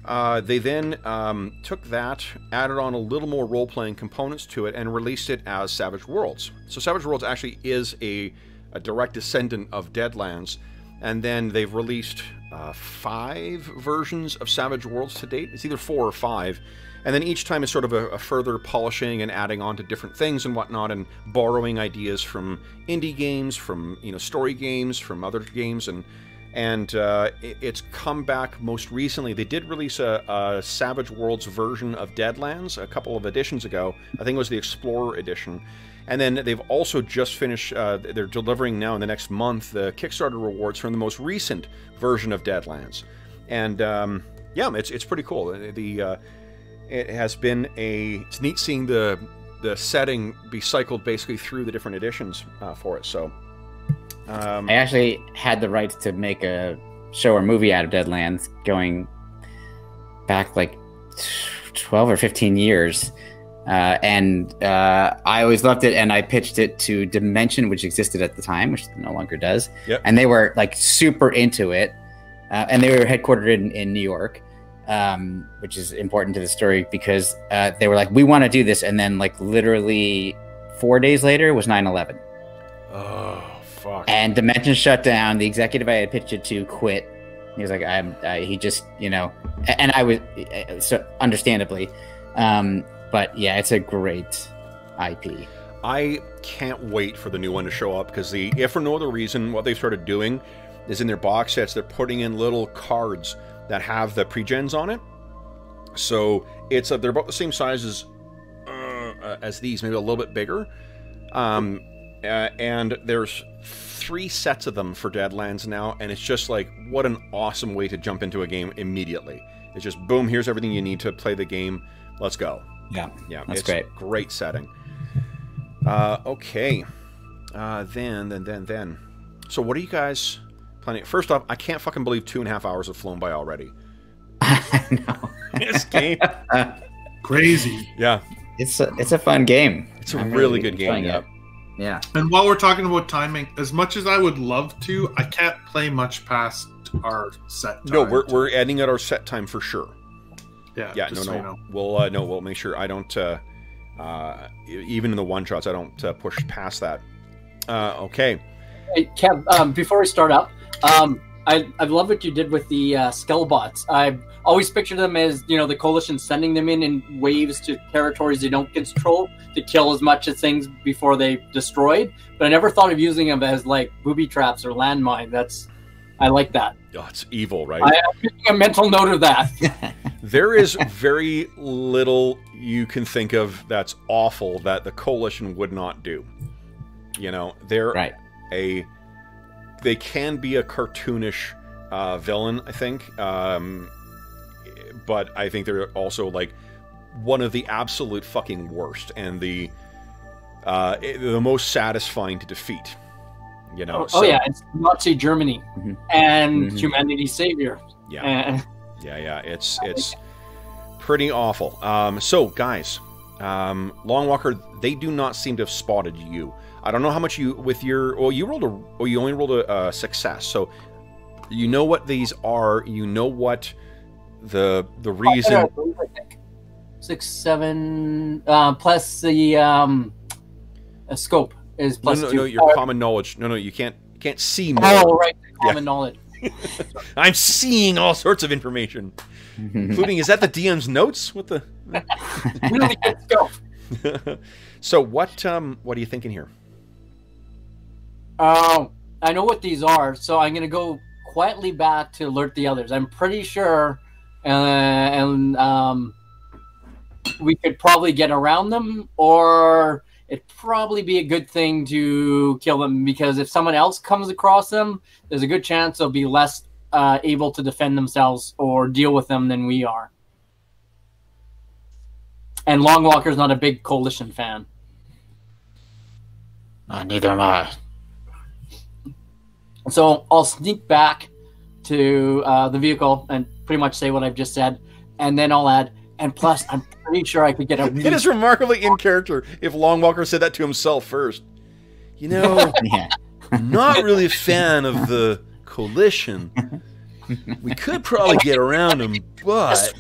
Uh, they then um, took that, added on a little more role playing components to it, and released it as Savage Worlds. So Savage Worlds actually is a, a direct descendant of Deadlands. And then they've released uh, five versions of Savage Worlds to date. It's either four or five. And then each time is sort of a, a further polishing and adding on to different things and whatnot, and borrowing ideas from indie games, from you know story games, from other games, and and uh, it's come back most recently. They did release a, a, Savage Worlds version of Deadlands a couple of editions ago. I think it was the Explorer edition. And then they've also just finished, uh, they're delivering now in the next month the Kickstarter rewards from the most recent version of Deadlands. And um, yeah, it's, it's pretty cool. The uh, It has been a, it's neat seeing the, the setting be cycled basically through the different editions uh, for it. So um, I actually had the rights to make a show or movie out of Deadlands going back like 12 or 15 years. Uh, and uh, I always loved it, and I pitched it to Dimension, which existed at the time, which no longer does. Yep. And they were like super into it, uh, and they were headquartered in, in New York, um, which is important to the story because uh, they were like, "We want to do this," and then like literally four days later was 9/11, Oh fuck. and Dimension shut down. The executive I had pitched it to quit. He was like, "I'm." I, he just, you know, and I was uh, so understandably, um, but yeah, it's a great IP. I can't wait for the new one to show up because the if for no other reason, what they've started doing is in their box sets they're putting in little cards that have the pre-gens on it. So it's uh, they're about the same size as uh, as these, maybe a little bit bigger. Um, uh, and there's three sets of them for Deadlands now, and it's just like what an awesome way to jump into a game immediately. It's just boom, here's everything you need to play the game. Let's go. Yeah, Yeah, That's it's great. Great setting. Uh, okay. Uh, then, then, then, then. So, what are you guys planning? First off, I can't fucking believe two and a half hours have flown by already. I know. this game. Crazy. Yeah, It's a, it's a fun game. it's a I'm really good game. Yeah. it. Yeah. And while we're talking about timing, as much as I would love to, I can't play much past our set time. No, we're, we're ending at our set time for sure. yeah, Yeah, just no, so no. you know. We'll uh, no, we'll make sure I don't. Uh, uh, even in the one shots, I don't uh, push past that. Uh, okay. Hey, Kev, um, before we start up, um, I, I love what you did with the uh, skull bots. I've always picture them as, you know, the coalition sending them in in waves to territories they don't control to kill as much of things before they destroyed. But I never thought of using them as like booby traps or landmine. That's, I like that. Oh, it's evil, right? I am making a mental note of that. there is very little you can think of that's awful that the coalition would not do. You know, they're Right. a they can be a cartoonish uh, villain, I think, um, but I think they're also like one of the absolute fucking worst and the uh, the most satisfying to defeat. You know, oh, so- yeah, it's Nazi Germany Mhm. and Mhm. humanity's savior. yeah. And Yeah, yeah, it's it's pretty awful. Um, so, guys, um, Long Walker, they do not seem to have spotted you. I don't know how much you with your. Well, you rolled a. Well, you only rolled a, uh success, so you know what these are. You know what the the reason. I six, seven, uh, plus the um, a scope is No, plus no, two. no, your common knowledge. No, no, you can't can't see more. oh, right, the Yeah. common knowledge. I'm seeing all sorts of information, including is that the DM's notes? What the? Really good scope. so what um what are you thinking here? Um, I know what these are, so I'm gonna go quietly back to alert the others. I'm pretty sure, uh, and um, we could probably get around them, or it'd probably be a good thing to kill them because if someone else comes across them, there's a good chance they'll be less uh, able to defend themselves or deal with them than we are. And Longwalker's not a big coalition fan. Uh, neither am I. So I'll sneak back to uh, the vehicle and pretty much say what I've just said, and then I'll add. And plus, I'm pretty sure I could get a. It is remarkably in character if Longwalker said that to himself first. You know, not really a fan of the coalition. We could probably get around them, but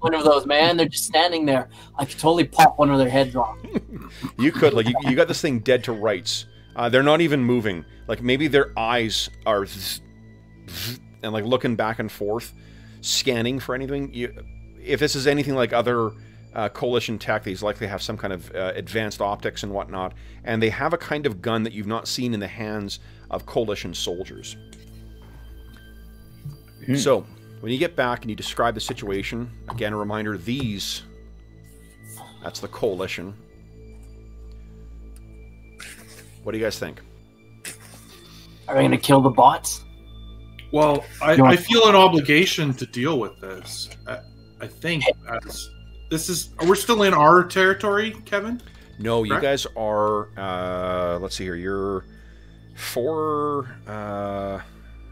one of those, man. They're just standing there. I could totally pop one of their heads off. you could like you, you got this thing dead to rights. Uh, they're not even moving. Like maybe their eyes are and like looking back and forth, scanning for anything. You, if this is anything like other uh, coalition tech, these likely have some kind of uh, advanced optics and whatnot, and they have a kind of gun that you've not seen in the hands of coalition soldiers. Hmm. So, when you get back and you describe the situation, again, a reminder these that's the coalition. What do you guys think? Are they gonna kill the bots? Well, I, I feel an obligation to deal with this. I, I think as this is we're still in our territory, Kevin. No, you guys are. Uh, let's see here. You're four. Uh,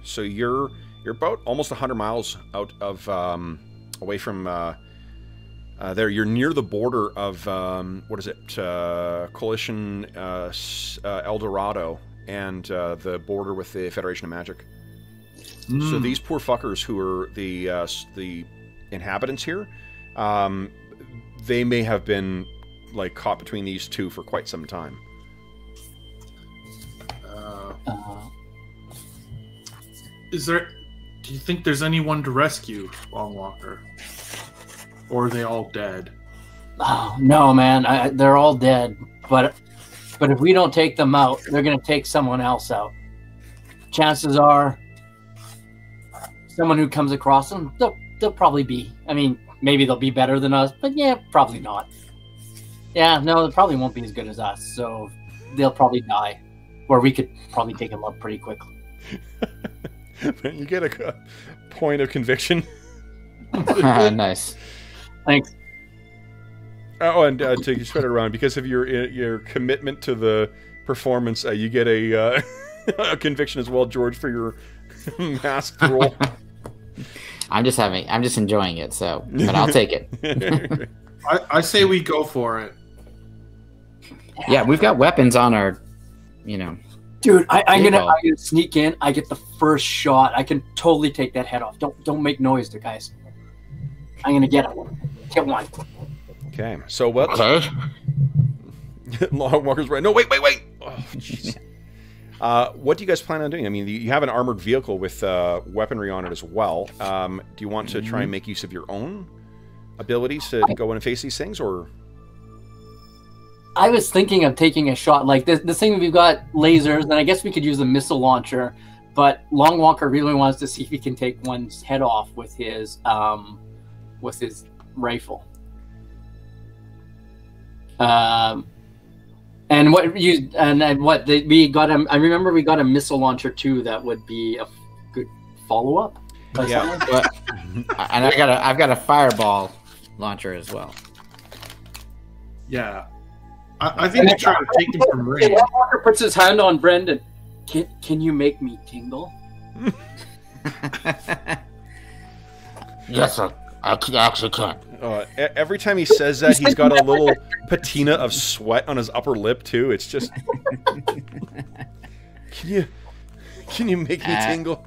so you're you're about almost hundred miles out of um, away from uh, Uh, there, you're near the border of um, what is it? Uh, Coalition uh, uh, El Dorado and uh, the border with the Federation of Magic. So Mm. these poor fuckers who are the uh, the inhabitants here, um, they may have been like caught between these two for quite some time. Uh, Uh, is there? Do you think there's anyone to rescue Longwalker, or are they all dead? oh, no, man, I, they're all dead. But but if we don't take them out, they're gonna take someone else out. Chances are, someone who comes across them, they'll, they'll probably be. I mean, maybe they'll be better than us, but yeah, probably not. Yeah, no, they probably won't be as good as us. So they'll probably die, where we could probably take them up pretty quickly. you get a, a point of conviction. nice. Thanks. Oh, and uh, to spread it around, because of your uh, your commitment to the performance, uh, you get a, uh, a conviction as well, George, for your masked role. I'm just having. I'm just enjoying it. So, but I'll take it. I, I say we go for it. Yeah, we've got weapons on our. You know. Dude, I, I'm gonna, I'm gonna sneak in. I get the first shot. I can totally take that head off. Don't don't make noise, there, guys. I'm gonna get him. Get one. okay, so what? Okay. Longwalker's right. No, wait, wait, wait. Oh, jeez. Uh, what do you guys plan on doing? I mean, you have an armored vehicle with uh, weaponry on it as well. Um, do you want to try and make use of your own abilities to go in and face these things, or I was thinking of taking a shot. Like this, this thing, we've got lasers, and I guess we could use a missile launcher. But Longwalker really wants to see if he can take one's head off with his um, with his rifle. Um, and what you and, and what they, we got a, I remember we got a missile launcher too. That would be a good follow up. Yeah. But, and I got a. I've got a fireball launcher as well. Yeah. I, I think we try to take him from range. Longwalker puts his hand on Brendan. Can can you make me tingle? Yes, I, I c- actually can. uh, every time he says that, he's got a little patina of sweat on his upper lip too. It's just. can you, can you make me Uh, tingle?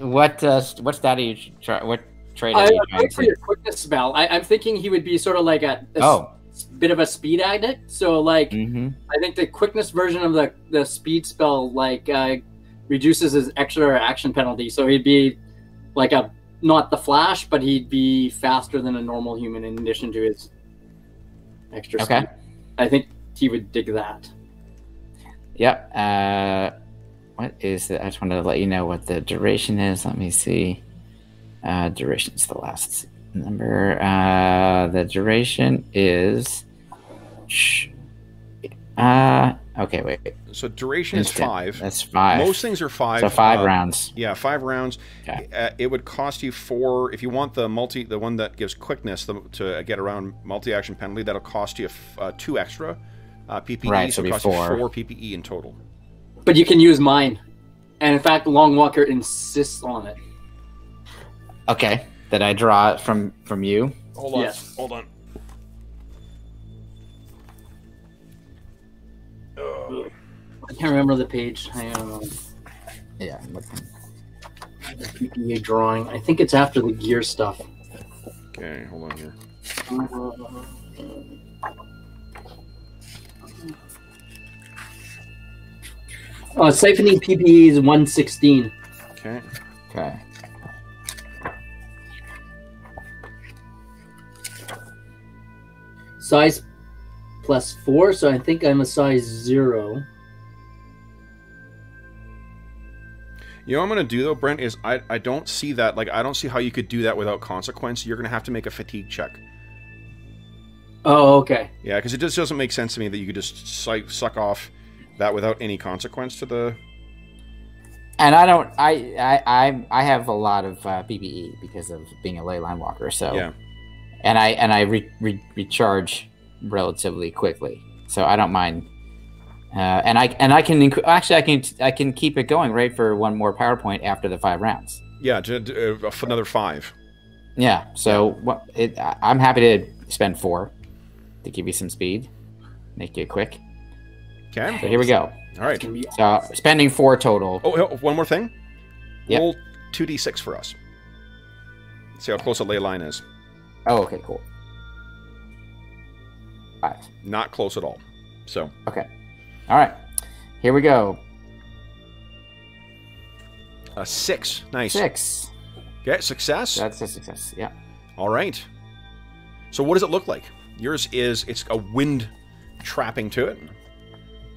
what uh, what stat are you try? What trait I, are you I trying think for to? your quickness spell, I, I'm thinking he would be sort of like a, a Oh. s- bit of a speed addict. So like, hmm I think the quickness version of the the speed spell like uh, reduces his extra action penalty. So he'd be like a not the Flash, but he'd be faster than a normal human in addition to his extra Okay. speed. I think he would dig that. Yep. Uh, what is it? I just wanted to let you know what the duration is. Let me see. Uh, duration's the last number. Uh, the duration is. Shh. Uh, okay, wait. Wait. So duration is five. That's five. Most things are five. so five uh, rounds. Yeah, five rounds. Okay. Uh, it would cost you four if you want the multi, the one that gives quickness the, to get around multi-action penalty. That'll cost you f- uh, two extra uh, PPE. Right, so so it costs four. four PPE in total. But you can use mine, and in fact, Longwalker insists on it. Okay. Did I draw it from from you? Hold on. Yes. Hold on. I can't remember the page. I don't know. Yeah. I'm looking. The PPE drawing. I think it's after the gear stuff. Okay, hold on here. Uh, siphoning PPE is 116. Okay. Okay. Size plus four, so I think I'm a size zero. You know what I'm gonna do though, Brent, is I I don't see that like I don't see how you could do that without consequence. You're gonna have to make a fatigue check. Oh, okay. Yeah, because it just doesn't make sense to me that you could just suck, suck off that without any consequence to the. And I don't. I I I, I have a lot of uh, PPE because of being a ley line walker. So Yeah. and I and I re, re, recharge relatively quickly, so I don't mind. Uh, and I and I can inc- actually I can I can keep it going right for one more power point after the five rounds. Yeah, uh, another five. Yeah, so what it, I'm happy to spend four to give you some speed, make it quick. Okay. So here we go. All right. It's gonna be So spending four total. Oh, one more thing. Yep. Roll 2d6 for us. See how close a ley line is. Oh, okay, cool. Five. Not close at all. So, Okay. All right. Here we go. a 6. Nice. Six. Okay, success. That's a success. Yeah. All right. So what does it look like? Yours is it's a wind trapping to it.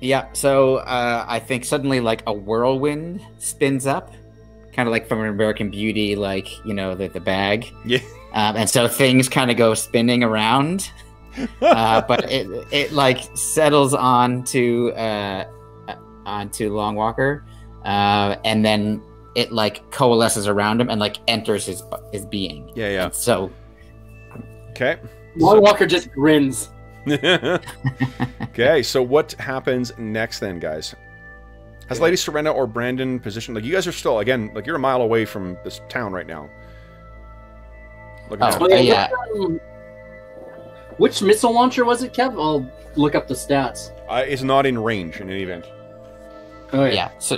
Yeah. So uh, I think suddenly like a whirlwind spins up, kind of like from American Beauty, like you know the the bag. Yeah. Um, and so things kind of go spinning around, uh, but it it like settles onto uh, uh, onto Long Walker, uh, and then it like coalesces around him and like enters his his being. Yeah, yeah. And so Okay. Long Walker just grins. okay, so what happens next then, guys? Has Lady Serena or Brandon positioned like you guys are still again, like you're a mile away from this town right now. Look Oh, uh, yeah. Which missile launcher was it, Kev? I'll look up the stats. Uh, it's not in range in any event. Oh yeah. So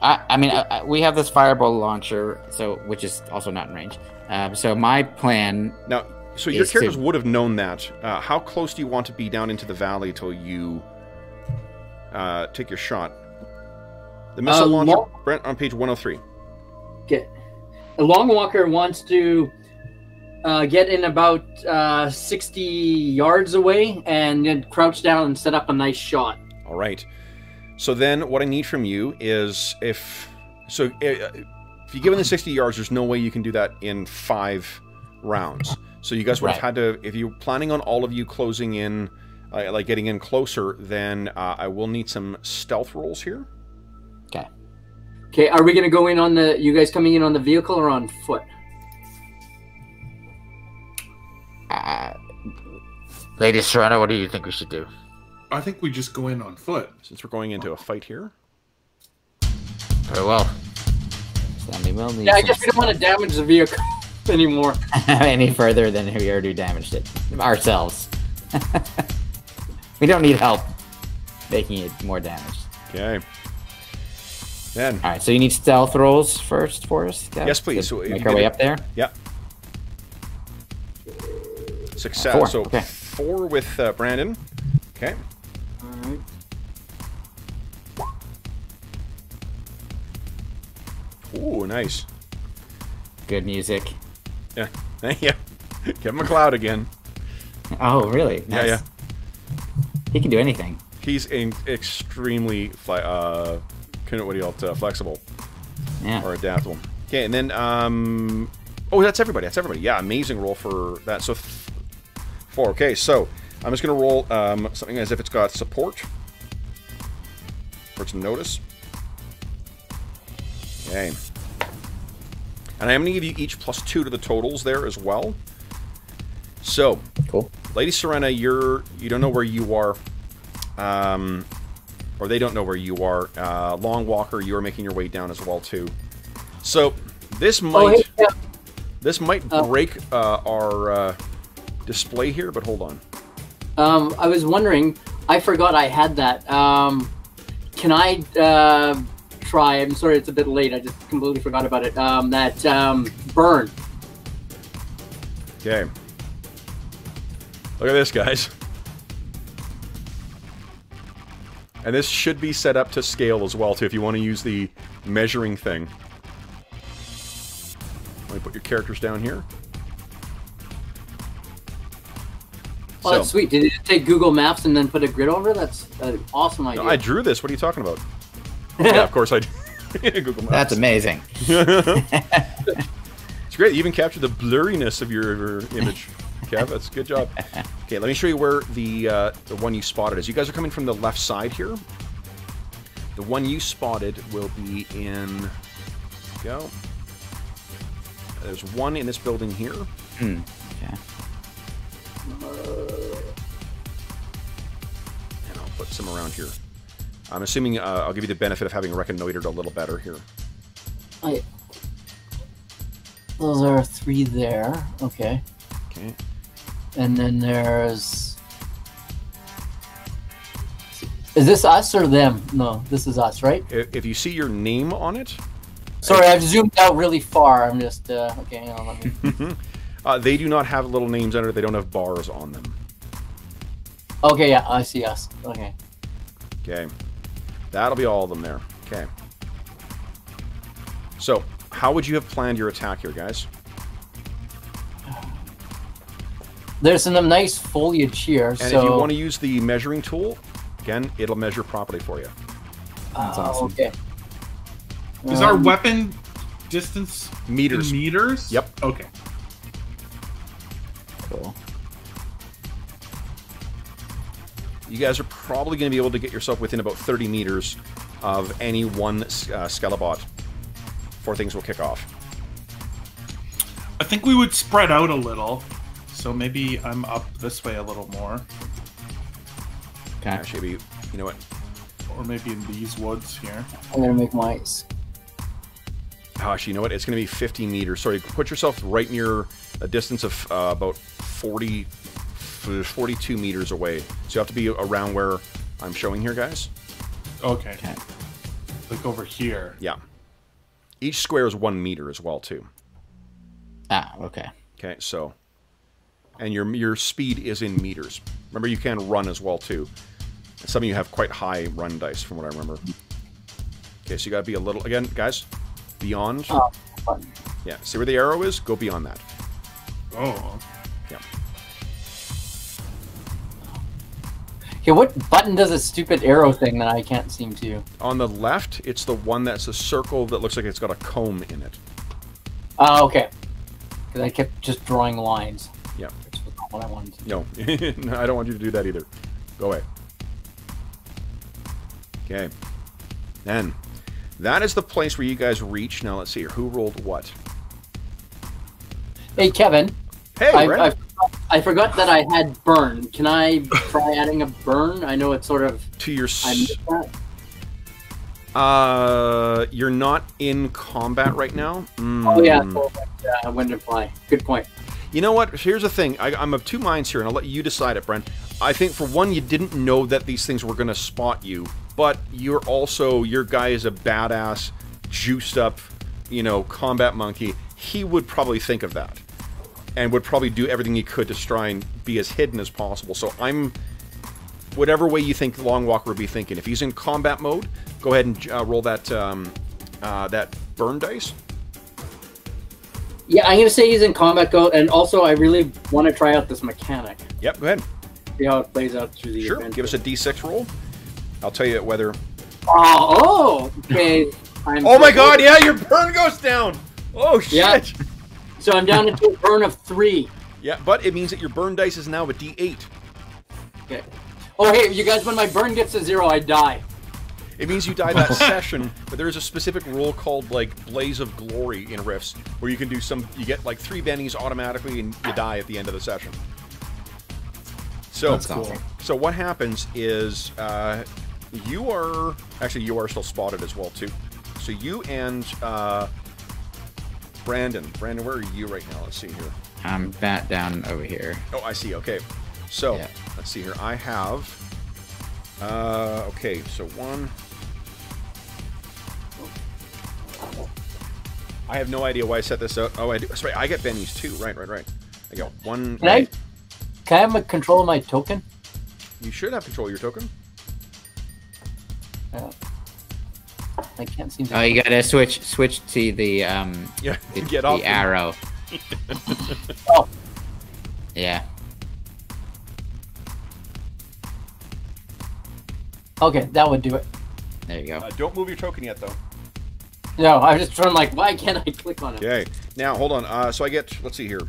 I I mean I, I, we have this fireball launcher, so which is also not in range. Um, so my plan Now, so your Is to- characters would have known that. Uh, how close do you want to be down into the valley till you uh, take your shot? The missile Uh, launcher, lo- Brent, on page 103. Okay. A Long Walker wants to uh, get in about uh, 60 yards away and then crouch down and set up a nice shot. All right. So then, what I need from you is if so, uh, if you give them the 60 yards, there's no way you can do that in five rounds. So you guys would have Right. had to, if you're planning on all of you closing in, uh, like getting in closer, then uh, I will need some stealth rolls here. Okay. Okay, are we going to go in on the, you guys coming in on the vehicle or on foot? Uh, Lady Serena, what do you think we should do? I think we just go in on foot. Since we're going into a fight here. Very well. Stanley will need Yeah, I guess we don't want to damage the vehicle anymore. any further than we already damaged it ourselves. we don't need help making it more damaged. Okay. Then, All right, so you need stealth rolls first for us. Yes, please. to So make our way up there. Yep. Success. Four, So okay. four with uh, Brandon. Okay. Alright. Ooh, nice. Good music. Yeah. yeah. Kevin MacLeod again. Oh, really? Yeah, yeah. He can do anything. He's in extremely fle- uh, what do you call it, uh, flexible Yeah. or adaptable. Okay, and then um, oh, that's everybody. That's everybody. Yeah, amazing roll for that. So th- four. Okay, so I'm just gonna roll um, something as if it's got support for its notice. Okay. And I'm going to give you each plus two to the totals there as well. So, Cool. Lady Serena, you're you don't know where you are, um, or they don't know where you are. Uh, Long Walker, you are making your way down as well too. So this might Oh, hey, Kev. this might Uh, break uh, our uh, display here, but hold on. Um, I was wondering, I forgot I had that. Um, can I uh, try? I'm sorry, it's a bit late. I just completely forgot about it. Um, that um, burn. Okay. Look at this, guys. And this should be set up to scale as well, too, if you want to use the measuring thing. Let me put your characters down here. Oh, that's sweet. Did you take Google Maps and then put a grid over? That's an awesome idea. No, I drew this. What are you talking about? yeah, of course I did. Google Maps. That's amazing. It's great. You even captured the blurriness of your, your image. Kev, that's a good job. Okay, let me show you where the uh, the one you spotted is. You guys are coming from the left side here. The one you spotted will be in. Go. There's one in this building here. Hmm. Okay. And I'll put some around here. I'm assuming uh, I'll give you the benefit of having reconnoitered a little better here. I- Those are three there. Okay. Okay. And then there's. Is this us or them? No, this is us, right? If, you see your name on it, Sorry, I've zoomed out really far. I'm just uh, okay. Hang on, let me. uh, they do not have little names under it. They don't have bars on them. Okay, yeah, I see us. Okay. Okay. That'll be all of them there. Okay. So, how would you have planned your attack here, guys? There's some nice foliage here, And so. if you want to use the measuring tool, again, it'll measure properly for you. That's uh, awesome. Okay. Is our Um, weapon distance Meters. meters? Yep. Okay. Cool. You guys are probably going to be able to get yourself within about 30 meters of any one uh, Skelebot before things will kick off. I think we would spread out a little. So maybe I'm up this way a little more. Okay. Actually, you know what? Or maybe in these woods here. I'm gonna make my. S- Oh, actually, you know what? It's going to be 50 meters. Sorry, put yourself right near a distance of uh, about 40, 42 meters away. So you have to be around where I'm showing here, guys. Okay. Okay. Like over here. Yeah. Each square is one meter as well, too. Ah, okay. Okay, so, and your your speed is in meters. Remember, you can run as well too. Some of you have quite high run dice, from what I remember. Okay, so you gotta be a little again, guys. Beyond, Oh, yeah. See where the arrow is? Go beyond that. Oh. Yeah. Okay, what button does a stupid arrow thing that I can't seem to? On the left, it's the one that's a circle that looks like it's got a comb in it. Oh, okay. Because I kept just drawing lines. Yeah. Which was not what I wanted to do. No, no, I don't want you to do that either. Go away. Okay. Then, that is the place where you guys reach. Now let's see here. Who rolled what? Hey, Kevin. Hey, I, Brent. I, I forgot that I had burn. Can I try adding a burn? I know it's sort of. to your I s- missed that. Uh, you're not in combat right now. Oh, yeah. Mm. So, uh, when to fly. Good point. You know what? Here's the thing. I, I'm of two minds here, and I'll let you decide it, Brent. I think for one, you didn't know that these things were going to spot you, but you're also your guy is a badass, juiced up, you know, combat monkey. He would probably think of that, and would probably do everything he could to try and be as hidden as possible. So I'm, whatever way you think Long Walker would be thinking. If he's in combat mode, go ahead and uh, roll that um, uh, that burn dice. Yeah, I'm gonna say he's in combat go, and also I really want to try out this mechanic. Yep, go ahead. See how it plays out through the Sure. adventure. Give us a d6 roll. I'll tell you whether Oh, oh, okay. I'm Oh my god, yeah, your burn goes down! Oh shit! Yeah. So I'm down to a burn of three. Yeah, but it means that your burn dice is now a d8. Okay. Oh, hey, you guys, when my burn gets to zero, I die. It means you die that session, but there is a specific rule called like Blaze of Glory in Rifts, where you can do some, you get like three bennies automatically and you die at the end of the session. So, That's awesome. so what happens is uh, you are actually you are still spotted as well too. So you and uh, Brandon, Brandon, where are you right now? Let's see here. I'm bat down over here. Oh, I see. Okay. So, Yeah. let's see here. I have. Uh, okay, so one. I have no idea why I set this up. Oh, I do. Sorry, I get bennies too. Right, right, right. I go one. Can I? Can I have control of my token? You should have control of your token. Uh, I can't seem to. Oh, you gotta switch switch to the um Yeah, the, get the off. the- arrow. Oh. Yeah. Okay, that would do it. There you go. Uh, don't move your token yet, though. No, I was just trying like, why can't I click on it? Okay. Now, hold on. Uh, so I get. Let's see here.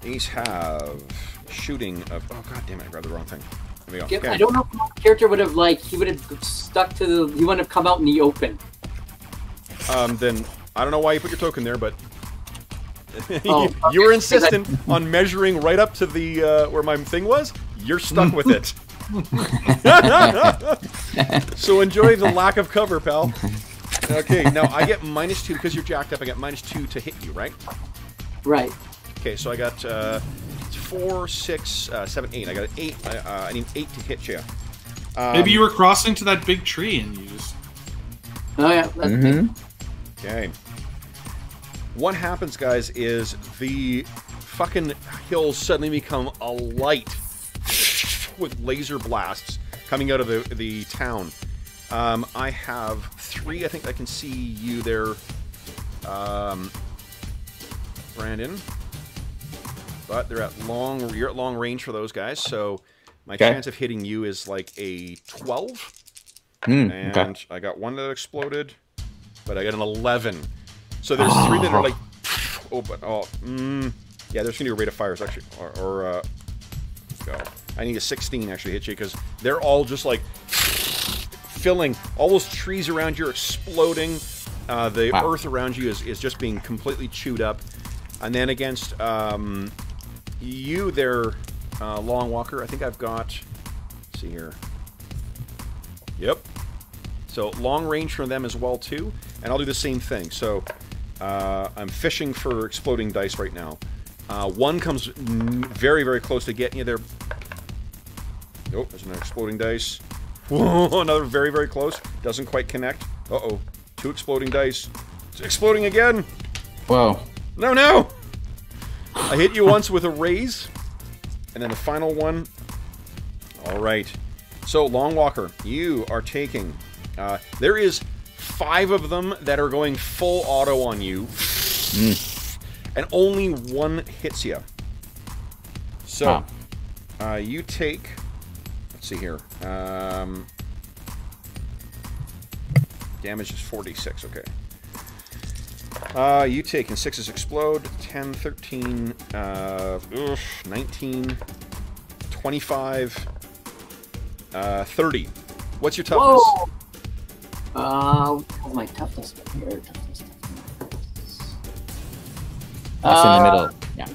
These have shooting of. Oh god damn it! I grabbed the wrong thing. There we go. Okay. I don't know if my character would have like he would have stuck to the he wouldn't have come out in the open. Um, then I don't know why you put your token there, but you, Oh, you were okay. insistent on measuring right up to the uh, where my thing was. You're stuck with it. so enjoy the lack of cover, pal. Okay, now I get minus two because you're jacked up. I get minus two to hit you, right? Right. Okay, so I got uh, four, six, uh, seven, eight. I got an eight. I, uh, I need eight to hit you. Um, Maybe you were crossing to that big tree and you just. Oh yeah. That's Mhm. Okay. What happens, guys, is the fucking hills suddenly become alight with laser blasts coming out of the, the town. Um, I have three. I think I can see you there, um, Brandon. But they're at long. You're at long range for those guys, so my Okay. chance of hitting you is like a twelve. Hmm, And okay. I got one that exploded, but I got an 11. So there's three that are like, oh, but, oh, mm, yeah, there's gonna be a rate of fires actually, or, or uh, let's go. I need a 16 actually hit you because they're all just like filling. All those trees around you are exploding. Uh, the Wow. earth around you is, is just being completely chewed up. And then against um, you there, uh, Long Walker, I think I've got, let's see here. Yep. So long range from them as well too, and I'll do the same thing. So uh, I'm fishing for exploding dice right now. Uh, one comes very very close to getting you there. Nope, there's an exploding dice. Whoa, another very very close. Doesn't quite connect. Uh oh, two exploding dice. It's exploding again. Whoa. No, no! I hit you once with a raise, and then the final one. All right. So, Long Walker, you are taking. Uh, there is five of them that are going full auto on you, and only one hits you. So, uh, you take. Let's see here. Um, damage is 46. Okay. Uh, you take and sixes explode. 10, 13, uh, ugh, 19, 25, uh, 30. What's your toughness? Whoa. Uh, what's my toughness here? Toughness, toughness. That's in Uh, the middle. Yeah.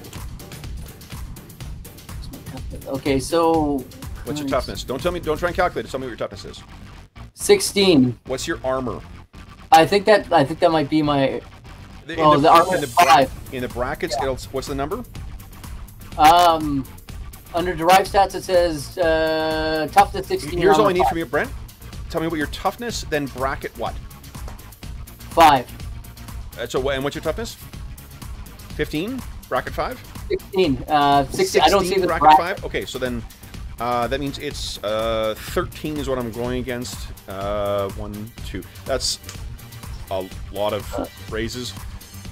what's my toughness? Okay, so What's your toughness? Don't tell me. Don't try and calculate it. Tell me what your toughness is. sixteen. What's your armor? I think that I think that might be my In Oh, the armor in bra- five. in the brackets, it'll, what's the number? um under derived stats. It says uh, toughness sixteen. Here's all I need from you, Brent. Tell me what your toughness, then bracket what? five. Uh, so, and what's your toughness? 15? Bracket 5? 16. Uh, 16. I don't see the bracket bracket. five. Okay, so then uh, that means it's uh, 13 is what I'm going against. Uh, one, two. That's a lot of raises.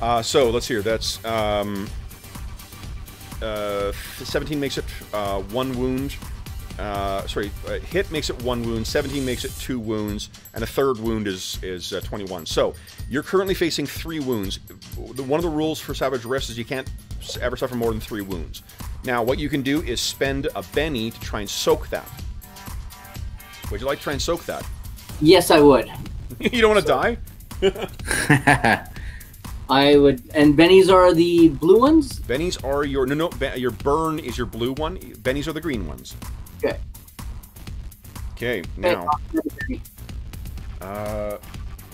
Uh, so let's hear. That's um, uh, 17 makes it uh, one wound. Uh, sorry, uh, hit makes it one wound. 17 makes it two wounds, and a third wound is is uh, 21. So you're currently facing three wounds. The- One of the rules for Savage Rifts is you can't ever suffer more than three wounds. Now, what you can do is spend a Benny to try and soak that. Would you like to try and soak that? Yes, I would. you don't want to die? I would. And bennies are the blue ones. Bennies are your no no. Your burn is your blue one. Bennies are the green ones. Okay. Okay, now. Uh,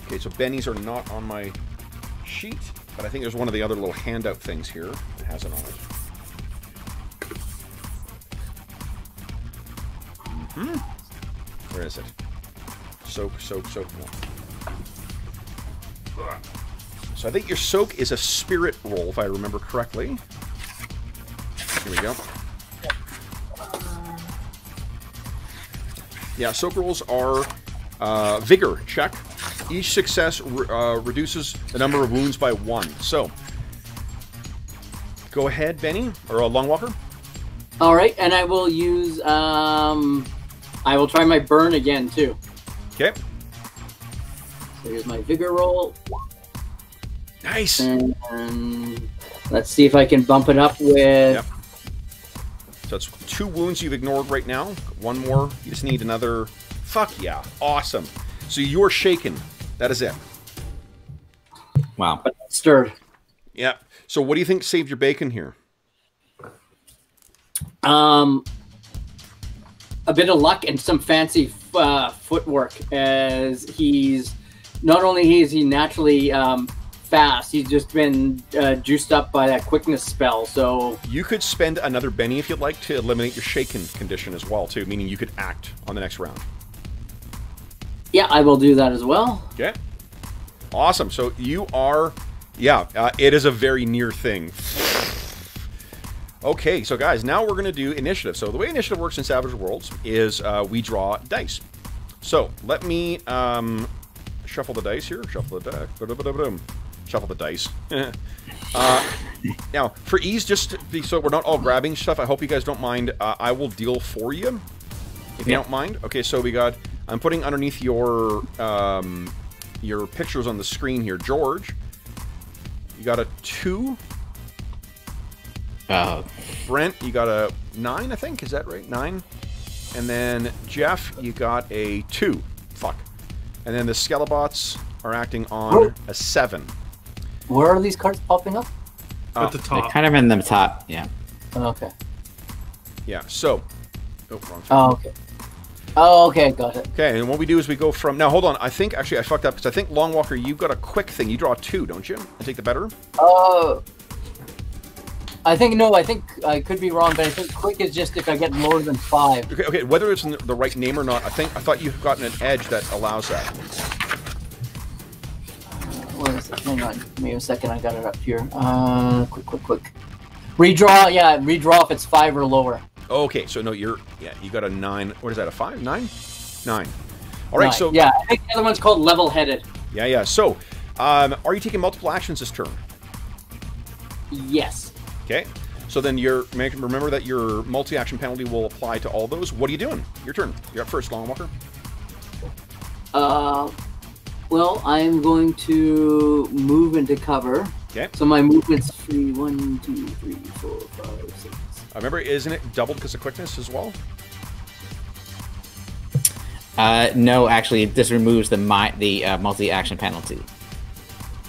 okay, so bennies are not on my sheet, but I think there's one of the other little handout things here that has it on it. hmm Where is it? Soak, soak, soak. No. So I think your soak is a spirit roll, if I remember correctly. Here we go. Yeah, soak rolls are uh, vigor check. Each success re- uh, reduces the number of wounds by one. So, go ahead, Benny, or uh, Longwalker. All right, and I will use. Um, I will try my burn again too. Okay, So here's my vigor roll, nice. and um, let's see if I can bump it up with. Yep. So it's two wounds you've ignored right now. One more. You just need another. Fuck yeah, awesome. So you're shaken. That is it. wow. But stirred. Yeah. So what do you think saved your bacon here? Um, a bit of luck and some fancy uh, footwork, as he's not only is he naturally um, fast. He's just been uh, juiced up by that quickness spell. So You could spend another Benny if you'd like to eliminate your shaken condition as well, too, meaning you could act on the next round. yeah, I will do that as well. Okay. Awesome. So you are, yeah, uh, it is a very near thing. Okay, so guys, now we're going to do initiative. So the way initiative works in Savage Worlds is uh, we draw dice. So let me um, shuffle the dice here. Shuffle the deck. Shuffle the dice. uh, now, for ease, just to be, so we're not all grabbing stuff, I hope you guys don't mind. Uh, I will deal for you, if you Yeah. don't mind. Okay, so we got. I'm putting underneath your um, your pictures on the screen here, George. You got a two. Oh, Brent, you got a nine, I think. Is that right? Nine. And then Jeff, you got a two. Fuck. And then the Skelebots are acting on Oh. a seven. Where are these cards popping up? Oh, At the uh, top. they're top. kind of in the top. Yeah. Oh, okay. Yeah. So. Oh, wrong. Oh, okay. Oh, okay. Got it. Okay, and what we do is we go from now. Hold on, I think actually I fucked up because I think Long Walker, you've got a quick thing. You draw two, don't you? I take the better. Oh. I think no. I think I could be wrong, but I think quick is just if I get more than five. Okay, okay. Whether it's in the, the right name or not, I think I thought you've gotten an edge that allows that. What is it? Hang on. Give me a second. I got it up here. Uh, quick, quick, quick. Redraw. Yeah, redraw if it's five or lower. Okay, so no, you're yeah, you got a nine. What is that? A five? Nine? Nine. All right. Nine. So yeah, I think the other one's called level-headed. yeah, yeah. So, um, are you taking multiple actions this turn? Yes. Okay. So then you're remember that your multi-action penalty will apply to all those. What are you doing? Your turn. You're up first, Long Walker. Uh, well, I'm going to move into cover. Okay. So my movement's three, one, two, three, four, five, six. I remember, isn't it doubled because of quickness as well? Uh, no, actually, this removes the mi- the uh, multi-action penalty.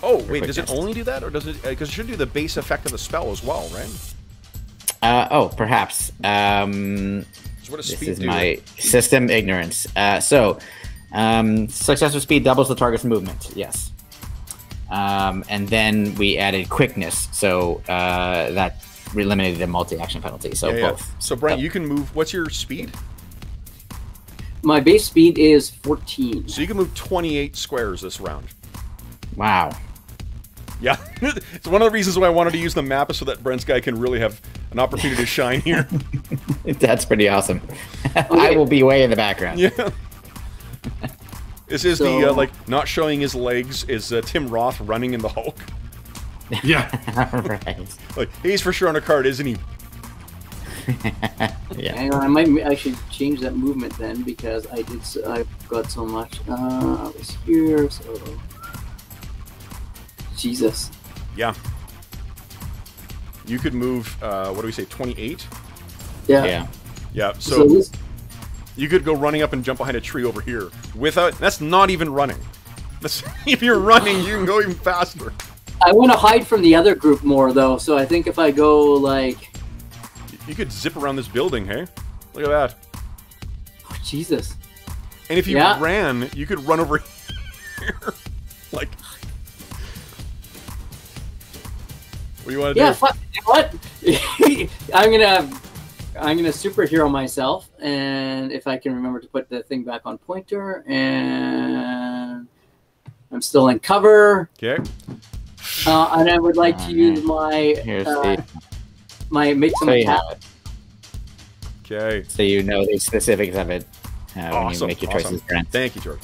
Oh, wait, does it only do that, or does it? Because it should do the base effect of the spell as well, right? Uh, oh, perhaps. Um, So what does this speed is do? my system ignorance. Uh, so, um, successor speed doubles the target's movement. Yes. Um, and then we added quickness, so uh, that eliminated the multi-action penalty. So Yeah, yeah. both. So Brent, you can move. What's your speed? My base speed is 14. So you can move 28 squares this round. Wow. Yeah, it's one of the reasons why I wanted to use the map is so that Brent's guy can really have an opportunity to shine here. That's pretty awesome. I will be way in the background. yeah. This is the uh, like not showing his legs is uh, Tim Roth running in the Hulk. Yeah. right. Like he's for sure on a card, isn't he? Yeah. Hang on, I might actually change that movement then because I did. s- I've got so much. Uh, I was here, so. Jesus. Yeah. You could move. Uh, what do we say? 28. Yeah. Yeah. Yeah. So, So, this, you could go running up and jump behind a tree over here without. That's not even running. That's, if you're running, you can go even faster. I want to hide from the other group more though, so I think if I go like, You could zip around this building. Hey, look at that. oh, Jesus. And if you Yeah. ran, you could run over here. like, what do you want to do? Yeah. do? Fuck. What? I'm gonna. I'm gonna superhero myself, and if I can remember to put the thing back on pointer, and I'm still in cover, Okay. uh, and I would like to Alright. use my Here's uh, the. my make some So you attack. have it. Okay. So you know the specifics of it uh, when you make your awesome. choices, Brent. Thank you, George.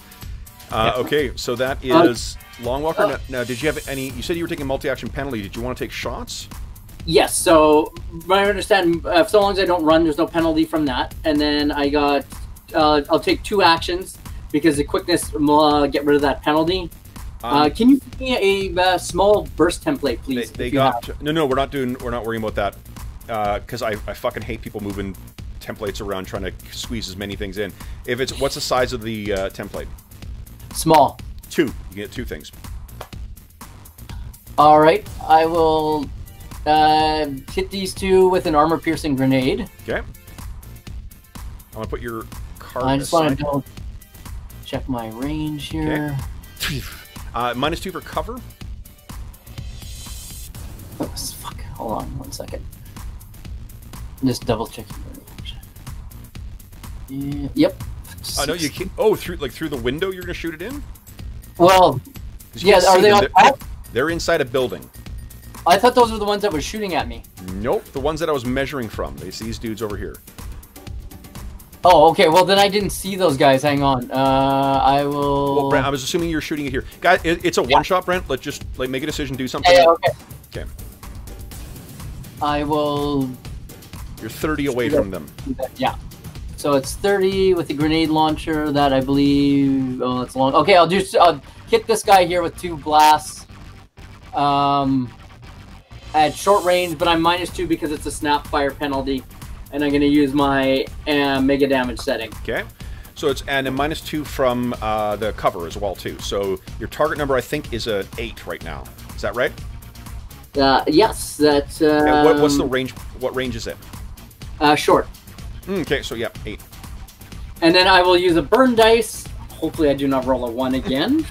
Uh, Yeah. Okay, so that is Uh, is Long Walker. uh, now, now, did you have any? You said you were taking multi-action penalty. Did you want to take shots? Yes. So I understand. Uh, so long as I don't run, there's no penalty from that. And then I got. Uh, I'll take two actions because the quickness will uh, get rid of that penalty. uh, Um, can you give me a uh, small burst template, please? they have? got no, no. We're not doing. We're not worrying about that because I, I fucking hate people moving templates around trying to squeeze as many things in. If it's what's the size of the uh, template? small. Two. You get two things. All right. I will uh, hit these two with an armor-piercing grenade. Okay. I'm gonna put your card I just want to check my range here. Uh, minus two for cover. hold on one second. Just double checking. Yeah, yep. I know you can't. Oh, through like through the window, you're gonna shoot it in. Well, yeah. Are they on They're, they're inside a building. I thought those were the ones that were shooting at me. Nope, the ones that I was measuring from. It's these dudes over here. Oh, okay. Well, then I didn't see those guys. Hang on. Uh, I will. Well, Brent, I was assuming you're shooting it here. Guys, it, it's a one shot, Brent. Let's just like make a decision, do something. Yeah, yeah, okay. Okay. I will. You're 30 away from them. Yeah. So it's 30 with the grenade launcher. That I believe. Oh, that's long. Okay, I'll just I'll hit this guy here with two blasts. Um, at short range, but I'm minus two because it's a snap fire penalty, and I'm going to use my uh, mega damage setting. Okay. So it's and a minus two from uh, the cover as well too. So your target number I think is a eight right now. Is that right? Uh, yes, that's. Uh, And what, what's the range? What range is it? uh, short? Mm, Okay, so yeah, eight. And then I will use a burn dice. Hopefully, I do not roll a one again.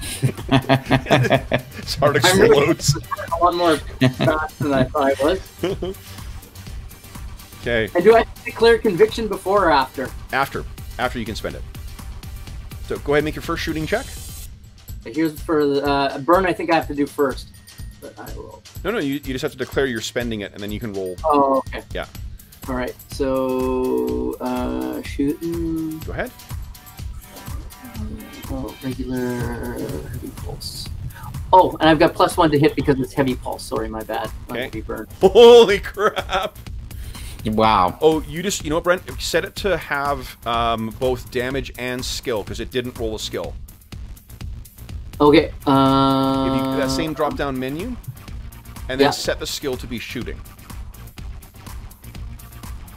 Its heart I'm really- explodes. a lot more fast than I thought I was. Okay, And do I declare conviction before or after? after after you can spend it. So go ahead and make your first shooting check. Here's for the uh, burn. I think I have to do first. But I will. No, no, you, you just have to declare you're spending it, and then you can roll. Oh, okay. Yeah. All right. So uh, shooting. Go ahead. Oh, regular heavy pulse. Oh, and I've got plus one to hit because it's heavy pulse. Sorry, my bad. Okay. heavy burn. Holy crap! wow. Oh, you just you know what, Brent? Set it to have um, both damage and skill because it didn't roll a skill. Okay. Uh, Give you that same drop down menu, and then Yeah. set the skill to be shooting.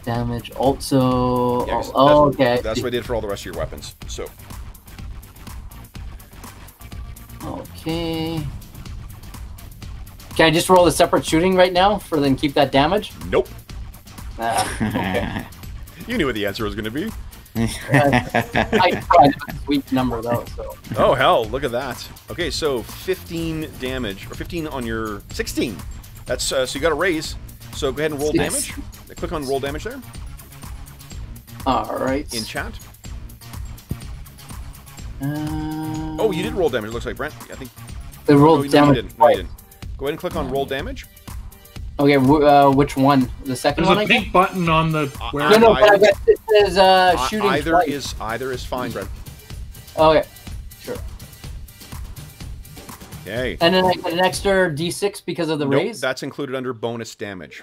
damage. Also. Yeah, 'cause oh, that's, okay. I That's what I did for all the rest of your weapons. So Okay. Can I just roll a separate shooting right now for then keep that damage? nope. Ah, okay. You knew what the answer was going to be. I tried a sweet number though, so Oh hell, look at that. Okay, so 15 damage or 15 on your 16. That's uh, so you got a raise. So go ahead and roll damage. Click on roll damage there all right. in chat. Uh, Oh, you did roll damage. It looks like Brent. I think. The roll no, no, damage. you didn't. No, you didn't. Go ahead and click on roll damage. Okay, w- uh, which one? The second There's one a I guess? pink button on the Uh, where No, no, I- but I got it says uh, shooting. either twice. is either is fine, Brent. Okay, sure. Okay. And then I get an extra D6 because of the Nope, raise. that's included under bonus damage.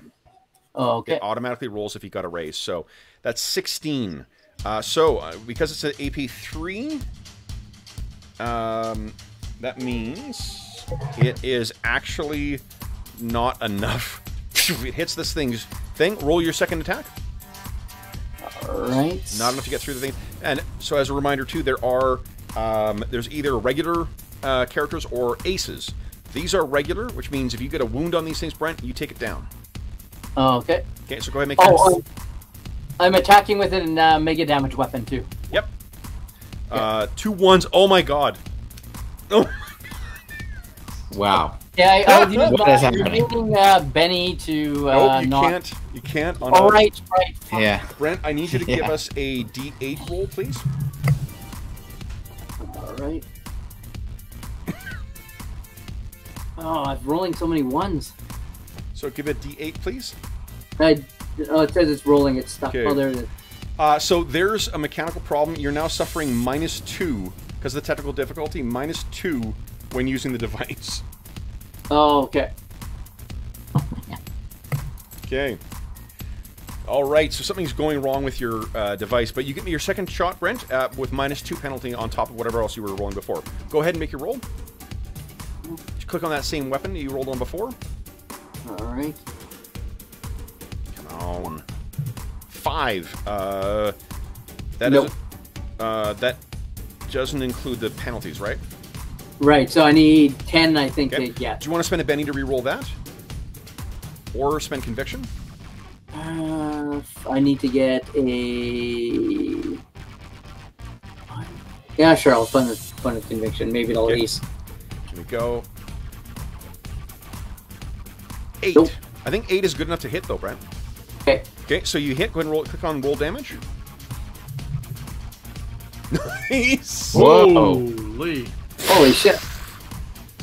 oh, It okay. automatically rolls if you got a raise. So that's 16. Uh, so uh, because it's an AP3, um, that means it is actually not enough. It hits this thing's thing, roll your second attack. All right. Not enough to get through the thing. And so as a reminder too, there are um, there's either regular uh, characters or aces. These are regular, which means if you get a wound on these things, Brent, you take it down. Oh, okay. Okay, so go ahead and make Oh, um, I'm attacking with an uh, mega damage weapon too. Yep. Uh, two ones. Oh my god. Oh, wow. Yeah, I, I was using, What uh, is happening? uh, Benny to uh, nope, you not. can't. You can't. On All a- right, right. Yeah. Brent, I need you to give us a D8 roll, please. All right. Oh, I'm rolling so many ones. So give it D8, please. I, oh, it says it's rolling. It's stuck. Okay. Oh, there it is. Uh, so there's a mechanical problem. You're now suffering minus two because of the technical difficulty. Minus two when using the device. Oh, okay. Okay. All right. So something's going wrong with your uh, device, but you get me your second shot, Brent, uh, with minus two penalty on top of whatever else you were rolling before. Go ahead and make your roll. Just click on that same weapon you rolled on before. All right. Come on. Five. Uh, that Nope. uh, that doesn't include the penalties, right? Right. So I need ten, I think, Okay. to get. Do you want to spend a Benny to re-roll that, or spend conviction? Uh, I need to get a. Yeah, sure. I'll fund the fund the conviction. Maybe it'll Okay. at least. Here we go. Eight. Nope. I think eight is good enough to hit though, Brent. Okay. Okay, so you hit. Go ahead and roll. Click on roll damage. Nice. Whoa. Holy. Holy shit.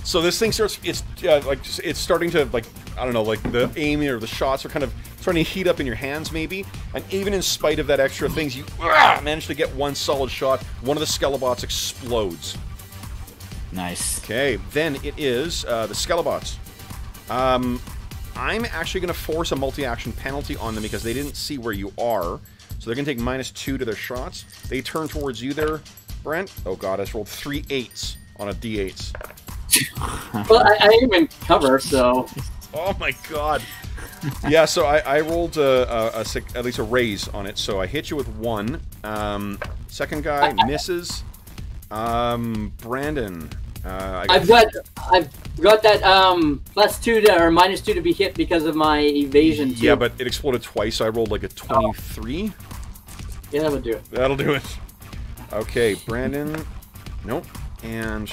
So this thing starts. It's uh, like it's starting to like I don't know, like the aiming or the shots are kind of starting to heat up in your hands, maybe. And even in spite of that extra things, you ah, manage to get one solid shot. One of the Skelebots explodes. Nice. Okay, then it is uh, the Skelebots. Um, I'm actually going to force a multi-action penalty on them because they didn't see where you are. So they're going to take minus two to their shots. They turn towards you there, Brent. Oh god, I just rolled three eights on a d8. Well, I, I am in cover, so Oh my god. yeah, so I, I rolled a, a, a sick, at least a raise on it. So I hit you with one. Um, second guy misses. Um, Brandon. Uh, I I've got I've got that um plus two to or minus two to be hit because of my evasion. Too. Yeah, but it exploded twice, so I rolled like a 23. yeah, that would do it. That'll do it. Okay, Brandon. Nope. And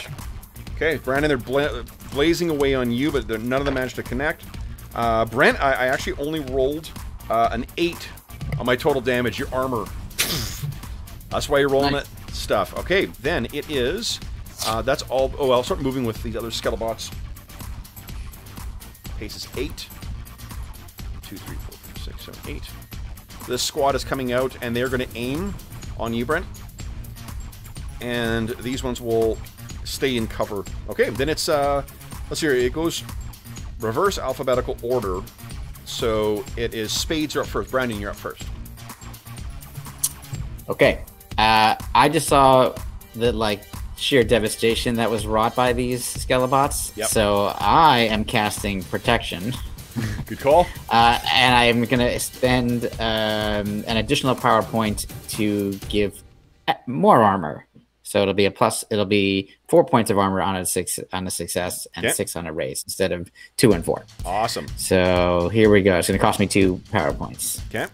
okay, Brandon, they're bla- blazing away on you, but none of them managed to connect. Uh, Brent, I, I actually only rolled uh, an eight on my total damage. Your armor. That's why you're rolling Nice. that stuff. Okay, then it is. Uh, that's all. Oh, I'll start moving with these other Skelebots. Pace is eight. Two, three, four, five, six, seven, eight. This squad is coming out, and they're going to aim on you, Brent. And these ones will stay in cover. Okay, then it's uh, let's see here. It goes reverse alphabetical order. So it is spades are up first. Brandon, you're up first. Okay. Uh, I just saw that, like sheer devastation that was wrought by these Skelebots. Yep. So I am casting protection. Good call. Uh, and I'm gonna spend um, an additional power point to give uh, more armor. So it'll be a plus. It'll be four points of armor on a six on a success and Okay. six on a raise instead of two and four. Awesome. So here we go. It's gonna cost me two power points. Okay.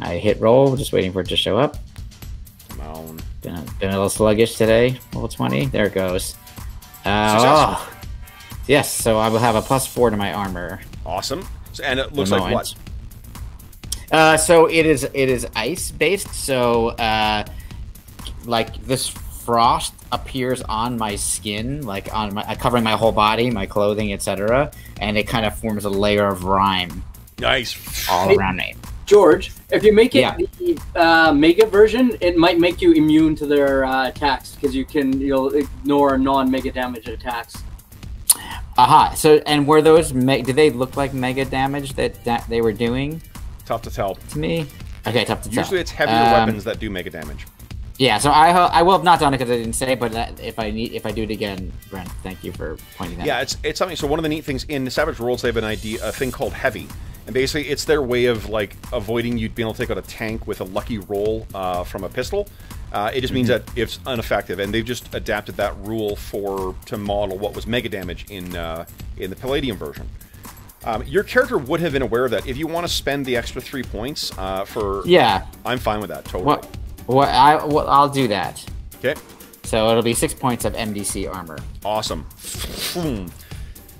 I hit roll, just waiting for it to show up. Come on. Been a, been a little sluggish today. Level 20. There it goes. Uh, oh. Yes, so I will have a plus four to my armor. Awesome. So, and it looks like what? Uh, so it is it is ice based. So uh, like this frost appears on my skin, like on my covering my whole body, my clothing, etc., and it kind of forms a layer of rime Nice. all around me. George, if you make it Yeah. the uh, mega version, it might make you immune to their uh, attacks because you can you'll ignore non-mega damage attacks. Aha. So and were those me- did they look like mega damage that, that they were doing Tough to tell. to me? Okay, tough to tell. Usually it's heavier Um, weapons that do mega damage. Yeah, so I ho- I will have not done it because I didn't say, but that, if I need if I do it again, Brent, thank you for pointing that. Yeah, out. it's it's something. So one of the neat things in the Savage Worlds, they have an idea, a thing called heavy, and basically it's their way of like avoiding you being able to take out a tank with a lucky roll uh, from a pistol. Uh, it just means that it's ineffective, and they've just adapted that rule for to model what was mega damage in uh, in the Palladium version. Um, your character would have been aware of that. If you want to spend the extra three points uh, for, Yeah. I'm fine with that. Totally. What what I what, I'll do that. Okay. So it'll be six points of MDC armor. Awesome.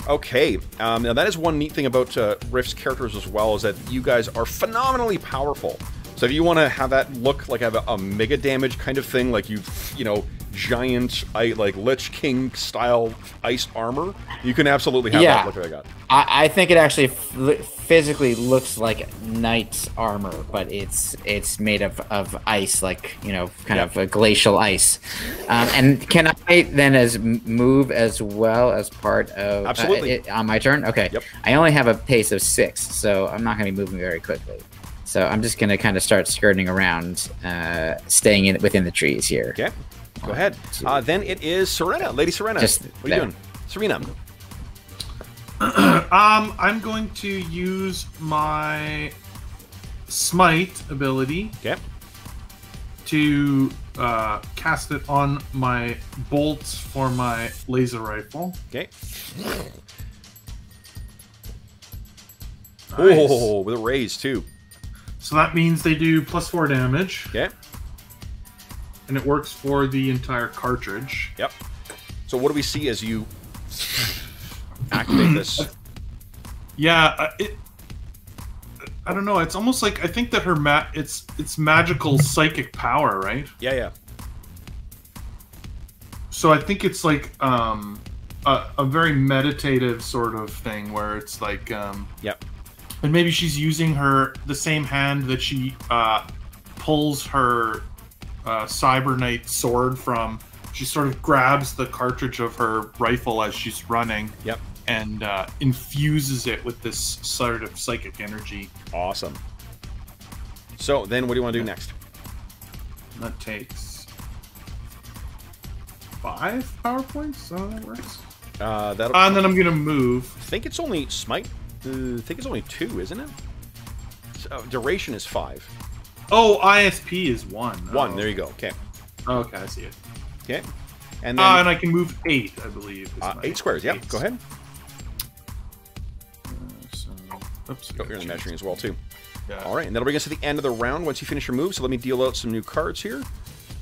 Okay, um, now that is one neat thing about uh, Rifts characters as well is that you guys are phenomenally powerful. So if you want to have that look like have a, a mega damage kind of thing, like you, you know, giant I, like Lich King style ice armor, you can absolutely have Yeah. that look that. I, I think it actually physically looks like knight's armor, but it's it's made of, of ice, like you know, kind Yeah. of a glacial ice. Um, and can I then as move as well as part of uh, Absolutely. it- on my turn? Okay. Yep. I only have a pace of six, so I'm not going to be moving very quickly. So I'm just going to kind of start skirting around, uh, staying in within the trees here. Okay, go ahead. Uh, then it is Serena, Lady Serena. Just what are you there. doing, Serena? Um, I'm going to use my smite ability Okay, to uh, cast it on my bolts for my laser rifle. okay. Nice. Oh, with a raise too. So that means they do plus four damage, Okay, and it works for the entire cartridge. yep. So what do we see as you activate this? Yeah, uh, it. I don't know. It's almost like I think that her ma- it's it's magical psychic power, right? Yeah, yeah. So I think it's like um, a, a very meditative sort of thing where it's like um, Yep. And maybe she's using her the same hand that she uh, pulls her uh, Cyberknight sword from. She sort of grabs the cartridge of her rifle as she's running. Yep. And uh, infuses it with this sort of psychic energy. Awesome. So then, what do you want to do next? That takes five power points. That how that works? Uh, that Uh, and then I'm gonna move. I think it's only smite. Uh, I think it's only two, isn't it? So, duration is five. Oh, ISP is one. One. Oh. There you go. Okay. Okay, I see it. Okay. And then Uh, and I can move eight, I believe. uh, eight squares. Yep. eight. Go ahead. Uh, so, oops. Oh, you're in the measuring as well too. Yeah. All right, and that'll bring us to the end of the round once you finish your move. So let me deal out some new cards here.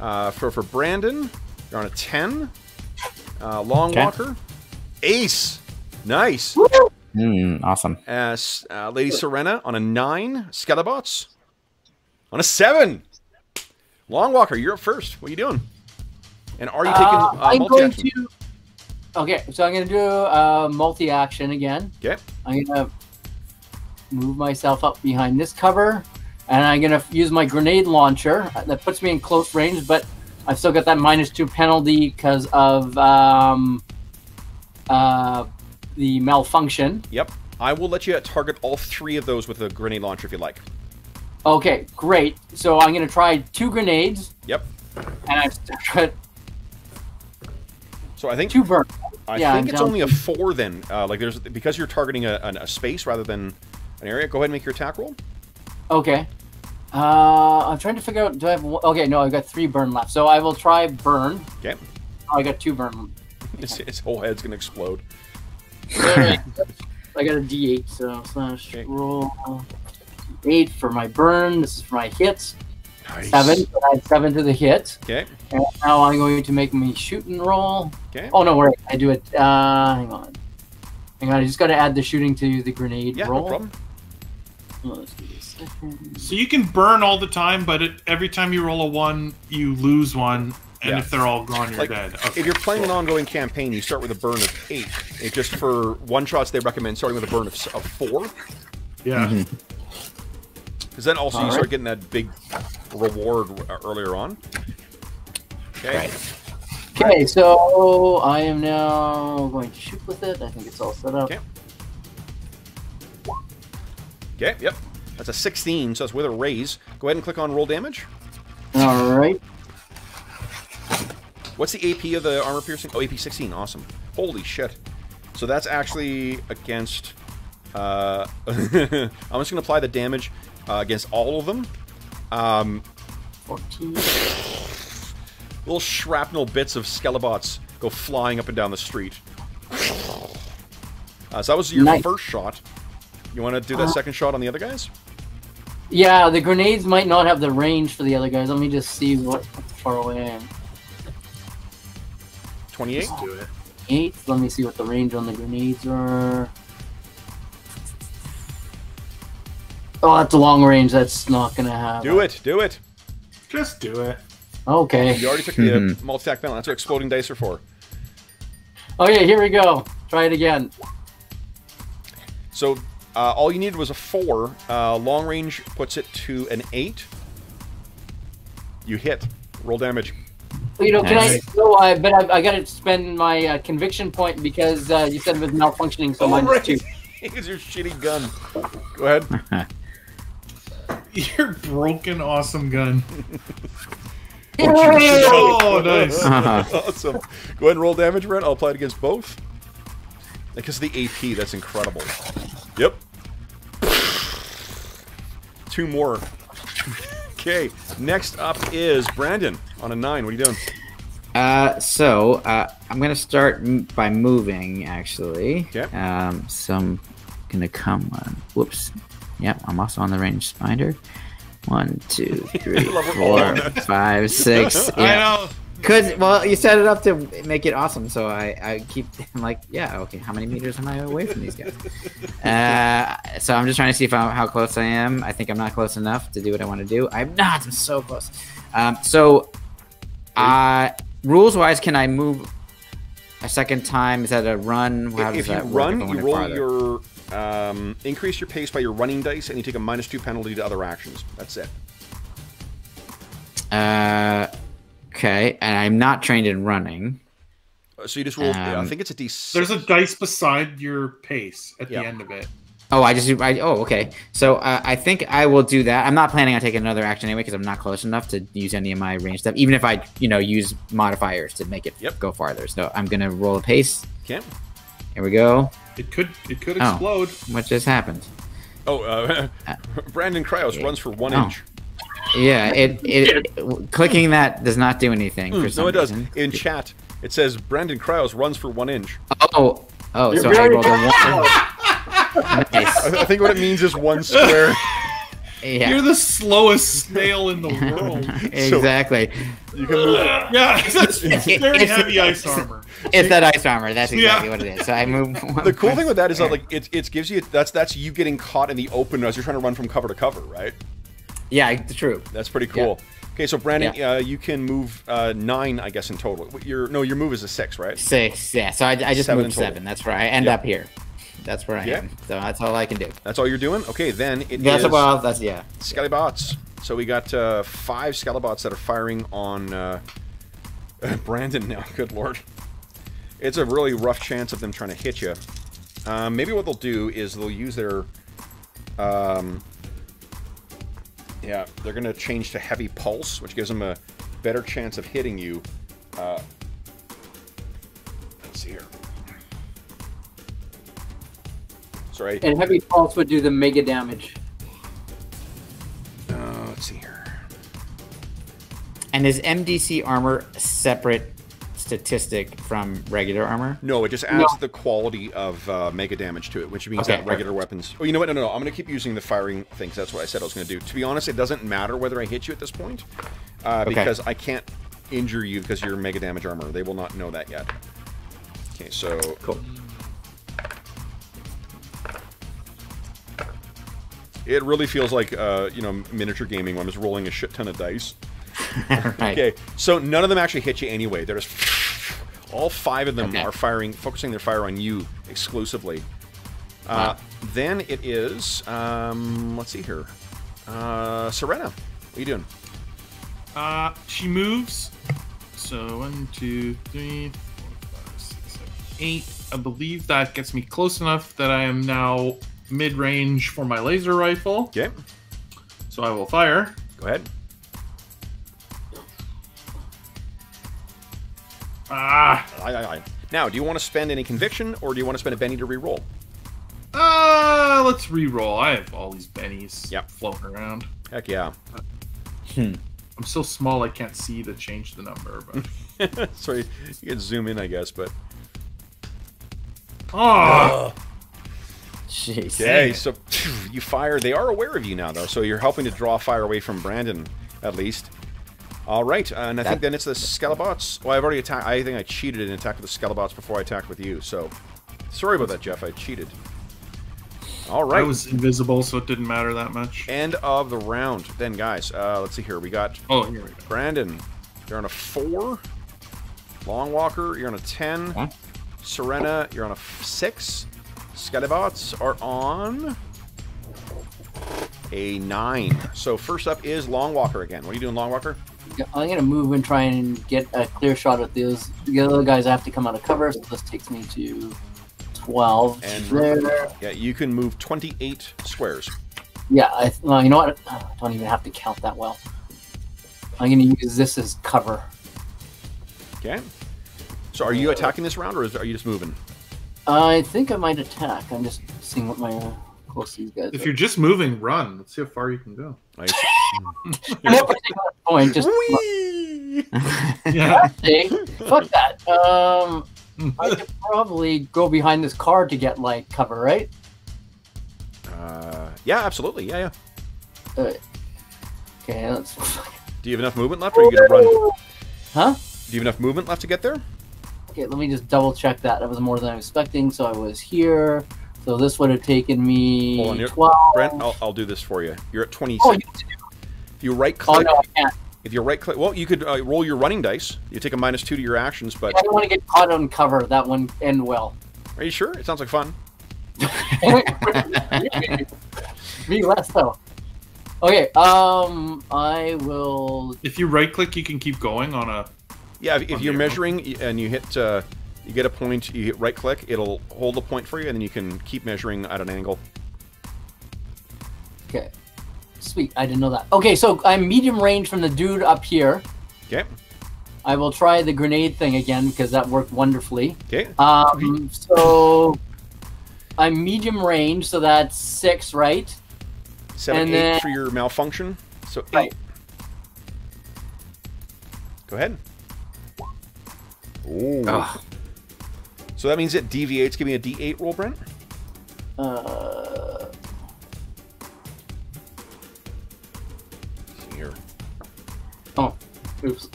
Uh, for for Brandon, you're on a ten. Uh, Long Okay. Walker, Ace, nice. Mm, awesome. Uh, uh, Lady Serena on a nine. Skelebots on a seven. Long Walker, you're up first. What are you doing? And are you taking Uh, uh, I'm going to. Okay, so I'm going to do uh, multi action again. Okay. I'm going to move myself up behind this cover, and I'm going to use my grenade launcher. That puts me in close range, but I've still got that minus two penalty because of um, uh, the malfunction. Yep. I will let you target all three of those with a grenade launcher if you like. Okay, great. So I'm going to try two grenades, Yep. and I've got So I think two burn. I Yeah, think I'm it's only a four then. Uh, like there's because you're targeting a, an- a space rather than an area. Go ahead and make your attack roll. Okay. Uh, I'm trying to figure out. Do I have? one- Okay, no, I've got three burn left. So I will try burn. Okay. Oh, I got two burn. His, his whole head's gonna explode. I got a D8, so slash Okay. roll eight for my burn. This is for my hits. Nice. Seven. So I had seven to the hit. Okay. And now I'm going to make me shoot and roll. Okay. Oh no, wait. I do it. Uh, hang on. Hang on. I just got to add the shooting to the grenade Yeah, roll. no problem. Oh, let's do this. So you can burn all the time, but it, every time you roll a one, you lose one, and Yeah. if they're all gone, you're Like, dead. Okay, If you're playing an ongoing campaign, you start with a burn of eight. It just for one shots, they recommend starting with a burn of, of four, yeah, because then also you All start getting that big reward uh, earlier on. Okay. Right. Okay, so I am now going to shoot with it. I think it's all set up. Okay. Okay. Yep. That's a 16, so that's with a raise. Go ahead and click on roll damage. All right. What's the AP of the armor piercing? Oh, AP 16. Awesome. Holy shit. So that's actually against. Uh, I'm just going to apply the damage uh, against all of them. Um, 14. little shrapnel bits of Skelebots go flying up and down the street. Uh, so that was your Nice. first shot. You want to do that Uh, second shot on the other guys? Yeah, the grenades might not have the range for the other guys. Let me just see what far away I am. 28? do it. Eight. Let me see what the range on the grenades are. Oh, that's a long range. That's not gonna have. Do it. Do it. Just do it. Okay. You already took the uh, multi-attack penalty. That's what exploding dice are for. Okay, here we go. Try it again. So uh, all you needed was a four. Uh, long range puts it to an eight. You hit. Roll damage. You know, can Nice. I? No, I but I, I got to spend my uh, conviction point because uh, you said it was malfunctioning, so mine was two. It's your shitty gun. Go ahead. Your broken, awesome gun. Yay! Oh, nice. awesome. Go ahead and roll damage, Brent. I'll apply it against both. Because of the AP, that's incredible. Yep. Two more. okay. Next up is Brandon on a nine. What are you doing? Uh, so uh, I'm gonna start m- by moving actually. Okay. Um, so I'm gonna come on. Whoops. Yep, I'm also on the range spider. One, two, three, four, five, six. Love it. four, five, six. I Yeah. know. Cause well, you set it up to make it awesome, so I, I keep I'm like, yeah, okay. How many meters am I away from these guys? Uh, so I'm just trying to see if I, how close I am. I think I'm not close enough to do what I want to do. I'm not. I'm so close. Um, so, uh, rules wise, can I move a second time? Is that a run? How does if you that run, I you roll farther? your um, increase your pace by your running dice, and you take a minus two penalty to other actions. That's it. Uh, okay, and I'm not trained in running. Uh, So you just roll. I Um, think it's a d6. There's a dice beside your pace at Yeah. the end of it. Oh, I just I, oh okay. So uh, I think I will do that. I'm not planning on taking another action anyway because I'm not close enough to use any of my range stuff. Even if I you know use modifiers to make it Yep. go farther. So I'm gonna roll a pace. Okay. Here we go. It could it could Oh. explode. What just happened? Oh, uh, Brandon Krause runs for one Oh. inch. Yeah, it it, clicking that does not do anything for some Hmm, No, it does. In chat, it says Brandon Krause runs for one inch. Oh oh, You're so I rolled a one. nice. I, I think what it means is one square. Yeah. You're the slowest snail in the world. exactly. You can move. yeah, that's very It's- heavy ice armor. It's that ice armor. That's exactly Yeah. what it is. So I move. The cool thing with that is that like it, it gives you that's that's you getting caught in the open as you're trying to run from cover to cover, right? Yeah, it's true. That's pretty cool. Okay, so Brandon, Yeah. uh, you can move uh, nine, I guess, in total. Your no, your move is a six, right? Six, yeah. So I, I just Seven moved seven. That's where I end up here. That's where I am. So that's all I can do. That's all you're doing. Okay, then it That's is well. That's yeah. Skelebots. So we got uh, five Skelebots that are firing on uh, Brandon now. Good lord, it's a really rough chance of them trying to hit you. Um, maybe what they'll do is they'll use their um, yeah, they're gonna change to heavy pulse, which gives them a better chance of hitting you. Uh, let's see here. Sorry. And heavy pulse would do the mega damage. Uh, let's see here. And is MDC armor separate statistic from regular armor? No, it just adds No. the quality of uh, mega damage to it, which means Okay, that regular weapons. Oh, you know what? No, no, no. I'm going to keep using the firing things. That's what I said I was going to do. To be honest, it doesn't matter whether I hit you at this point, uh, Okay. because I can't injure you because you're mega damage armor. They will not know that yet. Okay, so Cool. it really feels like uh, you know miniature gaming when I'm just rolling a shit ton of dice. right. Okay, so none of them actually hit you anyway. They're just all five of them Okay. are firing, focusing their fire on you exclusively. Uh, Wow. Then it is, um, let's see here, uh, Serena. What are you doing? Uh, she moves. So one, two, three, four, five, six, seven, eight. I believe that gets me close enough that I am now mid-range for my laser rifle. Okay, So I will fire. go ahead. Ah, Aye, aye, aye. Now, do you want to spend any conviction, or do you want to spend a Benny to re-roll? uh, let's re-roll. I have all these bennies Yep. floating around. Heck yeah. Hmm. I'm so small I can't see to change the number. But Sorry, you can zoom in, I guess, but oh, Jeez. okay. So you fire. They are aware of you now, though, so you're helping to draw fire away from Brandon, at least. All right, uh, and I think then it's the Skelebots. Well, I've already attacked. I think I cheated and attacked with the Skelebots before I attacked with you. So sorry about that, Jeff. I cheated. All right. I was invisible, so it didn't matter that much. End of the round. Then, guys, uh, let's see here. We got Oh, here we go. Brandon. You're on a four. Long Walker, you're on a ten. Huh? Serena, you're on a six. Skelebots are on a nine. So first up is Long Walker again. What are you doing, Long Walker? Yeah, I'm gonna move and try and get a clear shot at those. The other guys have to come out of cover, so this takes me to twelve. And- there. Yeah, you can move 28 squares. Yeah, I, well, you know what? I don't even have to count that well. I'm gonna use this as cover. Okay. So are you attacking this round, or is, are you just moving? I think I might attack. I'm just seeing what my uh, close these guys. If are. you're just moving, run. Let's see how far you can go. Nice. no particular point, just Yeah. Hey, fuck that. Um, I could probably go behind this car to get like cover, right? Uh, yeah, absolutely. Yeah, yeah. Uh, okay, let's. Do you have enough movement left, or are you gonna run? Huh? Do you have enough movement left to get there? Okay, let me just double check that. That was more than I was expecting. So I was here. So this would have taken me Hold on, 12. Brent, I'll, I'll do this for you. You're at 26. oh, you, if you right oh, click, no, I can't. if you right click, well, you could uh, roll your running dice. You take a minus two to your actions, but I don't want to get caught on cover. That one end well. are you sure? It sounds like fun. Me less though. Okay, um, I will. If you right click, you can keep going on a. Yeah, if, if On you're measuring and you hit, uh, you get a point, you hit right click, it'll hold a point for you, and then you can keep measuring at an angle. Okay, sweet. I didn't know that. Okay, so I'm medium range from the dude up here. Okay. I will try the grenade thing again because that worked wonderfully. Okay. Um, so I'm medium range, so that's six, right? Seven, and eight then- for your malfunction. So eight. Right. Go ahead. Ooh. Ugh. So that means it deviates. Give me a D8 roll, Brent. Uh, here. oh, oops.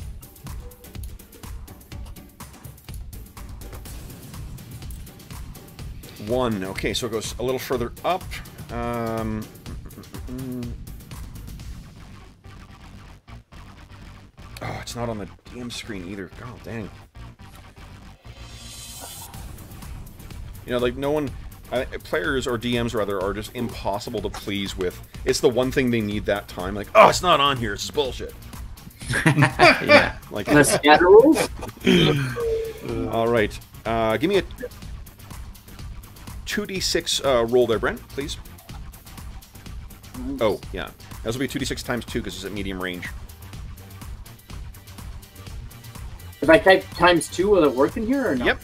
One. Okay, so it goes a little further up. Um, mm, oh, it's not on the damn screen either. God dang. You know, like no one, uh, players or DMs rather, are just impossible to please with. It's the one thing they need that time. Like, oh, it's not on here. It's bullshit. yeah. Like, the scatter rules? all right. Uh, give me a 2d6 uh, roll there, Brent, please. Oh, yeah. This will be 2d6 times 2 because it's at medium range. If I type times two, will it work in here or no? Yep.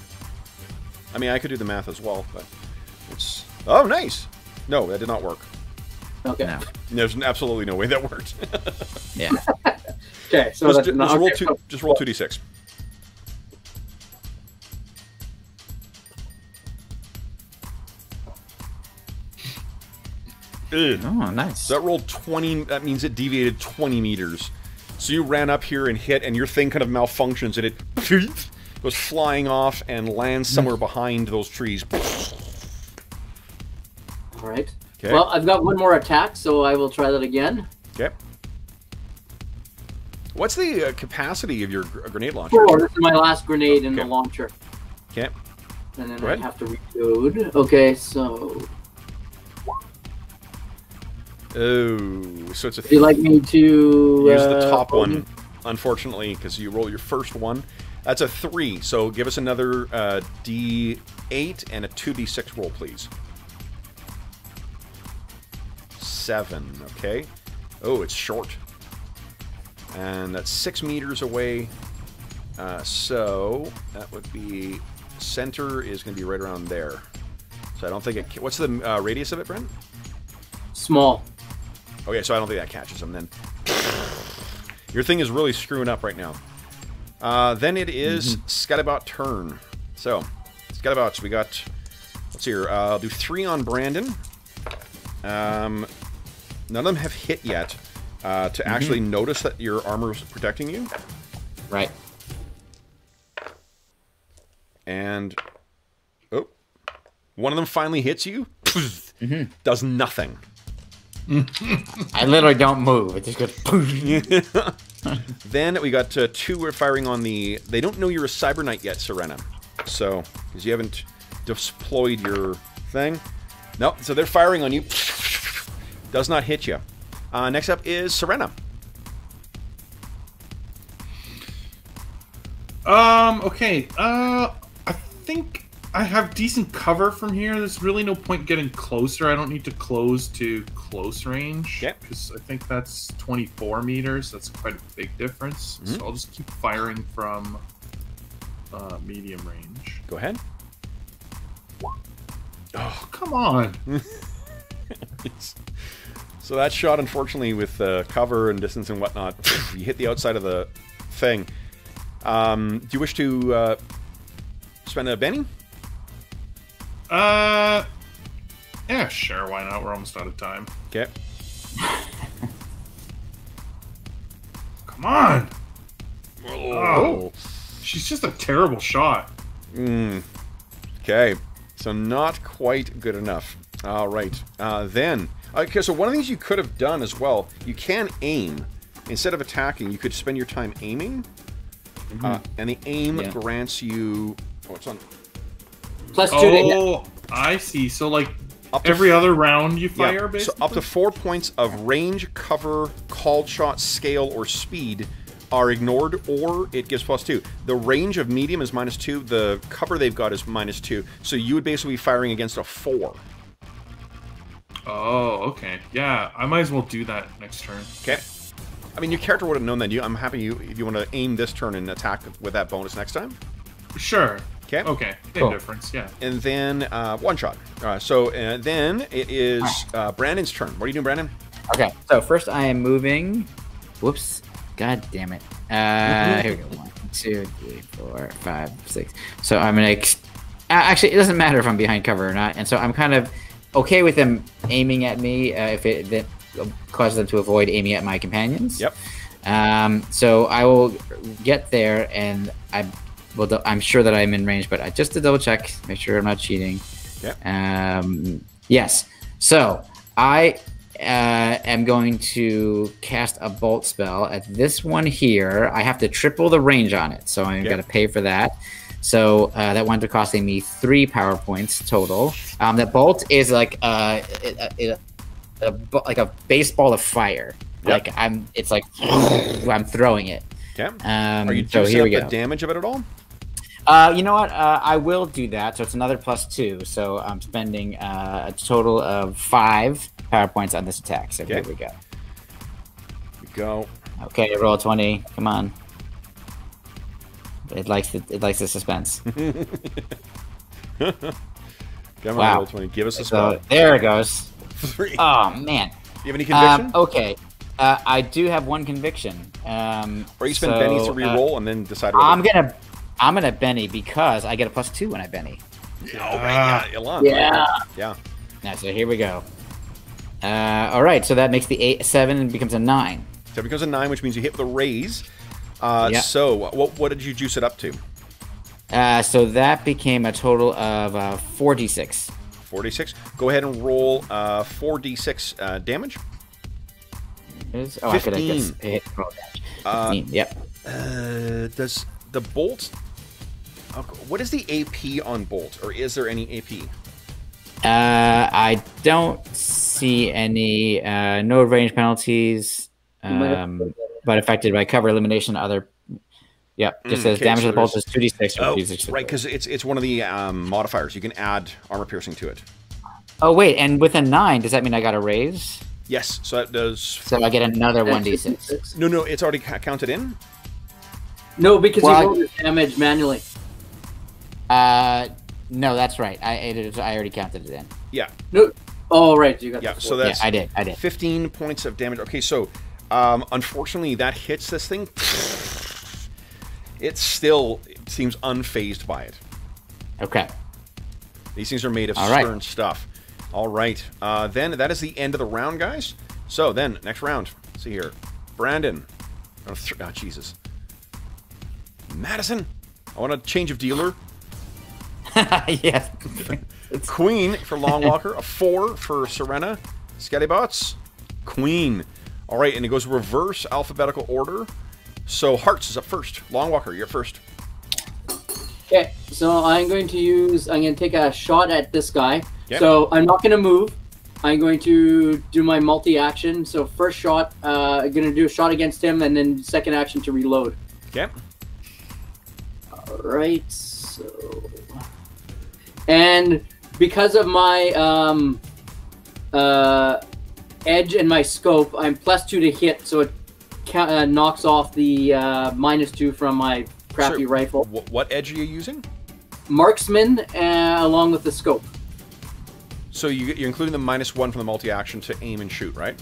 I mean, I could do the math as well, but it's... Oh, nice! No, that did not work. Okay. No. There's absolutely no way that worked. Yeah. Okay, so just, that's just not, roll okay, two, so- just roll 2d6. Ugh. Oh, nice. So that rolled 20, that means it deviated 20 meters. So you ran up here and hit, and your thing kind of malfunctions, and it goes flying off and lands somewhere behind those trees. All right. Okay. Well, I've got one more attack, so I will try that again. Okay. What's the uh, capacity of your gr- grenade launcher? Four. This is my last grenade in the launcher, Okay. and then Go I ahead. have to reload. Okay, so Oh, so it's a. would you like me to Use uh, the top one, unfortunately, because you roll your first one. That's a three. So give us another uh, D8 and a 2D6 roll, please. Seven. Okay. Oh, it's short. And that's six meters away. Uh, so that would be center is going to be right around there. So I don't think it. What's the uh, radius of it, Brent? Small. Okay, so I don't think that catches him then. Your thing is really screwing up right now. Uh, then it is Scatterbot turn. So, Scatterbots, we got. Let's see here. Uh, I'll do three on Brandon. Um, none of them have hit yet uh, to actually notice that your armor is protecting you. Right. And. Oh. One of them finally hits you. Does nothing. I literally don't move. It just goes. Then we got uh, two we're firing on the. They don't know you're a Cyberknight yet, Serena. So, because you haven't deployed your thing. No, so they're firing on you. Does not hit you. Uh, next up is Serena. Um. Okay. Uh. I think I have decent cover from here. There's really no point getting closer. I don't need to close to close range. Okay. Because I think that's 24 meters. That's quite a big difference. Mhm. So I'll just keep firing from uh, medium range. Go ahead. Oh, come on. So that shot, unfortunately, with uh, cover and distance and whatnot, you hit the outside of the thing. Um, do you wish to uh, spend a Benny? Uh. Yeah, sure. Why not? We're almost out of time. Okay. Come on. Oh. she's just a terrible shot. Mm. Okay, so not quite good enough. All right, uh, then. Okay, so one of the things you could have done as well, you can aim. Instead of attacking, you could spend your time aiming. Uh, and the aim Yeah. grants you. Oh, it's on. Plus two to Oh, I see. So like Up every other round you fire, Yeah, fire, so up to four points of range, cover, called shot, scale, or speed are ignored, or it gives plus two. The range of medium is minus two. The cover they've got is minus two. So you would basically be firing against a four. Oh, okay. Yeah, I might as well do that next turn. Okay. I mean, your character would have known that. You, I'm happy you if you want to aim this turn and attack with that bonus next time. Sure. Okay. Okay. Same Cool. difference. Yeah. And then uh, one shot. Uh, so uh, then it is uh, Brandon's turn. What are you doing, Brandon? Okay, so first I am moving. Whoops. God damn it. Uh, here we go. One, two, three, four, five, six. So I'm gonna. Ex- actually, it doesn't matter if I'm behind cover or not, and so I'm kind of okay with them aiming at me uh, if it that causes them to avoid aiming at my companions. Yep. Um, so I will get there, and I will. I'm sure that I'm in range, but I, just to double check, make sure I'm not cheating. Yep. Um, yes. So I uh, am going to cast a bolt spell at this one here. I have to triple the range on it, so I'm Okay. going to pay for that. So uh, that winds up costing me three power points total. Um, the bolt is like uh, it, it, a, like a baseball of fire. Yep. Like I'm, it's like I'm throwing it. Okay. Um, Are you so here we the go. damage of it at all? Uh, you know what? Uh, I will do that. So it's another plus two. So I'm spending uh, a total of five power points on this attack. So here we go. Here we go. Okay, roll twenty. Come on. It likes the it likes the suspense. Come on, Wow. roll 20. Give us a so spell. there it goes. Three. Oh man. you have any conviction? Um, okay. Uh, I do have one conviction. Um, or you spend so, Benny to uh, re-roll and then decide. I'm gonna I'm gonna Benny because I get a plus two when I Benny. Oh, right, yeah, Elan. Yeah. Yeah. Now, so here we go. Uh, all right, so that makes the eight seven and becomes a nine. So it becomes a 9, which means you hit with a raise. Uh, Yeah. So what, what did you juice it up to? Uh, so that became a total of uh, 46. 46. Go ahead and roll uh, 4d6 uh, damage. Is- Oh, I could have 15. just hit roll damage. Uh, yep. Uh, does the bolt... What is the AP on bolt? Or is there any AP? Uh, I don't see any uh, no range penalties, um, but affected by cover illumination. Other, yep, just Mm, says okay, damage so of the bolt there's- is two d six. Oh, right, because it's it's one of the um, modifiers. You can add armor piercing to it. Oh wait, and with a nine, does that mean I got a raise? Yes, so that does. So I get another one d six. No, no, it's already counted in. No, because Well, I- you rolled the damage manually. Uh, no, that's right. I it is, I already counted it in. Yeah, No. Oh, right. You got yeah. the So that's yeah, I did. I did. 15 points of damage. Okay, so um, unfortunately, that hits this thing. It still seems unfazed by it. Okay. These things are made of All right. stern stuff. All right. Uh, then that is the end of the round, guys. So then, next round. Let's see here. Brandon. Oh, th- oh, Jesus. Madison. I want a change of dealer. yes. Queen for Long Walker. a four for Serena. Skelebots. Queen. All right, and it goes reverse alphabetical order. So Hearts is up first. Long Walker, you're first. Okay, so I'm going to use. I'm going to take a shot at this guy. Yep. So I'm not going to move. I'm going to do my multi-action. So first shot, uh, I'm going to do a shot against him, and then second action to reload. Okay. All right. So, and because of my um, uh, edge and my scope, I'm plus two to hit, so it uh, knocks off the uh, minus two from my crappy So- rifle. Wh- what edge are you using? Marksman, uh, along with the scope. So you, you're including the minus one from the multi-action to aim and shoot, right?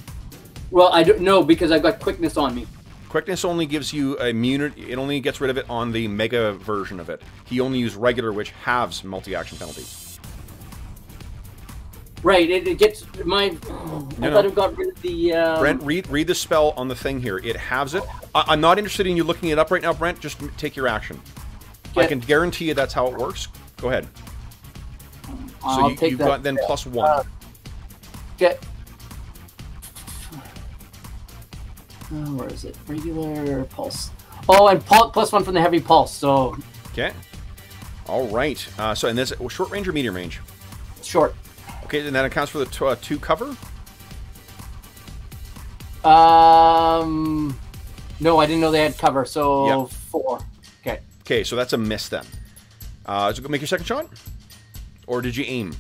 Well, I don't know because I've got quickness on me. Quickness only gives you immunity. It only gets rid of it on the mega version of it. He only used regular, which halves multi-action penalties. Right, it, it gets my. I thought it got rid of the. Um, Brent, read read the spell on the thing here. It halves it. I, I'm not interested in you looking it up right now, Brent. Just take your action. I can guarantee you that's how it works. Go ahead. So I'll you, take you've that. got then plus one. Uh, Get. Uh, where is it? Regular pulse. Oh, and pul- plus one from the heavy pulse. So Okay. All right. Uh, so and this short range or medium range? short. Okay, and that accounts for the t- uh, two cover. Um, no, I didn't know they had cover. So Yeah. four. Okay. Okay, so that's a miss then. Uh, so go make your second shot, or did you aim?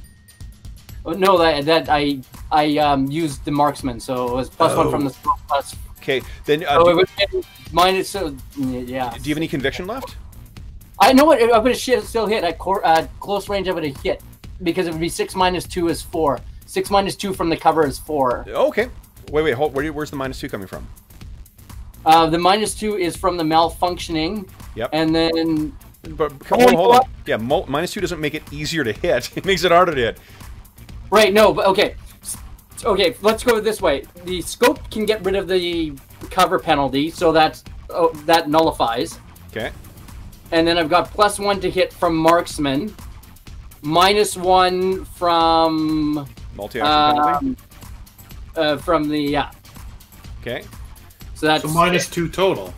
Oh, no, that that I I um used the marksman, so it was plus one from the plus. Okay, then uh, Oh, do, would have been. So yeah. do you have any conviction left? I know what I would have shit still hit at cor- uh, close range. I would have hit because it would be six minus two is four. Six minus two from the cover is four. Okay. Wait, wait. Hold, where, where's the minus two coming from? Uh, the minus two is from the malfunctioning, Yep. and then But come, Oh, hold, on. Yeah, mo- minus two doesn't make it easier to hit. It makes it harder to hit. right. No, but okay, okay. Let's go this way. The scope can get rid of the cover penalty, so that's oh, that nullifies. Okay. And then I've got plus one to hit from marksman, minus one from Multi-action penalty. um, uh, from the yeah. Okay. So that's So minus two total.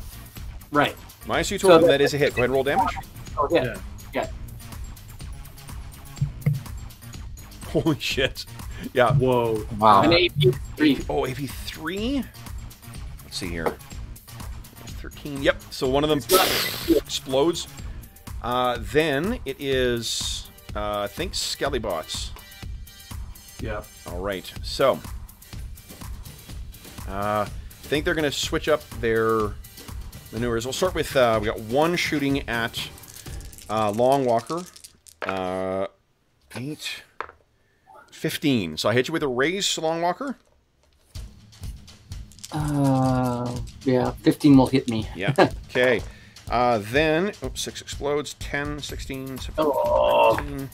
right. Minus two total. So- that is a hit. Go ahead and roll damage. Oh, yeah. Yeah. yeah. Holy shit. Yeah. Whoa. Wow. An AP three. Oh, AP three. Let's see here. Thirteen. Yep. So one of them explodes. Uh, then it is, uh, I think, Skelebots. Yeah. All right. So, uh, I think they're going to switch up their maneuvers. We'll start with uh, we got one shooting at uh, Long Walker. Uh, eight. 15. So I hit you with a raise, Long Walker. Uh, yeah, fifteen will hit me. Yeah. okay. Uh, then, oops, 6 explodes. 10, 16, 17, Oh. 19.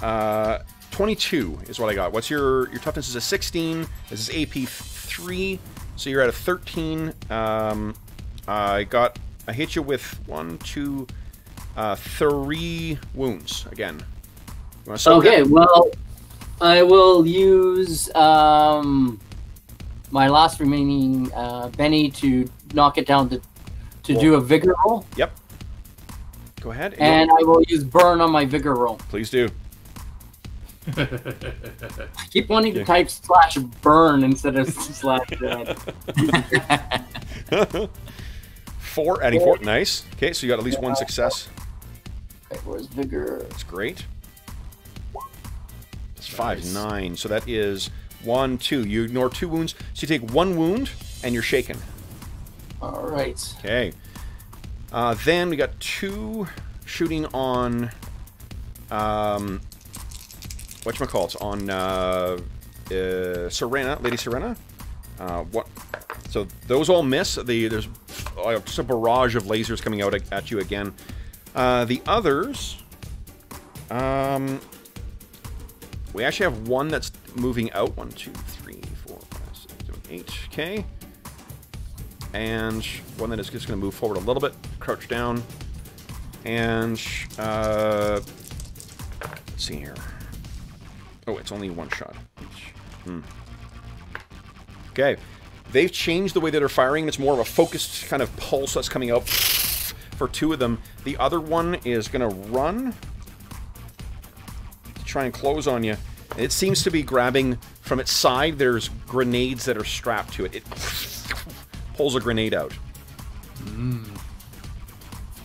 Uh, 22 is what I got. What's your your toughness is a 16. This is AP 3, so you're at a 13. Um, I got I hit you with one, two, uh, three wounds again. Okay, that? well, I will use um my last remaining uh, Benny to knock it down to to do a vigor roll, Yep. Go ahead. and I will use burn on my vigor roll. Please do. I keep wanting to type slash burn instead of slash. Uh, four, adding four. Nice. Okay, so you got at least one success. okay, where's vigor? That's great. That's five, nine. So that is one, two. You ignore two wounds. So you take one wound and you're shaken. All right. Okay. Uh, then we got two shooting on. Um, whatchamacallit? On uh, uh, Serena, Lady Serena. Uh, what? So those all miss. The there's uh, just a barrage of lasers coming out at you again. Uh, the others. Um, we actually have one that's moving out. One, two, three, four, five, six, seven, eight. Okay. And one that is just going to move forward a little bit, crouch down, and uh, let's see here. Oh, it's only one shot. Hmm. Okay, they've changed the way that they're firing. It's more of a focused kind of pulse that's coming out for two of them. The other one is going to run try and close on you. It seems to be grabbing from its side. There's grenades that are strapped to it. It pulls a grenade out.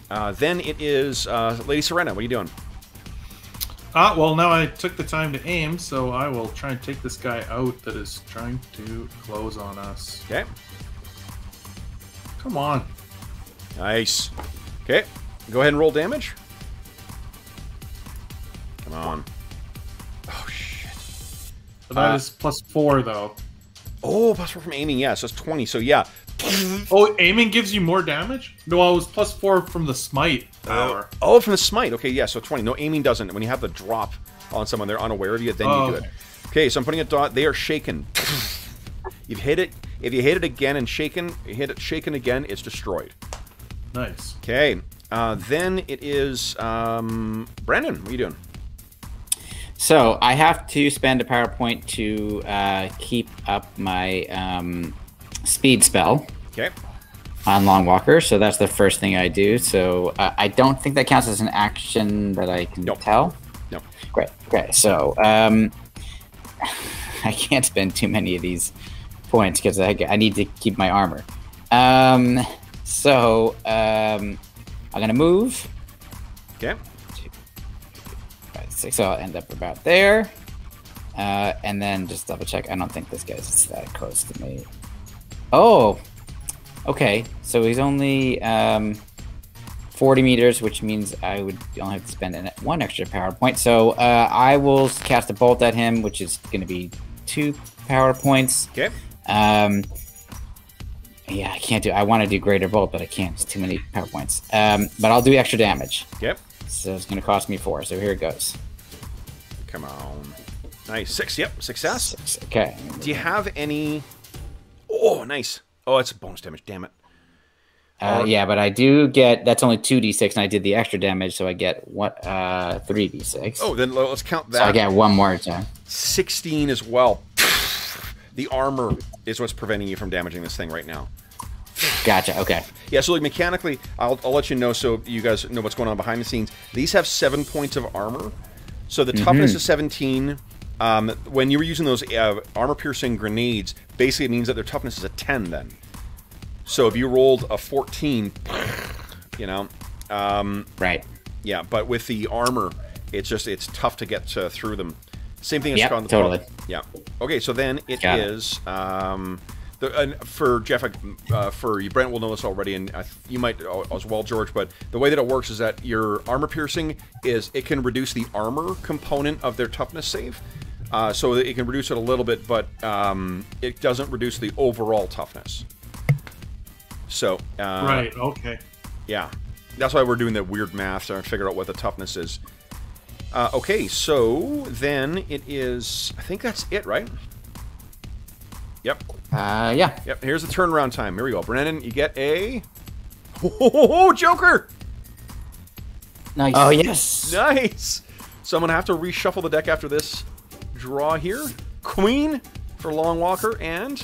Uh, then it is uh, Lady Serena. What are you doing? Ah, well, now I took the time to aim, so I will try and take this guy out that is trying to close on us. Okay. Come on. Nice. Okay. Go ahead and roll damage. Come on. Oh, shit. So that Uh, is plus four, though. Oh, plus four from aiming. Yeah, so it's 20. So, yeah. Oh, aiming gives you more damage? No, it was plus four from the smite power. Oh, from the smite. Okay, yeah, so 20. No, aiming doesn't. When you have the drop on someone, they're unaware of you, then Oh, you do it. okay. Okay, so I'm putting a dot. They are shaken. You've hit it. If you hit it again and shaken, hit it shaken again, it's destroyed. Nice. Okay. Uh, then it is um, Brandon. What are you doing? So I have to spend a power point to uh, keep up my um, speed spell Okay. on Long Walker. So that's the first thing I do. So uh, I don't think that counts as an action that I can Nope. tell. Nope. Great. Okay. So um, I can't spend too many of these points because I, I need to keep my armor. Um, so um, I'm gonna move. Okay. So I'll end up about there. Uh, and then just double check. I don't think this guy's that close to me. Oh, okay. So he's only um, 40 meters, which means I would only have to spend an, one extra power point. So uh, I will cast a bolt at him, which is going to be two power points. Okay. Um, yeah, I can't do. I want to do greater bolt, but I can't. It's too many power points. Um, but I'll do extra damage. Yep. So it's going to cost me four. So here it goes. Come on. Nice. Six. Yep. Success. Six. Okay. Do you have any? Oh, nice. Oh, it's bonus damage. Damn it. Uh, yeah, but I do get that's only two d six, and I did the extra damage, so I get what uh three d six. Oh, then let's count that. so I get one more time. 16 as well. The armor is what's preventing you from damaging this thing right now. Gotcha. Okay. Yeah, so like mechanically, I'll, I'll let you know so you guys know what's going on behind the scenes. These have seven points of armor. So the toughness is 17. Um, when you were using those uh, armor piercing grenades, basically it means that their toughness is a 10 then. So if you rolled a 14, you know, um, Right. yeah, but with the armor, it's just it's tough to get uh, through them. Same thing as Yep, on the totally. Yeah. Okay, so then it Got it. is um, the, and for Jeff, uh, for you, Brent will know this already, and uh, you might as well, George. But the way that it works is that your armor piercing is it can reduce the armor component of their toughness save. Uh, so it can reduce it a little bit, but um, it doesn't reduce the overall toughness. So uh, right. Okay. yeah, that's why we're doing the weird math to figure out what the toughness is. Uh, okay, so then it is. I think that's it, right? Yep, Uh, yeah. yep. Here's the turnaround time. Here we go, Brennan. You get a. Oh, Joker! Nice. Oh yes. Nice. So I'm gonna have to reshuffle the deck after this draw here. Queen for Long Walker and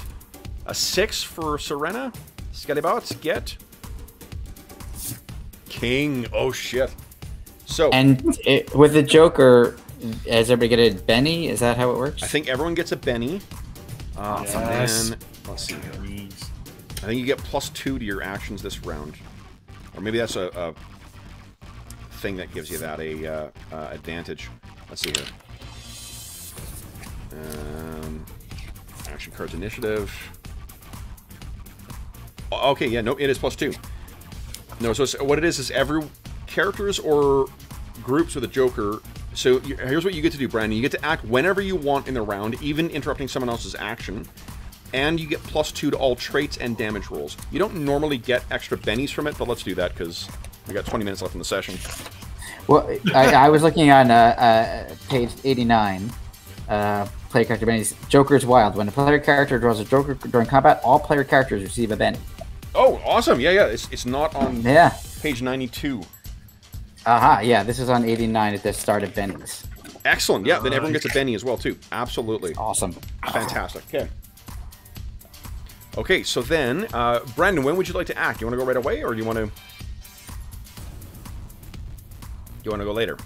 a six for Serena. Skelebots get King. Oh shit. So And it, with the Joker, does everybody get a Benny? Is that how it works? I think everyone gets a Benny. Uh, Yes. And then let's see. here. I think you get plus two to your actions this round, or maybe that's a, a thing that gives you that a uh, uh, advantage. Let's see here. Um, action cards initiative. Oh, Okay, yeah, no, it is plus two. No, so it's, what it is is every characters or groups with a Joker. So here's what you get to do, Brandon. You get to act whenever you want in the round, even interrupting someone else's action. And you get plus two to all traits and damage rolls. You don't normally get extra bennies from it, but let's do that because we got 20 minutes left in the session. Well, I, I was looking on uh, uh, page 89. Uh, player character Benny's Joker's Wild. When a player character draws a Joker during combat, all player characters receive a Benny. Oh, awesome! Yeah, yeah. It's, it's not on Yeah. page 92. Aha. Yeah. This is on 89 at the start of Benny's. Excellent. Yeah, then everyone gets a benny as well too. Absolutely. Awesome. Fantastic. Okay. Okay, so then, uh, Brandon, when would you like to act? You want to go right away, or do you want to? You want to go later?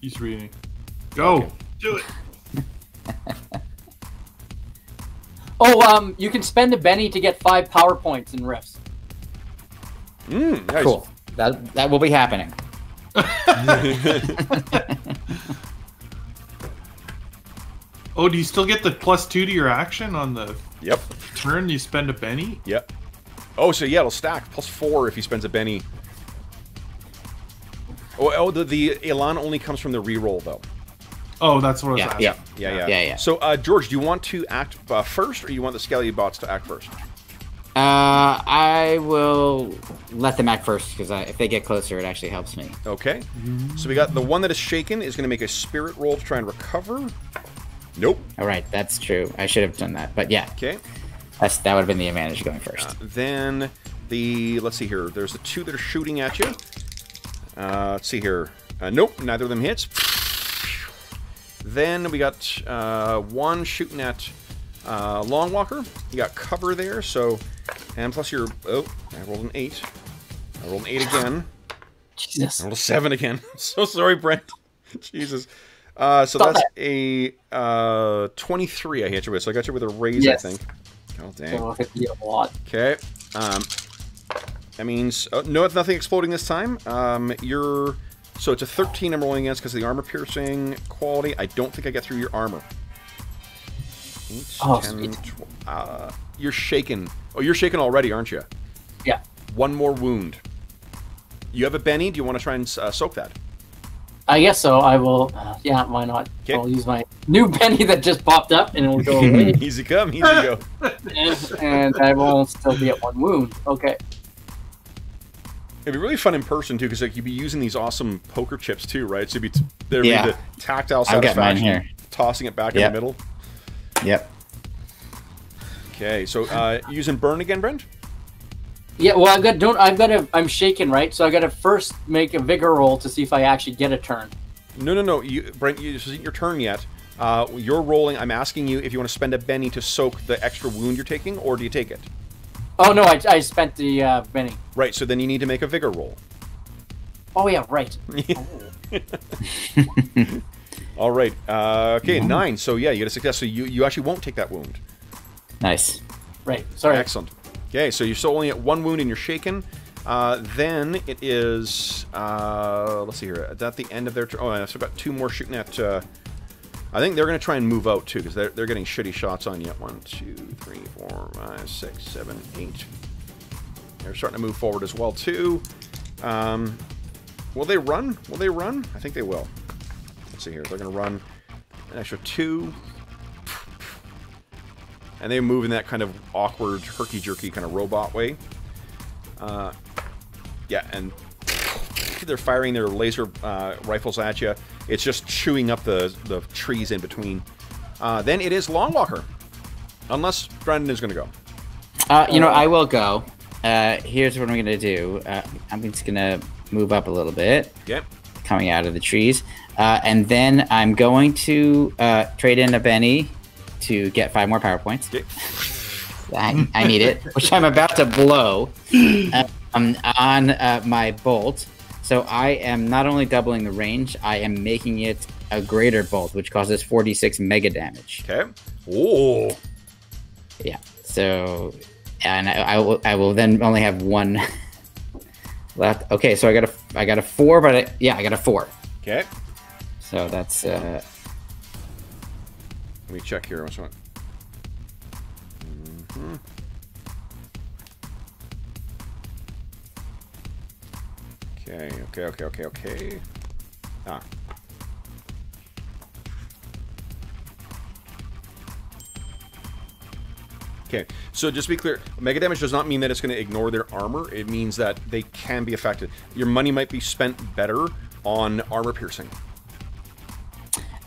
He's reading. Go. Okay. Do it. Oh, um, you can spend a Benny to get five power points in rifts. Mm, nice. Cool. That that will be happening. Oh, do you still get the plus two to your action on the Yep. turn you spend a Benny? Yep. Oh, so yeah, it'll stack plus four if he spends a Benny. Oh, oh the, the Elan only comes from the reroll though. Oh, that's what I was Yeah. asking. Yeah. Yeah, yeah, Yeah, yeah. So, uh, George, do you want to act uh, first, or you want the Skelebots to act first? Uh, I will let them act first because if they get closer, it actually helps me. Okay. So we got the one that is shaken is going to make a spirit roll to try and recover. Nope. All right, that's true. I should have done that, but yeah, Okay. that's that would have been the advantage going first. Then the let's see here. There's the two that are shooting at you. Uh, let's see here. Uh, nope, neither of them hits. Then we got uh, one shooting at uh, Long Walker. You got cover there, so and plus your oh, I rolled an eight. I rolled an eight again. Jesus. I rolled a seven again. so sorry, Brent. Jesus. Uh, so Stop that's a uh, 23 I hit you with. So I got you with a raise, Yes. I think. Oh, dang. It could a lot. Okay. Um, that means oh, no, nothing exploding this time. Um, you're so it's a 13 I'm rolling against because of the armor piercing quality. I don't think I get through your armor. Eight, Oh, 10, sweet. tw- uh, you're shaken. Oh, you're shaken already, aren't you? Yeah. One more wound. You have a Benny. Do you want to try and uh, soak that? I guess so. I will. Uh, yeah, why not? 'Kay. I'll use my new Benny that just popped up, and it will go away, easy come, easy go. and, and I will still be at one wound. Okay. It'd be really fun in person too, because like you'd be using these awesome poker chips too, right? So you'd be t- there'd Yeah. be the tactile I've got mine satisfaction, here. tossing it back Yep. in the middle. Yep. Okay, so uh, using burn again, Brent. Yeah. Well, I've got don't. I've got to. I'm shaken, right? So I got to first make a vigor roll to see if I actually get a turn. No, no, no, you, Brent. You, this isn't your turn yet. Uh, you're rolling. I'm asking you if you want to spend a Benny to soak the extra wound you're taking, or do you take it? Oh no, I, I spent the uh, Benny. Right. So then you need to make a vigor roll. Oh yeah, right. All right. Uh, okay, nine. So yeah, you get a success. So you you actually won't take that wound. Nice. Right. Sorry. Excellent. Okay, so you're still only at one wound and you're shaken. Uh, then it is. Uh, let's see here. Is that the end of their turn? Oh, I've still got two more shooting at. Uh, I think they're going to try and move out too because they're, they're getting shitty shots on you. One, two, three, four, five, six, seven, eight. They're starting to move forward as well too. Um, will they run? Will they run? I think they will. See here. They're going to run an extra two. And they move in that kind of awkward, herky-jerky kind of robot way. Uh, yeah, and they're firing their laser uh, rifles at you. It's just chewing up the, the trees in between. Uh, then it is Long Walker. Unless Brendan is going to go. Uh, you know, I will go. Uh, here's what I'm gonna do. Uh, I'm just gonna move up a little bit, Yep. coming out of the trees, uh, and then I'm going to uh, trade in a Benny to get five more power points. I, I need it, which I'm about to blow um, on uh, my bolt. So I am not only doubling the range, I am making it a greater bolt, which causes 46 mega damage. Okay. Oh. Yeah. So, and I, I will I will then only have one left. Okay, so I got a I got a four, but I, yeah, I got a four. Okay. So that's uh, Let me check here. What's one? Mhm. Okay, okay, okay, okay, okay. Ah. Okay, so just to be clear, mega damage does not mean that it's going to ignore their armor. It means that they can be affected. Your money might be spent better on armor piercing.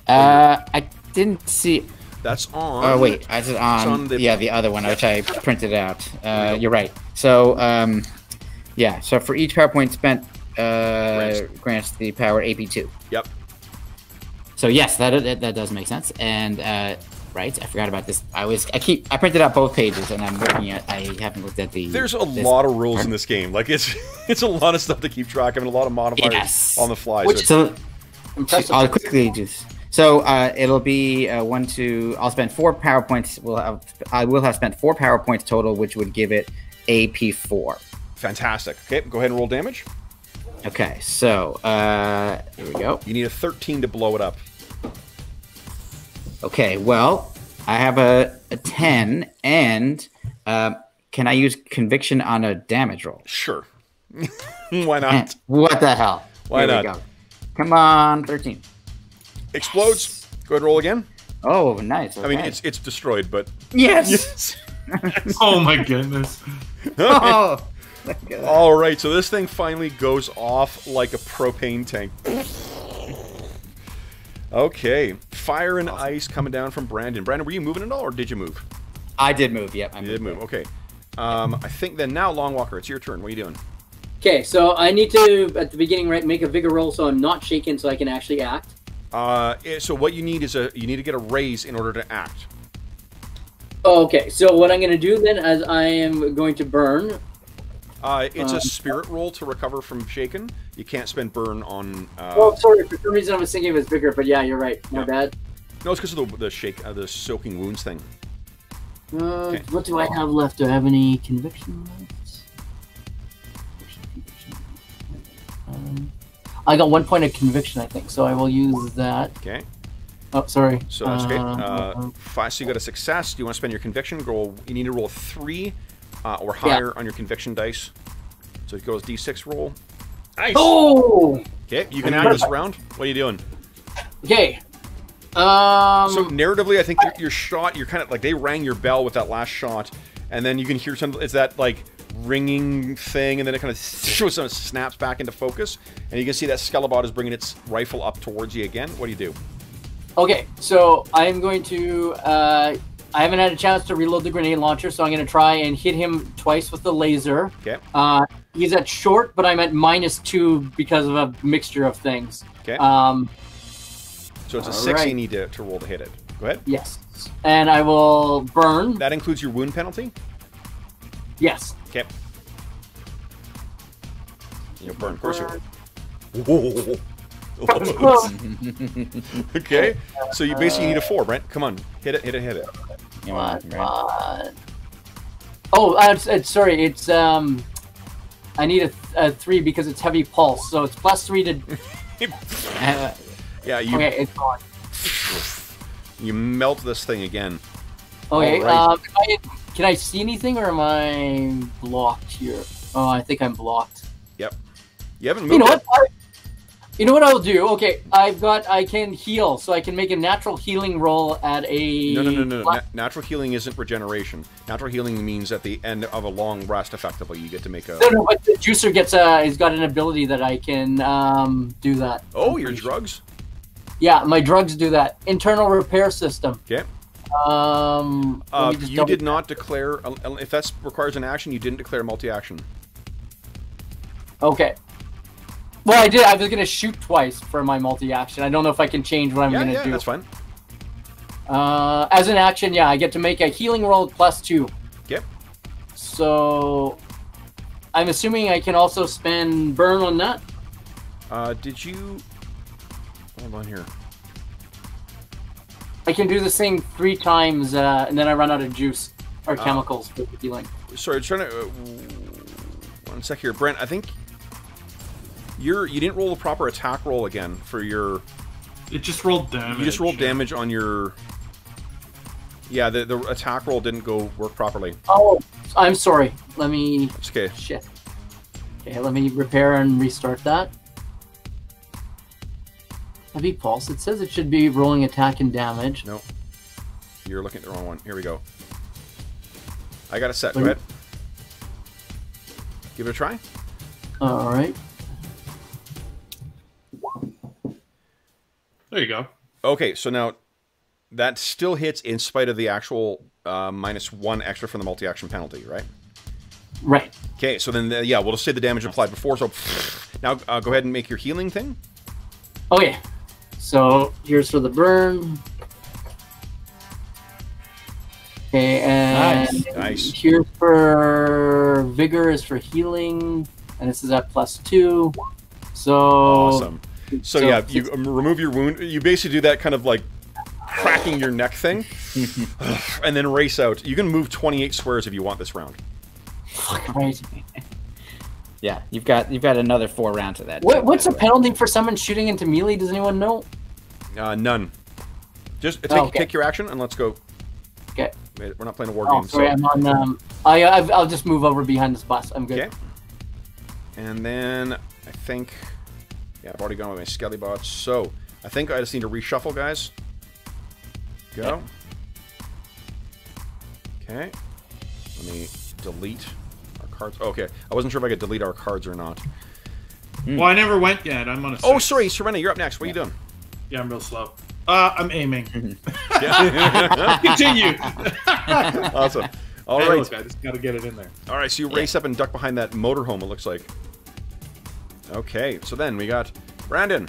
Uh, I didn't see. That's on. Oh wait, I did on, on the- yeah the other one which I printed out. Uh, go. you're right. So um, yeah. So for each power point spent, uh, Grants. grants, the power AP two. Yep. So yes, that, that that does make sense. And uh, right, I forgot about this. I was I keep I printed out both pages and I'm looking at. I haven't looked at the. There's a lot of rules in this game. Like it's it's a lot of stuff to keep track of and a lot of modifiers Yes. on the fly. Which- so So Impressive. I'll quickly just. So uh, it'll be uh, one to. I'll spend four power points. Will have. I will have spent four power points total, which would give it AP four. fantastic. Okay, go ahead and roll damage. Okay, so uh, here we go. You need a 13 to blow it up. Okay, well, I have a, a ten, and uh, can I use conviction on a damage roll? Sure. Why not? What the hell? Why Here not? Come on, thirteen. Explodes. Go ahead and roll again. Oh, nice. I mean, it's it's destroyed, but yes. Oh my goodness. oh, my God. all right. So this thing finally goes off like a propane tank. Okay, fire and ice coming down from Brandon. Brandon, were you moving at all, or did you move? I did move. Yep, I You did move. Okay. Um, I think then now, Long Walker, it's your turn. What are you doing? Okay, so I need to at the beginning, right, make a vigor roll so I'm not shaken, so I can actually act. Uh, eh, so what you need is a you need to get a raise in order to act. Okay, so what I'm going to do then, as I am going to burn. Uh, it's Um, a spirit roll to recover from shaken. You can't spend burn on. Uh, oh, sorry, for some reason I was thinking it was bigger, but yeah, you're right. My Yeah. bad. no, it's because of the the shake, uh, the soaking wounds thing. Uh, Okay. What do I have left? Do I have any conviction left? I got one point of conviction, I think, so I will use that. Okay, Oh, sorry. so that's okay. Um, Uh, five, so you got a success. Do you want to spend your conviction? Roll. You need to roll a three uh, or higher on your conviction dice. So it goes d6 roll. Nice. Oh! Okay, you can act this round. What are you doing? Okay. Um, So narratively, I think your, your shot, you're kind of like they rang your bell with that last shot, and then you can hear some. It's that like ringing thing, and then it kind of snaps back into focus, and you can see that Skelebot is bringing its rifle up towards you again. What do you do? okay, so I'm going to. Uh, I haven't had a chance to reload the grenade launcher, so I'm going to try and hit him twice with the laser. Okay. Uh, he's at short, but I'm at minus two because of a mixture of things. Okay. Um, so it's a six. You need to, to roll to hit it. Go ahead. yes. And I will burn. That includes your wound penalty. Yes. Okay. You'll burn. Of course you. Whoa. Okay. So you basically need a four, Brent. Come on, hit it, hit it, hit it. Come on, What? right? Uh, oh, uh, it's, it's sorry. It's um, I need a, th- a three because it's heavy pulse, so it's plus three to. Yeah, you Okay, it's gone. you melt this thing again. Okay. All right. Um, can I, can I see anything, or am I blocked here? Oh, I think I'm blocked. Yep. You haven't moved. You know what? I, you know what I'll do? Okay, I've got. I can heal, so I can make a natural healing roll at a. No, no, no, no. Na- natural healing isn't regeneration. Natural healing means at the end of a long rest, effectively, you get to make a. No, no, but the juicer gets a. He's got an ability that I can um do that. Oh, your sure. drugs. Yeah, my drugs do that. Internal repair system. Okay. Um, Uh, you did not declare. uh, If that requires an action, you didn't declare multi-action. Okay. Well, I did. I was gonna shoot twice for my multi-action. I don't know if I can change what I'm yeah, gonna yeah, do. that's fine. Uh, as an action, yeah, I get to make a healing roll plus two. Yep. So, I'm assuming I can also spend burn on that. Uh, did you? Hold on here. I can do this thing three times, uh, and then I run out of juice or Ah. chemicals for healing. Sorry, I'm trying to. Uh, one sec here, Brent. I think you're you didn't roll the proper attack roll again for your. It just rolled damage. You just rolled damage on your. Yeah, the, the attack roll didn't go work properly. Oh, I'm sorry. Let me It's okay. Shit. Okay, let me repair and restart that. Heavy pulse. It says it should be rolling attack and damage. No. You're looking at the wrong one. Here we go. I got a set. Go ahead. Give it a try. All right. There you go. Okay, so now that still hits in spite of the actual uh, minus one extra from the multi-action penalty, right? Right. Okay, so then, the, yeah, we'll just say the damage applied before. So now uh, go ahead and make your healing thing. Okay. So here's for the burn. Okay, and Nice. Nice. here's for vigor is for healing, and this is at plus two. So Awesome. So, so yeah, you um, remove your wound. You basically do that kind of like cracking your neck thing, and then race out. You can move 28 squares if you want this round. right. Yeah, you've got you've got another four rounds of that. What, too, what's by the penalty for someone shooting into melee? Does anyone know? Uh, none. Just take, Oh, okay. take your action and let's go. Okay. We're not playing a war Oh, game. sorry, so. I'm on. Um, I, I've, I'll just move over behind this bus. I'm good. Okay. And then I think, yeah, I've already gone with my Skelebots. So I think I just need to reshuffle, guys. Go. Okay. Let me delete our cards. Okay, I wasn't sure if I could delete our cards or not. Well, I never went yet. I'm on a. Oh, six. sorry, Serena, you're up next. What are you doing? Yeah, I'm real slow. Uh, I'm aiming. Continue. awesome. All Hey, right. look, I just got to get it in there. All right, so you race up and duck behind that motorhome, it looks like. Okay, so then we got Brandon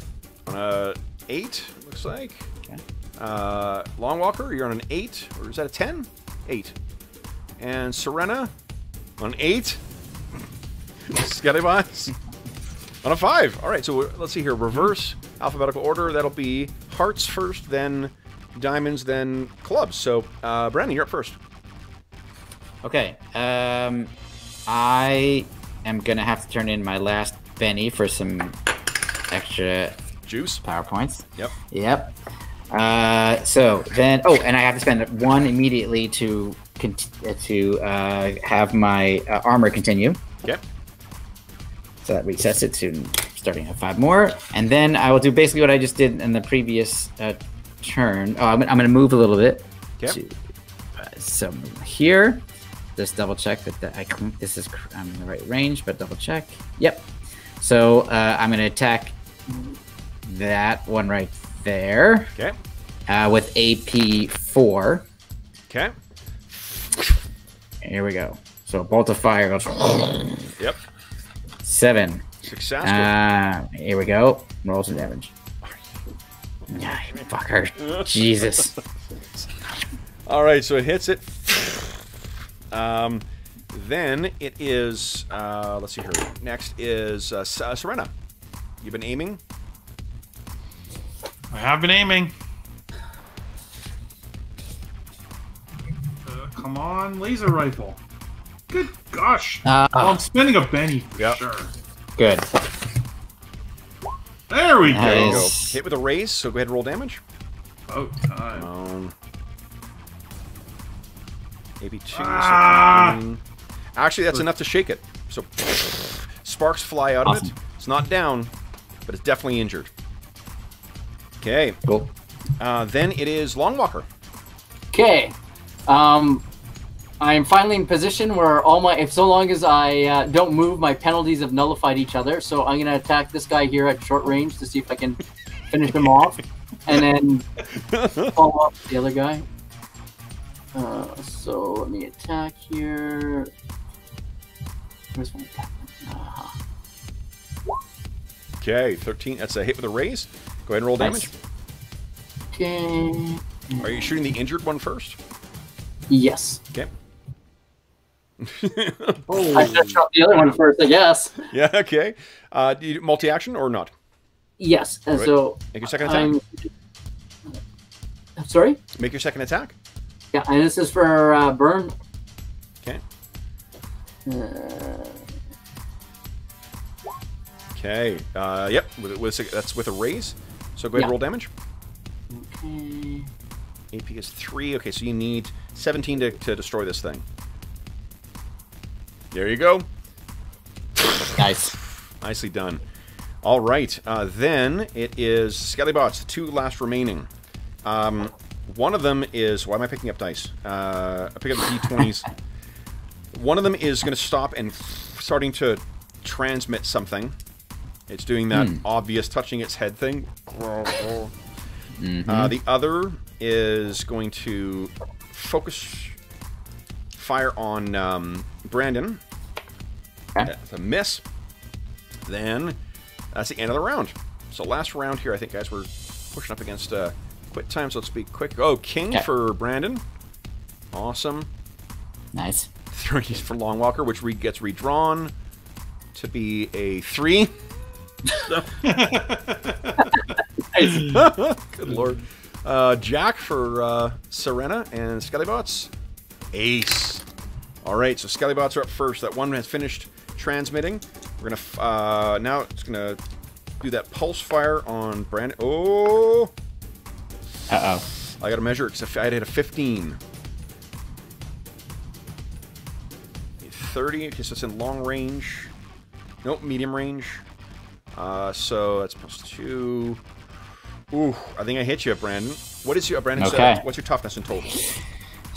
on a 8, looks like. Okay. Uh, Long Walker, you're on an 8, or is that a 10? 8. And Serena on an 8. Skelebots on a 5. All right, so let's see here. Reverse alphabetical order. That'll be hearts first, then diamonds, then clubs. So, uh, Brandon, you're up first. Okay. Um, I am gonna have to turn in my last Benny for some extra Juice. power points. Yep. Yep. Uh, so then, oh, and I have to spend one immediately to to uh, have my uh, armor continue. Yep. So that resets it to starting at five more, and then I will do basically what I just did in the previous uh, turn. Oh, I'm, I'm going to move a little bit. Yep. To, uh, so here, just double check that the, I can, this is I'm in the right range, but double check. Yep. So uh, I'm going to attack that one right there Okay. uh, with AP four. Okay. Here we go. So bolt of fire goes Yep. seven. Successful. Uh, here we go. Roll some damage. Yeah, you fucker. Jesus. All right, so it hits it. Um, then it is. Uh, let's see here. Next is uh, S- uh, Serena. You've been aiming. I have been aiming. Come on, laser rifle. Good gosh. Ah. oh, I'm spending a Benny for Yep. sure. Good. There we Nice. There go. go. Hit with a raise. So go ahead and roll damage. Oh, time. Um, maybe two. Ah. nine. Actually, that's enough to shake it. So sparks fly out of it. It's not down, but it's definitely injured. Okay. Cool. Uh, then it is Long Walker. Okay. Um, I am finally in position where all my, if so long as I uh, don't move, my penalties have nullified each other. So I'm going to attack this guy here at short range to see if I can finish him off, and then follow up the other guy. Uh, so let me attack here. Where's my attack? Ah, Okay, 13. That's a hit with a raise. Go ahead and roll damage. nice. Okay. Are you shooting the injured one first? Yes. Okay. I should have shot the other one first, I guess. Yeah, okay. Uh, do you multi action or not? Yes. And Right. so Make your second attack. I'm. Sorry. Make your second attack. Yeah, and this is for uh, burn. Okay. Uh, Okay. Uh, yep. With, with, that's with a raise. So go ahead and Yeah. roll damage. okay. AP is 3. Okay, so you need 17 to, to destroy this thing. There you go. Nice. Nicely done. All right. Uh, then it is Skelebots, the two last remaining. Um, one of them is. Why am I picking up dice? Uh, I pick up the d20s. one of them is going to stop and starting to transmit something. It's doing that obvious touching its head thing. Uh, the other is going to focus fire on um, Brandon. Okay. That's a miss. Then that's the end of the round. So last round here, I think, guys, we're pushing up against uh, quit time. So let's be quick. Oh, King Okay. for Brandon. Awesome. Nice. Three for Long Walker, which re- gets redrawn to be a three. Good lord. Uh, Jack for uh, Serena and Skelebots. Ace. All right, so Skelebots are up first. That one has finished transmitting. We're gonna f- uh, now it's gonna do that pulse fire on Brandon. Oh, Uh oh. I gotta measure it because I had a 15. 30, okay, so it's in long range. Nope, medium range. Uh, so that's plus two. Ooh, I think I hit you, Brandon. What is your Brandon? Okay. what's your toughness in total?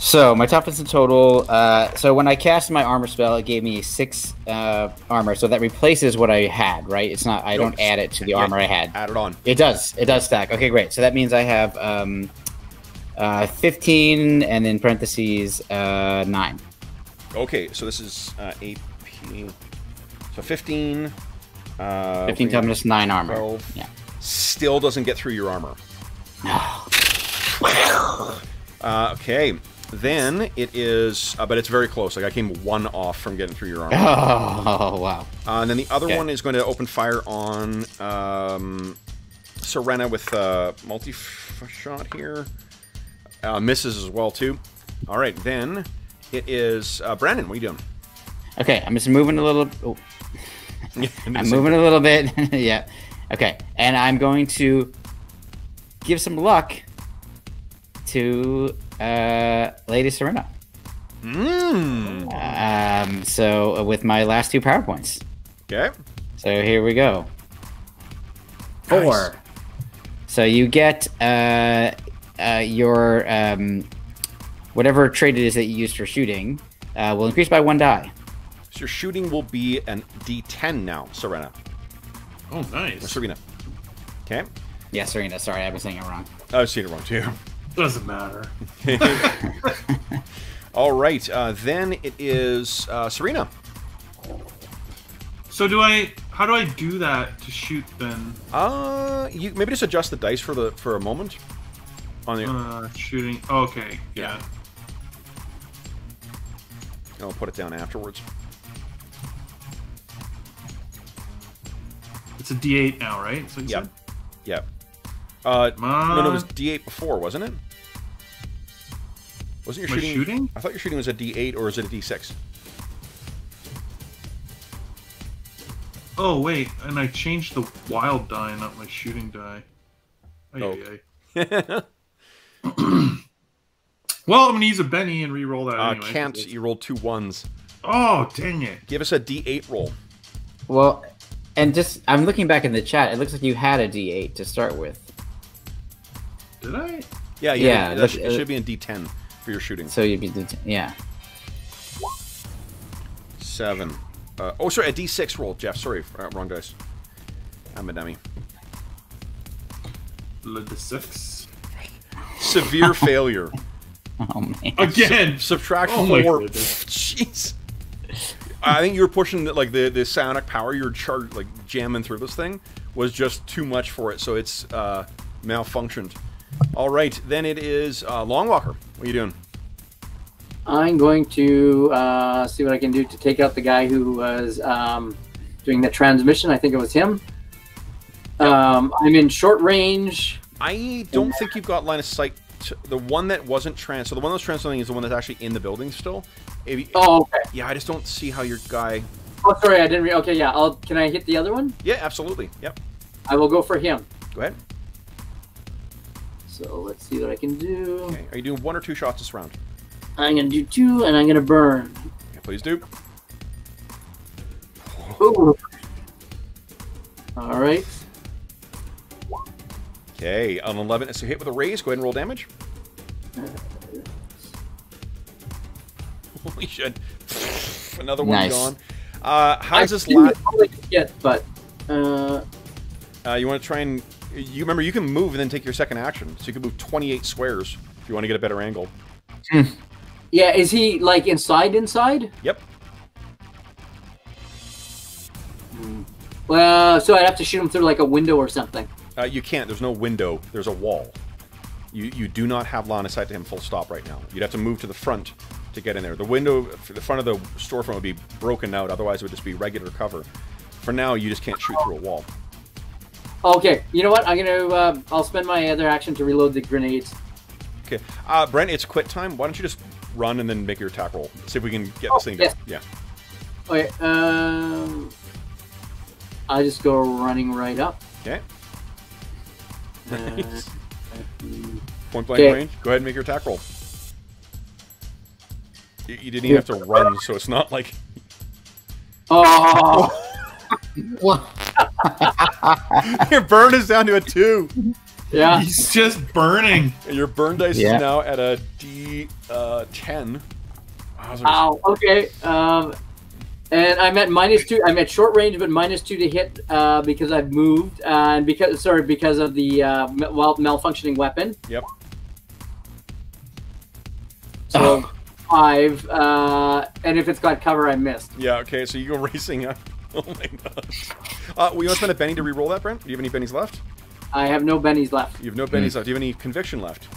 So my toughness in total. Uh, so when I cast my armor spell, it gave me six uh, armor. So that replaces what I had, right? It's not. I don't add it to the armor I had. Add it on. It does. It does stack. Okay, great. So that means I have um, uh, 15 and then parentheses uh, 9. Okay, so this is uh, AP. So 15. Uh, 15 we- toughness, 9 armor. 12. Yeah. Still doesn't get through your armor. Uh, okay. Then it is, uh, but it's very close. Like I came one off from getting through your armor. Oh, wow. Uh, and then the other Okay. one is going to open fire on um, Serena with uh, multi shot here. Uh, misses as well too. All right, then it is uh, Brandon. What are you doing? Okay, I'm just moving a little. Oh, I'm moving a little bit. yeah. Okay, and I'm going to give some luck to uh, Lady Serena. Mm. Um, so uh, with my last two power points. Okay. So here we go. Four. So you get uh, uh, your um, whatever trait it is that you use for shooting uh, will increase by one die. So your shooting will be an D10 now, Serena. Oh, Or nice. Serena. Okay. Yeah, Serena. Sorry, I've been saying it wrong. I've seen it wrong too. Doesn't matter. All right. Uh, then it is uh, Serena. So do I? How do I do that to shoot then? Uh, you maybe just adjust the dice for the for a moment. On the, Uh, shooting. Okay. Yeah. I'll put it down afterwards. It's a D8 now, right? So you Yep. said? Yep. Uh, Come no, no, it was D8 before, wasn't it? Wasn't your shooting? shooting? I thought your shooting was a D8 or is it a D6? Oh wait, and I changed the wild die, not my shooting die. Oh. ay, ay. Well, I'm gonna use a Benny and re-roll that Uh, anyway. can't. 'cause it's- You rolled two ones. Oh dang it! Give us a D8 roll. Well, and just I'm looking back in the chat. It looks like you had a D8 to start with. Did I? Yeah, yeah. Yeah, that uh, it should be in D10 for your shooting. So you'd be D10. yeah. Seven. Uh, oh, sorry, a D6 roll, Jeff. Sorry, uh, wrong dice. I'm a dummy. Le de six. Severe failure. Oh man. Again. Subtract Oh my four. goodness. Jeez. I think you were pushing like the the psionic power. You're char- like jamming through this thing was just too much for it, so it's uh, malfunctioned. All right, then it is uh, Long Walker. What are you doing? I'm going to uh, see what I can do to take out the guy who was um, doing the transmission. I think it was him. Um, I'm in short range. I don't think you've got line of sight. To, the one that wasn't trans, so the one that's translating is the one that's actually in the building still. You- Oh, okay. yeah, I just don't see how your guy. Oh, sorry, I didn't. Re- okay, yeah. I'll. Can I hit the other one? Yeah, absolutely. Yep. I will go for him. Go ahead. So let's see what I can do. Okay. Are you doing one or two shots this round? I'm gonna do two, and I'm gonna burn. Yeah, please do. Ooh. All right. Okay, an 11 is a hit with a raise. Go ahead and roll damage. Holy shit. Another one Nice. gone. Uh, how I does this last? get, but uh, Uh, you want to try and. You remember, you can move and then take your second action. So you can move 28 squares if you want to get a better angle. yeah. Is he like inside? Inside? Yep. Well, so I'd have to shoot him through like a window or something. Uh, you can't. There's no window. There's a wall. You you do not have line of sight to him full stop right now. You'd have to move to the front to get in there. The window, the front of the storefront would be broken out. Otherwise, it would just be regular cover. For now, you just can't shoot through a wall. Okay. You know what? I'm gonna. Uh, I'll spend my other action to reload the grenades. Okay, uh, Brent, it's quit time. Why don't you just run and then make your attack roll? See if we can get Oh, this thing done. yes. Yeah. Okay. Um. I just go running right up. Okay. Uh, Point blank Okay. range. Go ahead and make your attack roll. You, you didn't even have to run, so it's not like oh. What? your burn is down to a two. Yeah. He's just burning. And your burn dice Yeah. is now at a D uh, ten. Wow, those are- Ow. Okay. Um. And I'm at minus two. I'm at short range, but minus two to hit uh, because I've moved uh, and because sorry because of the uh, well malfunctioning weapon. Yep. So five, uh, and if it's got cover, I missed. Yeah, okay, so you go racing up. Oh my gosh. Uh, well, you want to spend a Benny to re-roll that, Brent? Do you have any Bennies left? I have no bennies left. You have no Bennies left. Do you have any conviction left?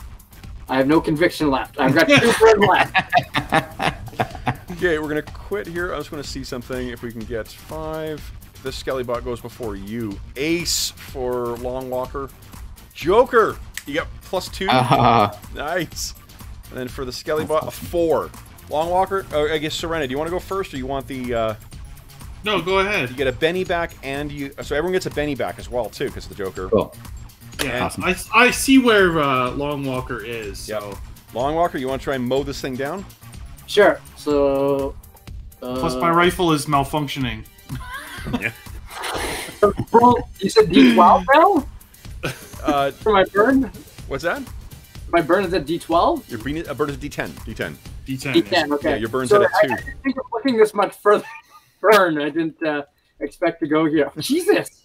I have no conviction left. I've got two burn left. Okay, we're gonna quit here. I just want to see something. If we can get five. This Skelebot goes before you. Ace for Long Walker. Joker! You got plus two. Ah, Nice. And then for the Skelebot, a four. Long Walker, oh, I guess Serena, do you want to go first or you want the, uh, No, go ahead. you get a Benny back and you, so everyone gets a Benny back as well too because of the Joker. cool. Yeah, Awesome. I, I see where uh, Long Walker is. So Yep. Long Walker, you want to try and mow this thing down? Sure. So. Uh, plus my rifle is malfunctioning. Roll, you said D12 now Uh, for my burn. what's that? My burn is at D12. Your bean, a bird is D10. D10. D10. D10. Okay. Yeah, your burn's so at I, two. I didn't think of looking this much further. Burn. I didn't uh, expect to go here. Jesus.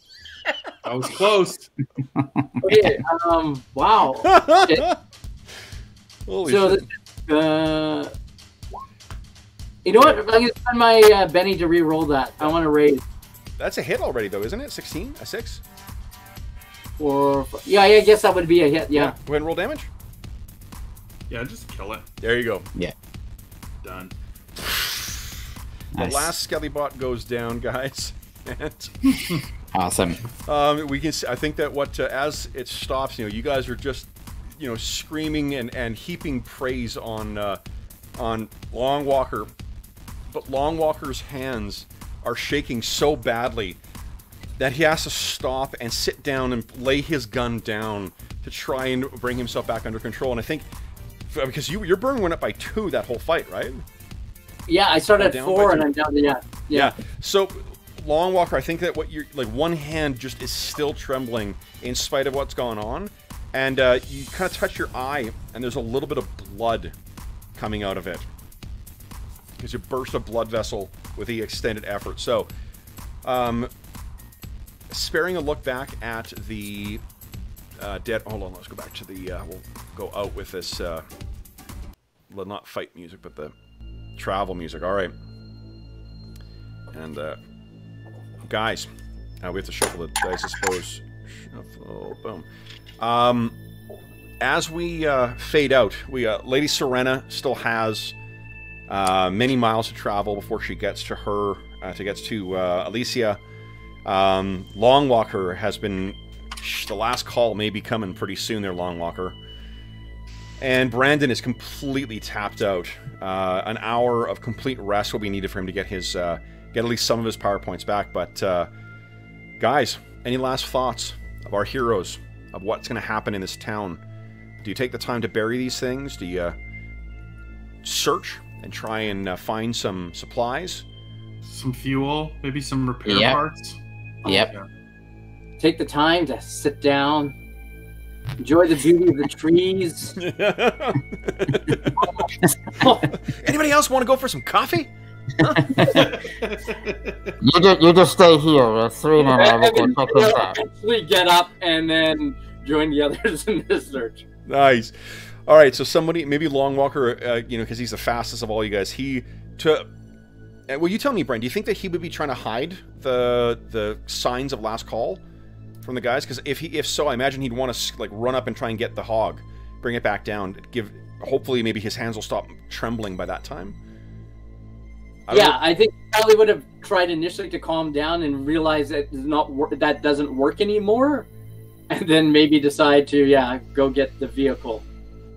I was close. Okay. Um. Wow. Holy so shit. this, uh, you know what? I'm gonna spend my uh, Benny to re-roll that. I want to raise That's a hit already though, isn't it? 16? A 6? for. Yeah, I guess that would be a hit. Yeah. Go ahead and roll damage. Yeah, just kill it. There you go. Yeah. Done. Nice. The last Skelebot goes down, guys. And Awesome. Um, we can. See, I think that what uh, as it stops, you know, you guys are just, you know, screaming and, and heaping praise on uh, on Long Walker, but Long Walker's hands are shaking so badly that he has to stop and sit down and lay his gun down to try and bring himself back under control. And I think because you your burn went up by two that whole fight, right? Yeah. I started at four, and I'm down to yeah. Yeah. So, Long Walker, I think that what you're like, one hand just is still trembling in spite of what's going on, and uh, you kind of touch your eye, and there's a little bit of blood coming out of it because you burst a blood vessel with the extended effort. So, um, sparing a look back at the uh, dead. Hold on, let's go back to the. Uh, we'll go out with this. Uh, well, not fight music, but the travel music. All right. And, uh, guys, uh, we have to shuffle the dice, I suppose. Shuffle, boom. Um, as we uh, fade out, we uh, Lady Serena still has uh, many miles to travel before she gets to her, uh, to gets to uh, Alicia. Um, Long Walker has been, sh- the last call may be coming pretty soon there, Long Walker. And Brandon is completely tapped out. Uh, an hour of complete rest will be needed for him to get his uh, get at least some of his power points back. But uh, guys, any last thoughts of our heroes of what's going to happen in this town? Do you take the time to bury these things? Do you uh, search and try and uh, find some supplies? Some fuel, maybe some repair Yep. parts. Yep. Yeah. Take the time to sit down, enjoy the beauty of the trees. Anybody else want to go for some coffee? You just you just stay here. Uh, Serena and I will and go then check this they'll out. eventually get up and then join the others in this search. Nice. All right, so somebody, maybe Long Walker, uh, you know, because he's the fastest of all you guys. He to. Uh, well, you tell me, Brent. Do you think that he would be trying to hide the the signs of last call from the guys? Because if he, if so, I imagine he'd want to like run up and try and get the hog, bring it back down. Give. Hopefully, maybe his hands will stop trembling by that time. I Yeah. I think probably would have tried initially to calm down and realize that not wor- that doesn't work anymore, and then maybe decide to yeah go get the vehicle.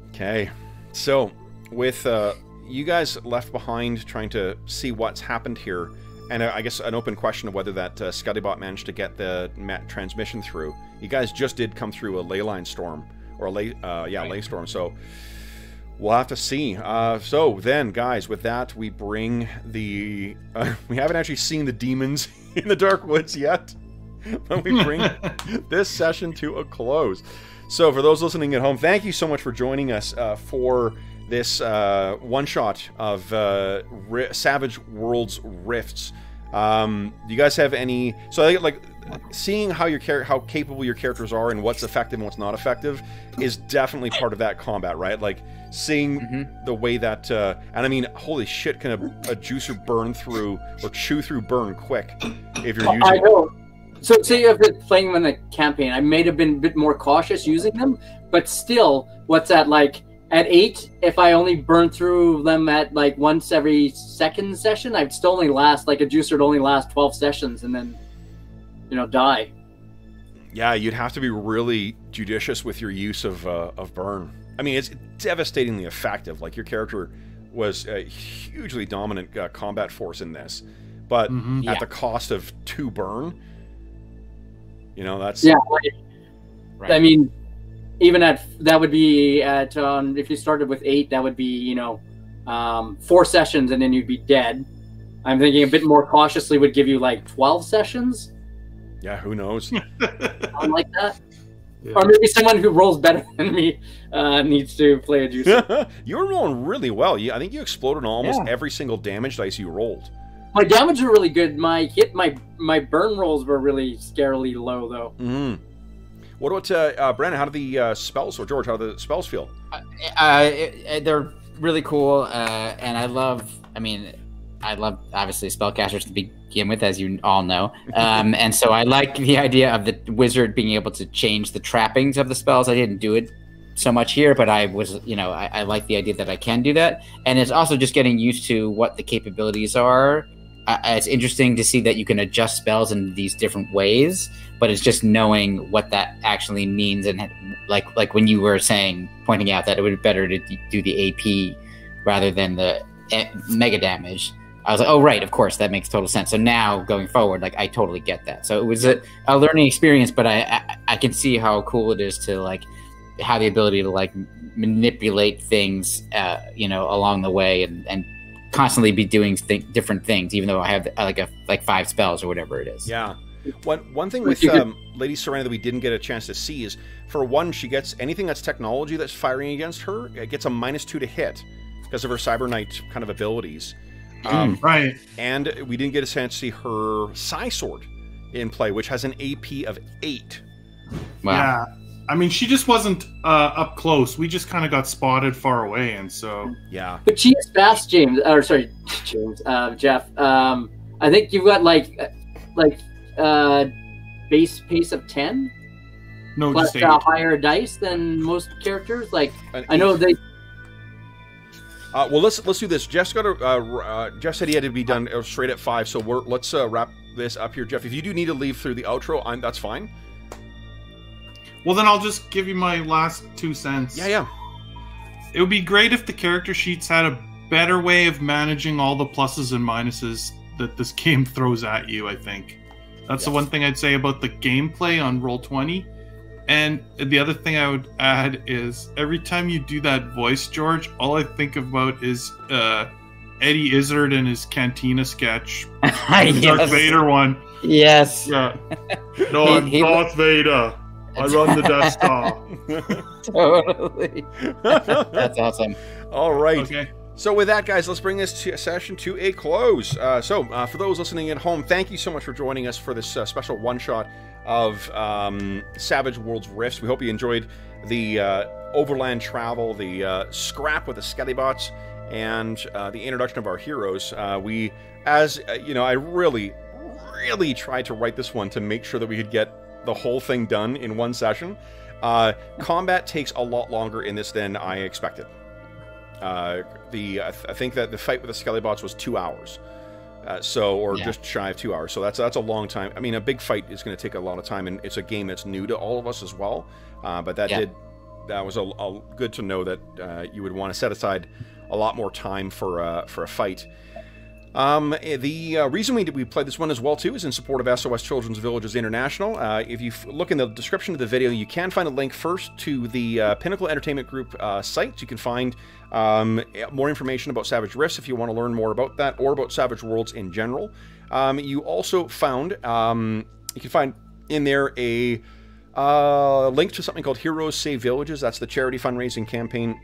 Okay. So, with uh, you guys left behind trying to see what's happened here, and uh, I guess an open question of whether that uh, Scuttybot managed to get the transmission through. You guys just did come through a ley line storm, or a ley, uh, yeah, ley storm. So, we'll have to see. Uh, so then, guys, with that, we bring the. Uh, we haven't actually seen the demons in the dark woods yet, but we bring this session to a close. So, for those listening at home, thank you so much for joining us uh, for this uh, one shot of uh, Savage Worlds Rifts. Um, do you guys have any? So, I think, like seeing how your char- how capable your characters are and what's effective and what's not effective is definitely part of that combat, right? Like seeing Mhm. the way that, uh, and I mean, holy shit, can a, a juicer burn through or chew through burn quick if you're using? I know. So say if it's playing them in a campaign, I may have been a bit more cautious using them, but still, what's that like? At eight, if I only burn through them at like once every second session, I'd still only last like a juicer would only last twelve sessions and then, you know, die. Yeah, you'd have to be really judicious with your use of uh, of burn. I mean, it's devastatingly effective. Like your character was a hugely dominant uh, combat force in this, but Mhm. at Yeah. the cost of two burn. You know, that's Yeah, like, Right. I mean, even at that would be at um, if you started with eight, that would be you know um, four sessions and then you'd be dead. I'm thinking a bit more cautiously would give you like twelve sessions, yeah. Who knows? something like that. Yeah. Or maybe someone who rolls better than me uh, needs to play a juicer. you were rolling really well. You, I think you exploded on almost Yeah. every single damage dice you rolled. my damage were really good. My hit, my my burn rolls were really scarily low though. Mm. What about uh, uh, Brandon? How do the uh, spells or George? How do the spells feel? uh, it, it- they're really cool, uh, and I love. I mean, I love obviously spellcasters to begin with, as you all know, um, and so I like the idea of the wizard being able to change the trappings of the spells. I didn't do it so much here, but I was, you know, I, I like the idea that I can do that, and it's also just getting used to what the capabilities are. Uh, it's interesting to see that you can adjust spells in these different ways, but it's just knowing what that actually means and like like when you were saying pointing out that it would be better to do the AP rather than the eh, mega damage. I was like, oh right, of course that makes total sense. So now going forward, like I totally get that. So it was a, a learning experience, but I, I I can see how cool it is to like have the ability to like manipulate things, uh, you know, along the way and and constantly be doing th- different things, even though I have uh, like a like five spells or whatever it is. Yeah. One one thing with um, Lady Serena that we didn't get a chance to see is, for one, she gets anything that's technology that's firing against her. It gets a minus two to hit because of her Cyberknight kind of abilities. Um, Right. and we didn't get a chance to see her Psi-Sword in play, which has an AP of eight. Wow. Yeah. I mean, she just wasn't uh, up close. We just kind of got spotted far away, and so Yeah. But she is fast, James. Or sorry, James. Uh, Jeff. Um, I think you've got like uh, like uh, base pace of ten, no, but just eight. uh, higher dice than most characters. Like An I know they. Uh, well, let's let's do this. Jeff's got to. Uh, uh, Jeff said he had to be done uh, straight at five, so we're let's uh, wrap this up here, Jeff. If you do need to leave through the outro, I'm, that's fine. Well, then I'll just give you my last two cents. Yeah, yeah. It would be great if the character sheets had a better way of managing all the pluses and minuses that this game throws at you, I think. That's the one thing I'd say about the gameplay on Roll20. And the other thing I would add is every time you do that voice, George, all I think about is uh, Eddie Izzard and his Cantina sketch. The Darth. Vader one. Yes. Yeah. No, He- I'm he- Darth Vader. I run the Death Star. totally. That's awesome. All right. Okay. So with that, guys, let's bring this session to a close. Uh, so uh, for those listening at home, thank you so much for joining us for this uh, special one-shot of um, Savage Worlds Rifts. We hope you enjoyed the uh, overland travel, the uh, scrap with the Skelebots, and uh, the introduction of our heroes. We, as you know, I really, really tried to write this one to make sure that we could get the whole thing done in one session. Combat takes a lot longer in this than I expected. Uh, the I, th- I think that the fight with the Skelebots was two hours, uh, so or Yeah. just shy of two hours. So that's that's a long time. I mean, a big fight is going to take a lot of time, and it's a game that's new to all of us as well. Uh, but that Yeah. did that was a, a good to know that uh, you would want to set aside a lot more time for uh, for a fight. Um, eh, the uh, reason we, we played this one as well too is in support of SOS Children's Villages International. Uh, if you look in the description of the video, you can find a link first to the uh, Pinnacle Entertainment Group uh, site. You can find um, eh, more information about Savage Rifts if you want to learn more about that or about Savage Worlds in general. Um, you also found um, you can find in there a uh, link to something called Heroes Save Villages. That's the charity fundraising campaign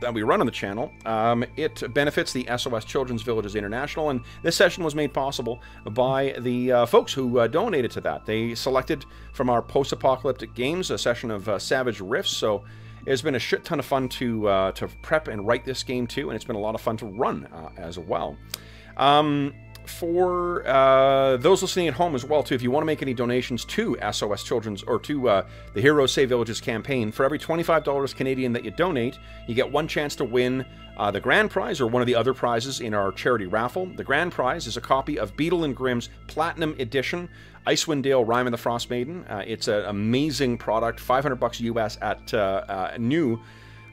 that we run on the channel. Um, it benefits the SOS Children's Villages International, and this session was made possible by the uh, folks who uh, donated to that. They selected from our post-apocalyptic games a session of uh, Savage Rifts, so it's been a shit ton of fun to uh, to prep and write this game too, and it's been a lot of fun to run uh, as well. Um, for uh, those listening at home as well too. If you want to make any donations to sos children's or to uh, the heroes save villages campaign for every $25 canadian that you donate you get one chance to win uh, the grand prize or one of the other prizes in our charity raffle. The grand prize is a copy of Beadle and grimm's platinum edition icewind dale rime and the frost maiden uh, it's an amazing product 500 bucks us at uh, uh, new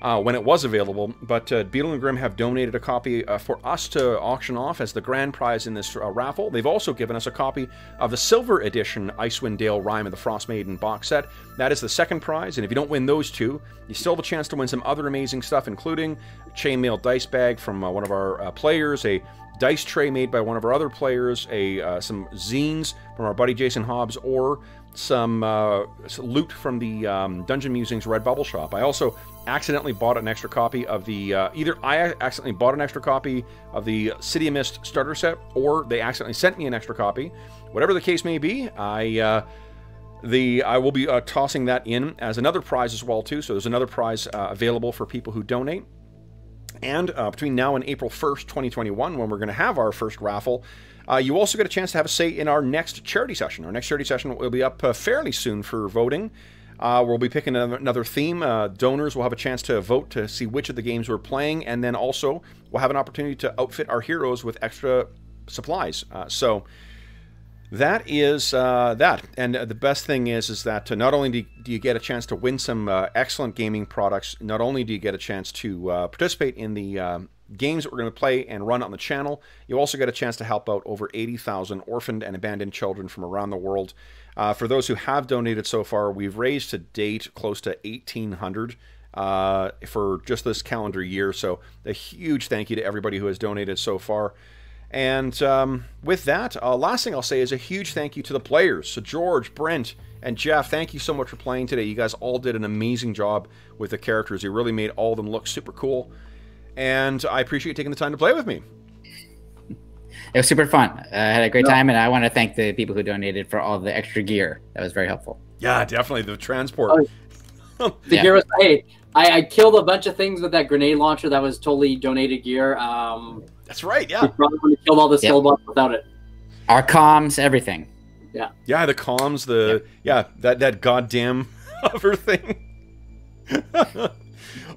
uh, when it was available, but uh, Beadle and Grimm have donated a copy uh, for us to auction off as the grand prize in this uh, raffle. They've also given us a copy of the Silver Edition Icewind Dale Rime of the Frost Maiden box set. That is the second prize, and if you don't win those two, you still have a chance to win some other amazing stuff, including a chainmail dice bag from uh, one of our uh, players, a dice tray made by one of our other players, a some zines from our buddy Jason Hobbs, or some uh, loot from the um, Dungeon Musings Redbubble shop. I also accidentally bought an extra copy of the uh, either I accidentally bought an extra copy of the City of Mist starter set, or they accidentally sent me an extra copy. Whatever the case may be, I. Uh, the I will be uh, tossing that in as another prize as well too. So there's another prize uh, available for people who donate. And uh, between now and April 1st, 2021, when we're going to have our first raffle, uh, you also get a chance to have a say in our next charity session. Our next charity session will be up fairly soon for voting. Uh, we'll be picking another theme. Uh, donors will have a chance to vote to see which of the games we're playing, and then also we'll have an opportunity to outfit our heroes with extra supplies. Uh, so that is uh, that. And the best thing is, is that not only do you, get a chance to win some excellent gaming products, not only do you get a chance to participate in the games that we're going to play and run on the channel. You also get a chance to help out over 80,000 orphaned and abandoned children from around the world. Uh, for those who have donated so far, we've raised to date close to 1,800 uh, for just this calendar year. So a huge thank you to everybody who has donated so far. And um, with that, uh, last thing I'll say is a huge thank you to the players. So George, Brent, and Jeff, thank you so much for playing today. You guys all did an amazing job with the characters. You really made all of them look super cool and I appreciate taking the time to play with me. It was super fun. Uh, I had a great yeah. time, and I want to thank the people who donated for all the extra gear. That was very helpful. Yeah, definitely the transport. Oh, the yeah. gear was hey, I, I, killed a bunch of things with that grenade launcher that was totally donated gear. Um, That's right. Yeah, probably would have killed all the yep. bots without it. Our comms, everything. Yeah. Yeah, the comms, the yep. yeah that that goddamn hover thing.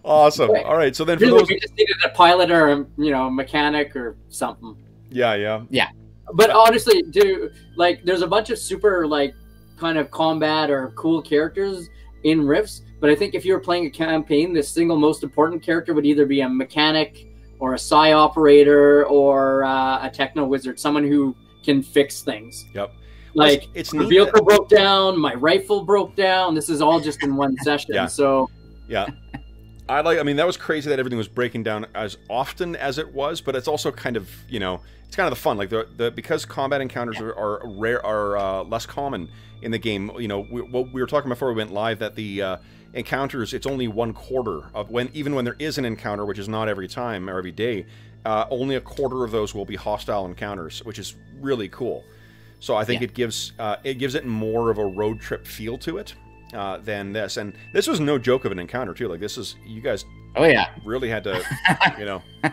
awesome. All right. So then for those, we just needed a pilot or a, you know mechanic or something. Yeah, yeah, yeah. But honestly, do like there's a bunch of super like kind of combat or cool characters in Rifts. But I think if you were playing a campaign, the single most important character would either be a mechanic or a psi operator or uh, a techno wizard, someone who can fix things. Yep. Like it's, it's the vehicle that... broke down, my rifle broke down. This is all just in one session. yeah. So yeah. I like. I mean, that was crazy that everything was breaking down as often as it was, but it's also kind of you know it's kind of the fun. Like the, the because combat encounters are, are rare are uh, less common in the game. You know, we, what we were talking before we went live that the uh, encounters it's only one quarter of when even when there is an encounter, which is not every time or every day. Uh, only a quarter of those will be hostile encounters, which is really cool. So I think yeah. it gives uh, it gives it more of a road trip feel to it uh, than this. And this was no joke of an encounter too. Like this is you guys. Oh yeah. Really had to, you know.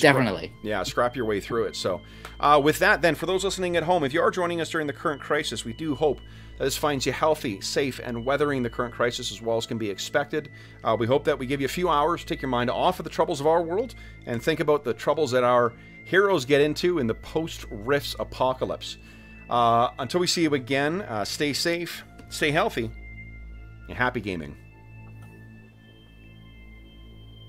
Definitely. yeah, scrap your way through it. So, uh, with that, then, for those listening at home, if you are joining us during the current crisis, we do hope that this finds you healthy, safe, and weathering the current crisis as well as can be expected. Uh, we hope that we give you a few hours to take your mind off of the troubles of our world and think about the troubles that our heroes get into in the post Rifts apocalypse. Uh, until we see you again, uh, stay safe, stay healthy, happy gaming.